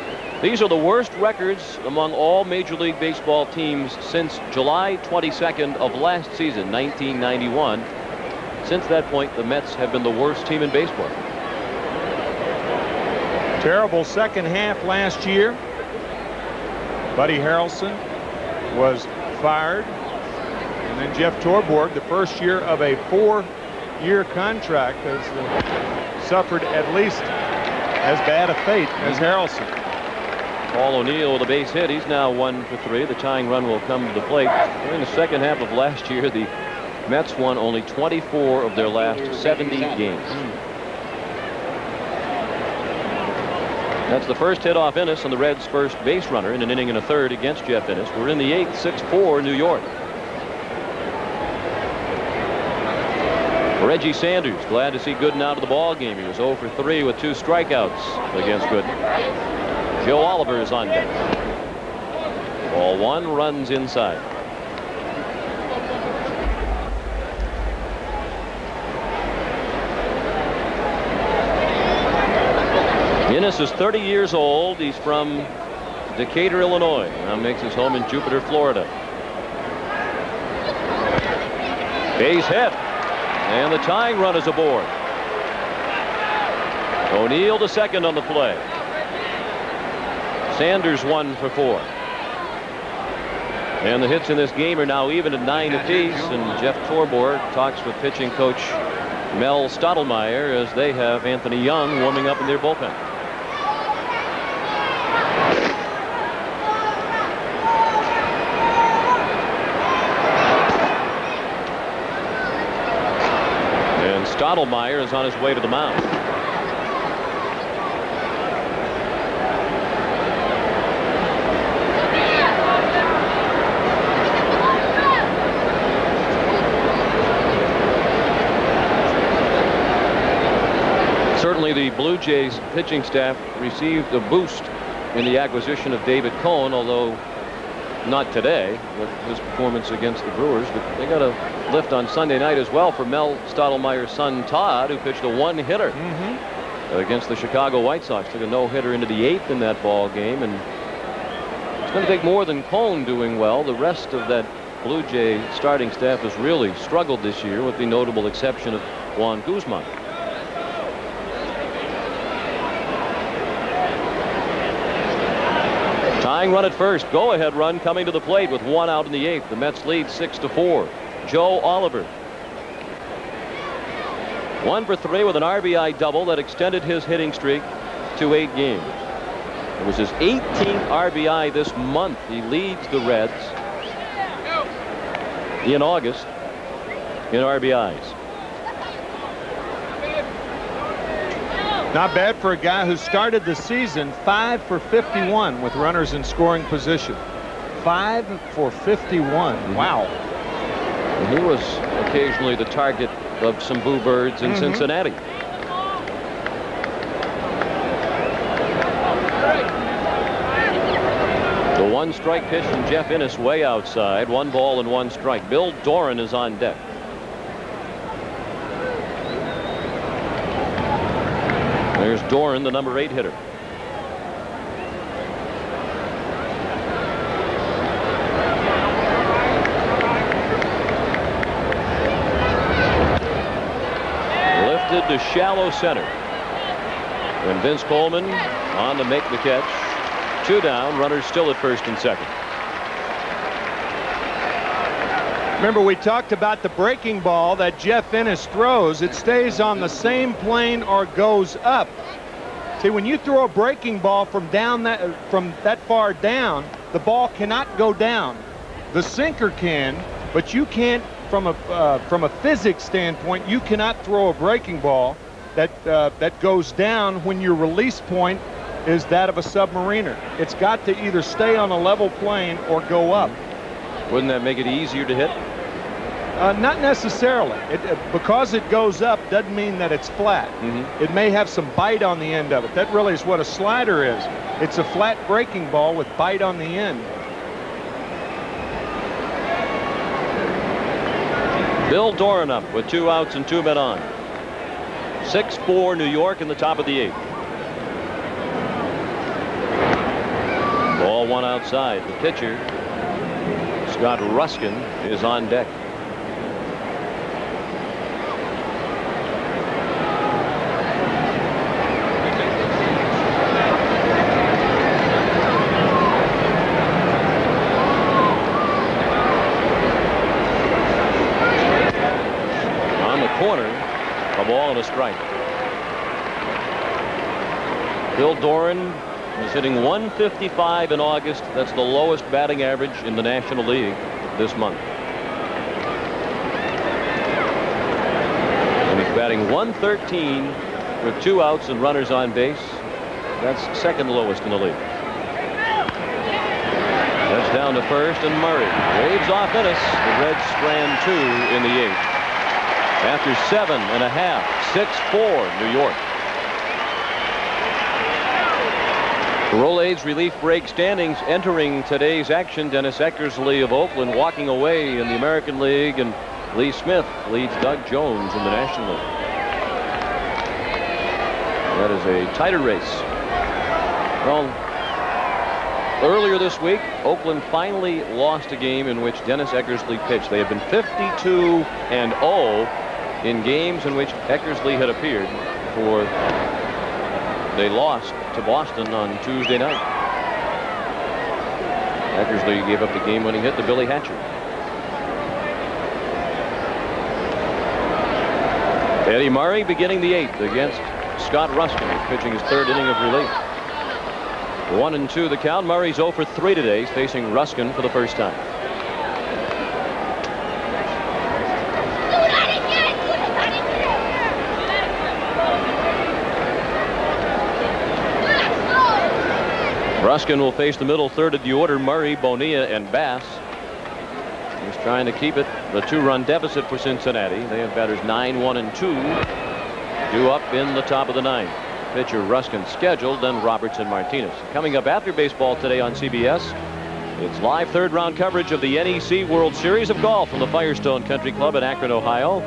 [SPEAKER 1] These are the worst records among all Major League Baseball teams since July 22nd of last season, 1991. Since that point, the Mets have been the worst team in baseball.
[SPEAKER 2] Terrible second half last year. Buddy Harrelson was fired. And then Jeff Torborg, the first year of a four-year contract, has uh, suffered at least as bad a fate as Harrelson.
[SPEAKER 1] Paul O'Neill with a base hit. He's now one for three. The tying run will come to the plate. During the second half of last year, the Mets won only 24 of their last 70 games. That's the first hit off Innis and the Reds' first base runner in an inning and a third against Jeff Innis. We're in the eighth, 6-4 New York. Reggie Sanders, glad to see Gooden out of the ball game. He was 0 for 3 with two strikeouts against Gooden. Joe Oliver is on deck. Ball one runs inside. Innis is 30 years old. He's from Decatur, Illinois. Now makes his home in Jupiter, Florida. Base hit. And the tying run is aboard. O'Neill to second on the play. Sanders one for four. And the hits in this game are now even at nine apiece. And Jeff Torborg talks with pitching coach Mel Stottlemyre as they have Anthony Young warming up in their bullpen. And Stottlemyre is on his way to the mound. Certainly the Blue Jays pitching staff received a boost in the acquisition of David Cone, although not today with his performance against the Brewers, but they got a lift on Sunday night as well for Mel Stottlemyre's son Todd, who pitched a one-hitter mm-hmm. against the Chicago White Sox. Took a no-hitter into the eighth in that ball game, and it's going to take more than Cone doing well. The rest of that Blue Jay starting staff has really struggled this year, with the notable exception of Juan Guzman. Tying run at first. Go ahead run coming to the plate with one out in the eighth. The Mets lead six to four. Joe Oliver. One for three with an RBI double that extended his hitting streak to eight games. It was his 18th RBI this month. He leads the Reds in August in RBIs.
[SPEAKER 2] Not bad for a guy who started the season 5 for 51 with runners in scoring position. 5 for 51. Mm-hmm. Wow.
[SPEAKER 1] And he was occasionally the target of some boo birds in mm-hmm. Cincinnati. The one strike pitch from Jeff Innis way outside. One ball and one strike. Bill Doran is on deck. There's Doran, the number eight hitter. Lifted to shallow center. And Vince Coleman on to make the catch. Two down, runners still at first and second.
[SPEAKER 2] Remember, we talked about the breaking ball that Jeff Innis throws. It stays on the same plane or goes up. See, when you throw a breaking ball from down that from that far down, the ball cannot go down. The sinker can, but you can't from a uh, from a physics standpoint. You cannot throw a breaking ball that uh, that goes down when your release point is that of a submariner. It's got to either stay on a level plane or go up.
[SPEAKER 1] Wouldn't that make it easier to hit?
[SPEAKER 2] Uh, not necessarily. It, uh, because it goes up doesn't mean that it's flat. It may have some bite on the end of it. That really is what a slider is. It's a flat breaking ball with bite on the end.
[SPEAKER 1] Bill Doran up with two outs and two men on. 6-4 New York in the top of the eighth. Ball one outside. The pitcher, Scott Ruskin, is on deck. On the corner, a strike. Bill Doran is hitting 155 in August. That's the lowest batting average in the National League this month. And he's batting 113 with two outs and runners on base. That's second lowest in the league. That's down to first, and Murray waves off Innis. The Reds strand two in the eighth. After seven and a half, 6-4 New York. Rolaids relief break standings entering today's action. Dennis Eckersley of Oakland walking away in the American League, and Lee Smith leads Doug Jones in the National League. That is a tighter race Well, earlier this week, Oakland finally lost a game in which Dennis Eckersley pitched. They had been 52 and 0 in games in which Eckersley had appeared for they lost to Boston on Tuesday night. Eckersley gave up the game-winning hit to Billy Hatcher. Eddie Murray beginning the eighth against Scott Ruskin, pitching his third inning of relief. One and two the count. Murray's 0 for 3 today. Facing Ruskin for the first time. Ruskin will face the middle third of the order. Murray, Bonilla, and Bass. He's trying to keep it the two-run deficit for Cincinnati. They have batters 9, 1, and 2 due up in the top of the ninth. Pitcher Ruskin scheduled, then Robertson Martinez. Coming up after baseball today on CBS, it's live third round coverage of the NEC World Series of Golf from the Firestone Country Club in Akron, Ohio,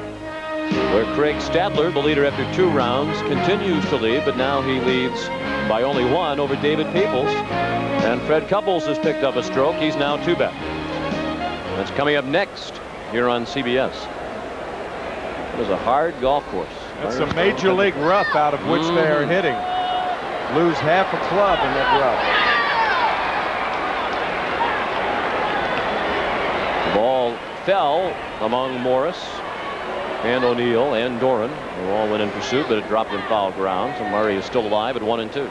[SPEAKER 1] where Craig Stadler, the leader after two rounds, continues to lead, but now he leads by only one over David Peoples. And Fred Couples has picked up a stroke. He's now two back. That's coming up next here on CBS. It was a hard golf course.
[SPEAKER 2] That's a major league rough out of which mm. they are mm-hmm. hitting. Lose half a club in that
[SPEAKER 1] rough. The ball fell among Morris and O'Neill and Doran. They all went in pursuit, but it dropped in foul ground. So Murray is still alive at one and two.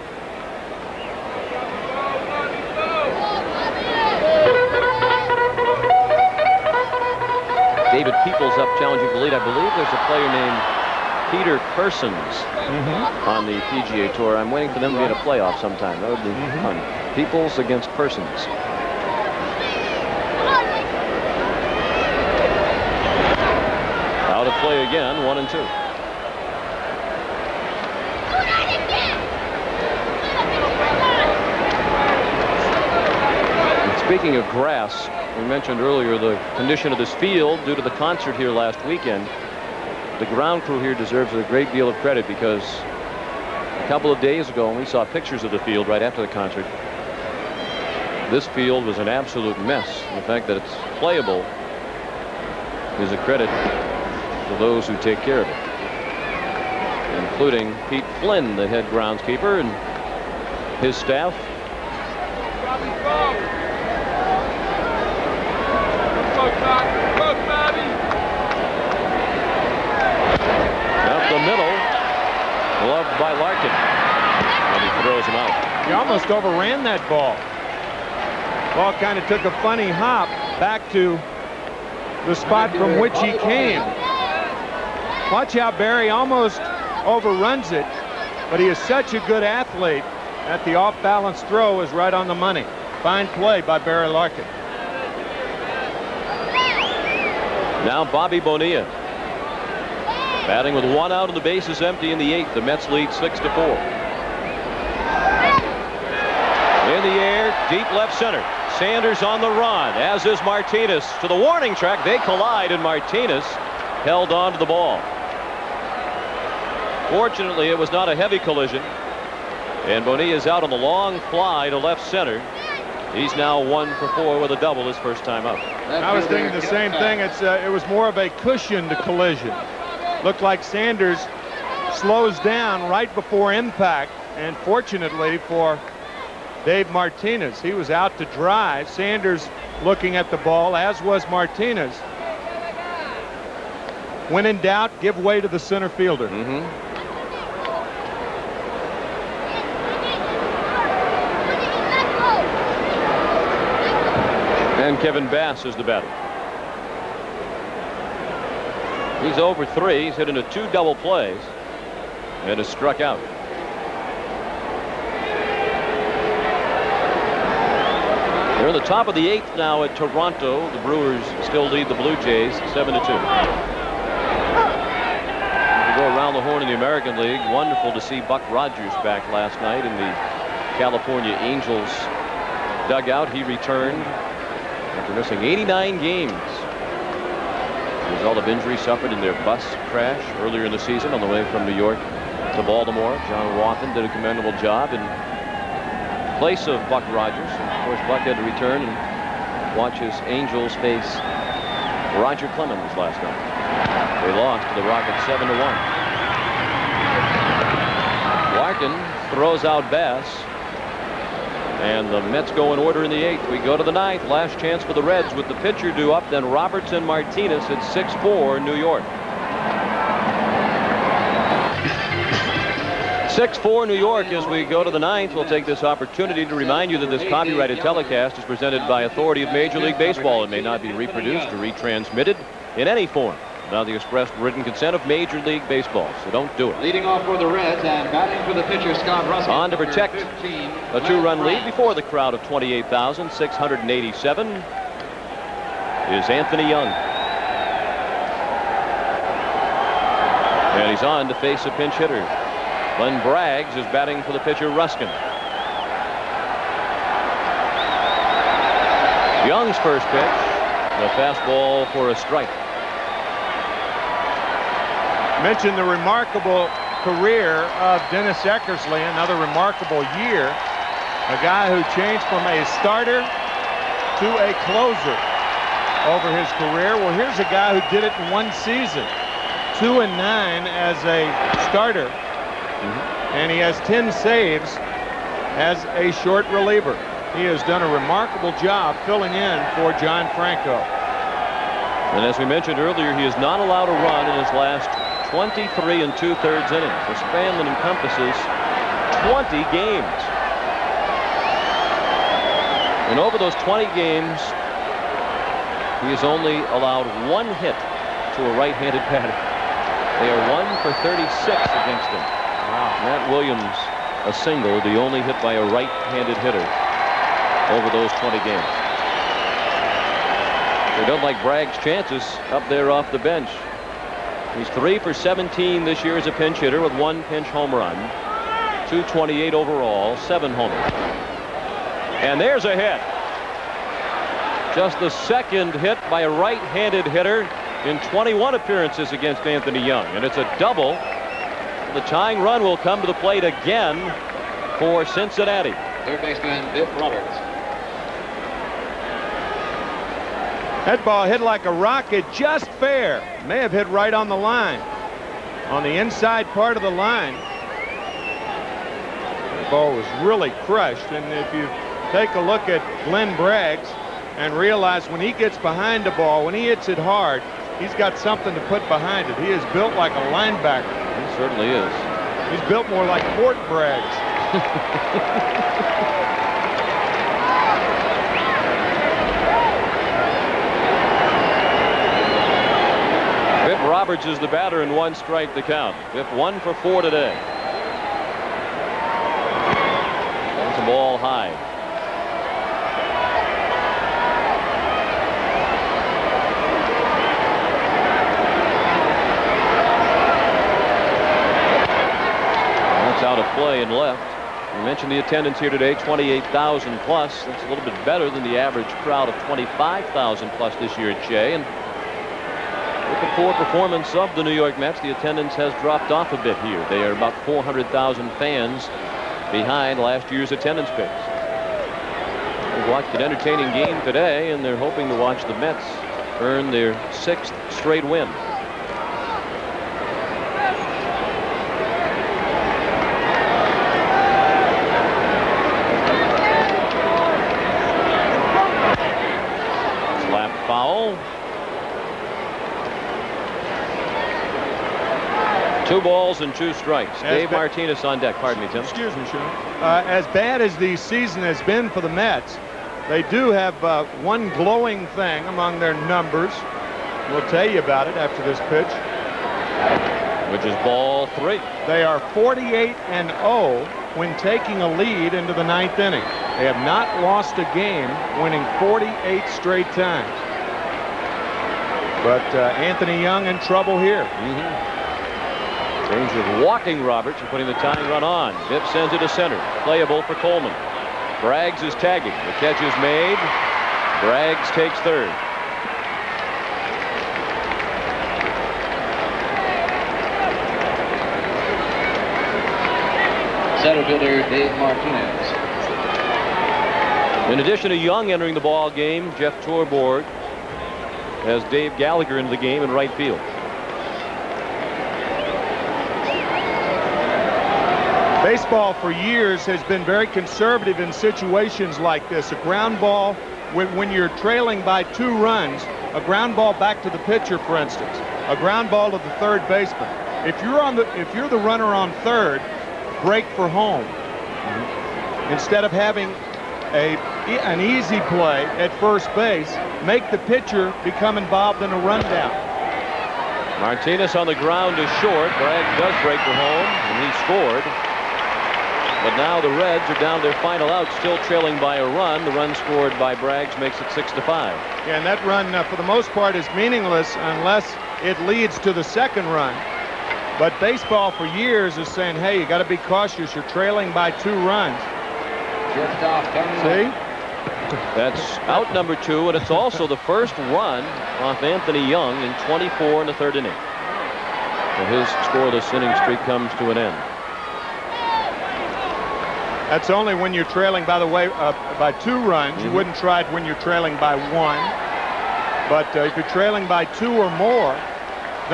[SPEAKER 1] David Peoples up challenging the lead. I believe there's a player named Peter Persons mm -hmm. on the PGA Tour. I'm waiting for them to be in a playoff sometime. That would be mm -hmm. fun. Peoples against Persons. Out of play again, one and two. speaking of grass, we mentioned earlier the condition of this field due to the concert here last weekend. The ground crew here deserves a great deal of credit because a couple of days ago when we saw pictures of the field right after the concert, this field was an absolute mess. The fact that it's playable is a credit to those who take care of it, including Pete Flynn, the head groundskeeper, and his staff. Up the middle. Loved by Larkin. And he throws him out.
[SPEAKER 2] He almost overran that ball. Ball kind of took a funny hop back to the spot from which he came. Watch how Barry almost overruns it, but he is such a good athlete that the off-balance throw is right on the money. Fine play by Barry Larkin.
[SPEAKER 1] Now Bobby Bonilla. Batting with one out and the bases empty in the eighth. The Mets lead six to four. In the air, deep left center. Sanders on the run, as is Martinez. To the warning track, they collide, and Martinez held on to the ball. Fortunately, it was not a heavy collision. And Bonilla is out on the long fly to left center. He's now one for four with a double his first time up.
[SPEAKER 2] I was thinking the same thing. It's uh, it was more of a cushioned collision. Looked like Sanders slows down right before impact, and fortunately for Dave Martinez, he was out to drive. Sanders looking at the ball, as was Martinez. When in doubt, give way to the center fielder.
[SPEAKER 1] Mm -hmm. And Kevin Bass is the batter. He's over three. He's hit into two double plays and has struck out. They're in the top of the eighth now at Toronto. The Brewers still lead the Blue Jays 7 to 2. We go around the horn in the American League. Wonderful to see Buck Rogers back last night in the California Angels dugout. He returned after missing 89 games. The result of injury suffered in their bus crash earlier in the season on the way from New York to Baltimore. John Wathan did a commendable job in place of Buck Rogers. Of course, Buck had to return and watch his Angels face Roger Clemens last night. They lost to the Rockets 7 to 1. Larkin throws out Bass. And the Mets go in order in the eighth. We go to the ninth. Last chance for the Reds with the pitcher due up. Then Roberts and Martinez at 6-4 New York. 6-4 New York as we go to the ninth. We'll take this opportunity to remind you that this copyrighted telecast is presented by authority of Major League Baseball. It may not be reproduced or retransmitted in any form without the expressed written consent of Major League Baseball. So don't do it.
[SPEAKER 3] Leading off for the Reds and batting for the pitcher Scott Ruskin.
[SPEAKER 1] On to protect 15, a two-run lead before the crowd of 28,687 is Anthony Young. And he's on to face a pinch hitter. Glenn Braggs is batting for the pitcher Ruskin. Young's first pitch, the fastball for a strike.
[SPEAKER 2] Mentioned the remarkable career of Dennis Eckersley, another remarkable year. A guy who changed from a starter to a closer over his career. Well, here's a guy who did it in one season. Two and nine as a starter -hmm. And he has 10 saves as a short reliever. He has done a remarkable job filling in for John Franco.
[SPEAKER 1] And as we mentioned earlier, he is not allowed to run in his last 23 and two-thirds innings, a span that encompasses 20 games. And over those 20 games, he has only allowed one hit to a right-handed batter. They are one for 36 against him. Matt Williams, a single, the only hit by a right-handed hitter over those 20 games. They don't like Braggs' chances up there off the bench. He's three for 17 this year as a pinch hitter with one pinch home run. 228 overall, seven homers. And there's a hit. Just the second hit by a right-handed hitter in 21 appearances against Anthony Young. And it's a double the tying run will come to the plate again for Cincinnati.
[SPEAKER 3] Third baseman Bip Roberts.
[SPEAKER 2] That ball hit like a rocket, just fair. May have hit right on the line. On the inside part of the line. The ball was really crushed. And if you take a look at Glenn Braggs and realize when he gets behind the ball, when he hits it hard, he's got something to put behind it. He is built like a linebacker He
[SPEAKER 1] certainly is.
[SPEAKER 2] He's built more like Fort Braggs.
[SPEAKER 1] Bip Roberts is the batter and one strike to count. Bip one for four today. That's a ball high. That's out of play and left. We mentioned the attendance here today, 28,000 plus. That's a little bit better than the average crowd of 25,000 plus this year at Shea. And the poor performance of the New York Mets, the attendance has dropped off a bit here. They are about 400,000 fans behind last year's attendance pace. We've watched an entertaining game today, and they're hoping to watch the Mets earn their sixth straight win. Two balls and two strikes. As Dave Martinez on deck. Pardon me, Tim.
[SPEAKER 2] Excuse me, Sean. Uh, as bad as the season has been for the Mets, they do have uh, one glowing thing among their numbers. We'll tell you about it after this pitch.
[SPEAKER 1] Which is ball three.
[SPEAKER 2] They are 48 and 0 when taking a lead into the ninth inning. They have not lost a game, winning 48 straight times. But uh, Anthony Young in trouble here.
[SPEAKER 1] Mm -hmm. Danger of walking Roberts and putting the tying run on. Bip sends it to center. Playable for Coleman. Braggs is tagging. The catch is made. Braggs takes third.
[SPEAKER 3] Center fielder Dave Martinez.
[SPEAKER 1] In addition to Young entering the ball game, Jeff Torborg has Dave Gallagher into the game in right field.
[SPEAKER 2] Baseball for years has been very conservative in situations like this. A ground ball, when, when you're trailing by two runs, a ground ball back to the pitcher, for instance, a ground ball to the third baseman. If you're on the if you're the runner on third, break for home. Instead of having a an easy play at first base, make the pitcher become involved in a rundown.
[SPEAKER 1] Martinez on the ground is short. Bragg does break for home, and he scored. But now the Reds are down their final out, still trailing by a run. The run scored by Braggs makes it six to five.
[SPEAKER 2] Yeah, and that run, uh, for the most part, is meaningless unless it leads to the second run. But baseball for years is saying, hey, you got to be cautious. You're trailing by two runs. See?
[SPEAKER 1] That's out number two, and it's also the first run off Anthony Young in 24 in the third inning. And his scoreless inning streak comes to an end.
[SPEAKER 2] That's only when you're trailing, by the way, uh, by two runs. You wouldn't try it when you're trailing by one. But uh, if you're trailing by two or more,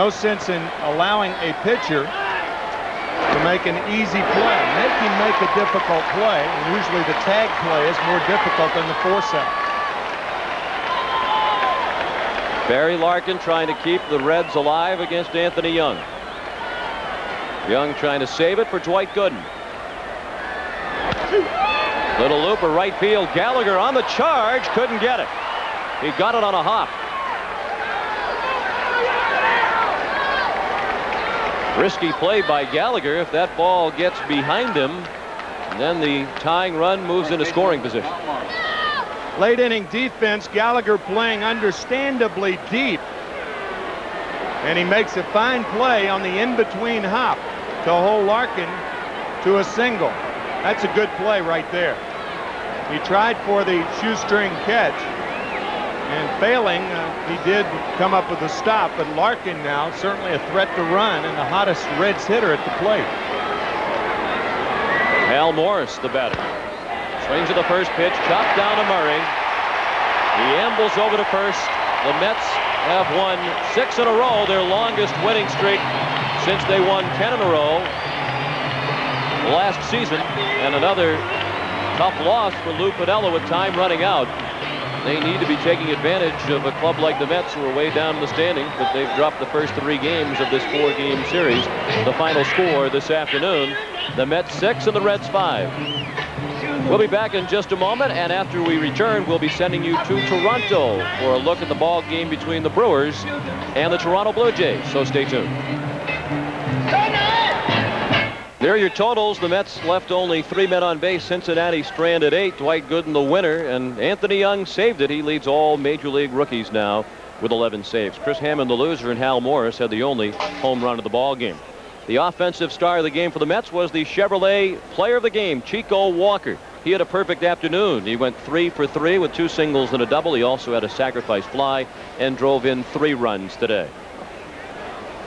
[SPEAKER 2] no sense in allowing a pitcher to make an easy play. Make him make a difficult play, and usually the tag play is more difficult than the force out.
[SPEAKER 1] Barry Larkin trying to keep the Reds alive against Anthony Young. Young trying to save it for Dwight Gooden. Little looper right field. Gallagher on the charge. Couldn't get it. He got it on a hop. Risky play by Gallagher. If that ball gets behind him, then the tying run moves into scoring position.
[SPEAKER 2] Late inning defense, Gallagher playing understandably deep. And he makes a fine play on the in-between hop to hold Larkin to a single. That's a good play right there. He tried for the shoestring catch. And failing, uh, he did come up with a stop. But Larkin now certainly a threat to run and the hottest Reds hitter at the plate.
[SPEAKER 1] Hal Morris, the batter. Swings to the first pitch, chopped down to Murray. He ambles over to first. The Mets have won six in a row, their longest winning streak since they won 10 in a row last season. And another tough loss for Lou Piniella with time running out. They need to be taking advantage of a club like the Mets who are way down in the standings, but they've dropped the first three games of this four-game series. The final score this afternoon, the Mets six and the Reds five. We'll be back in just a moment, and after we return, we'll be sending you to Toronto for a look at the ball game between the Brewers and the Toronto Blue Jays, so stay tuned. There are your totals. The Mets left only three men on base. Cincinnati stranded eight. Dwight Gooden the winner, and Anthony Young saved it. He leads all Major League rookies now with 11 saves. Chris Hammond the loser, and Hal Morris had the only home run of the ball game. The offensive star of the game for the Mets was the Chevrolet player of the game, Chico Walker. He had a perfect afternoon. He went three for three with two singles and a double. He also had a sacrifice fly and drove in three runs today.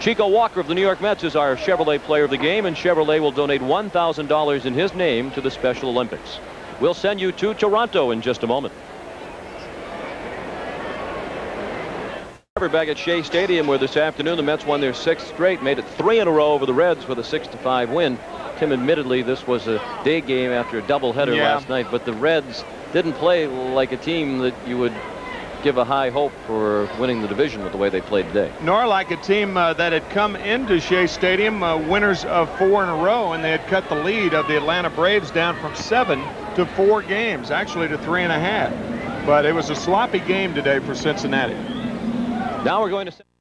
[SPEAKER 1] Chico Walker of the New York Mets is our Chevrolet player of the game, and Chevrolet will donate $1,000 in his name to the Special Olympics. We'll send you to Toronto in just a moment. Back at Shea Stadium where this afternoon the Mets won their sixth straight, made it three in a row over the Reds with a six to five win. Tim, admittedly, this was a day game after a doubleheader
[SPEAKER 2] Yeah.
[SPEAKER 1] last night, but the Reds didn't play like a team that you would give a high hope for winning the division with the way they played today.
[SPEAKER 2] Nor like a team uh, that had come into Shea Stadium uh, winners of four in a row, and they had cut the lead of the Atlanta Braves down from seven to four games, actually to three and a half. But it was a sloppy game today for Cincinnati.
[SPEAKER 1] Now we're going to.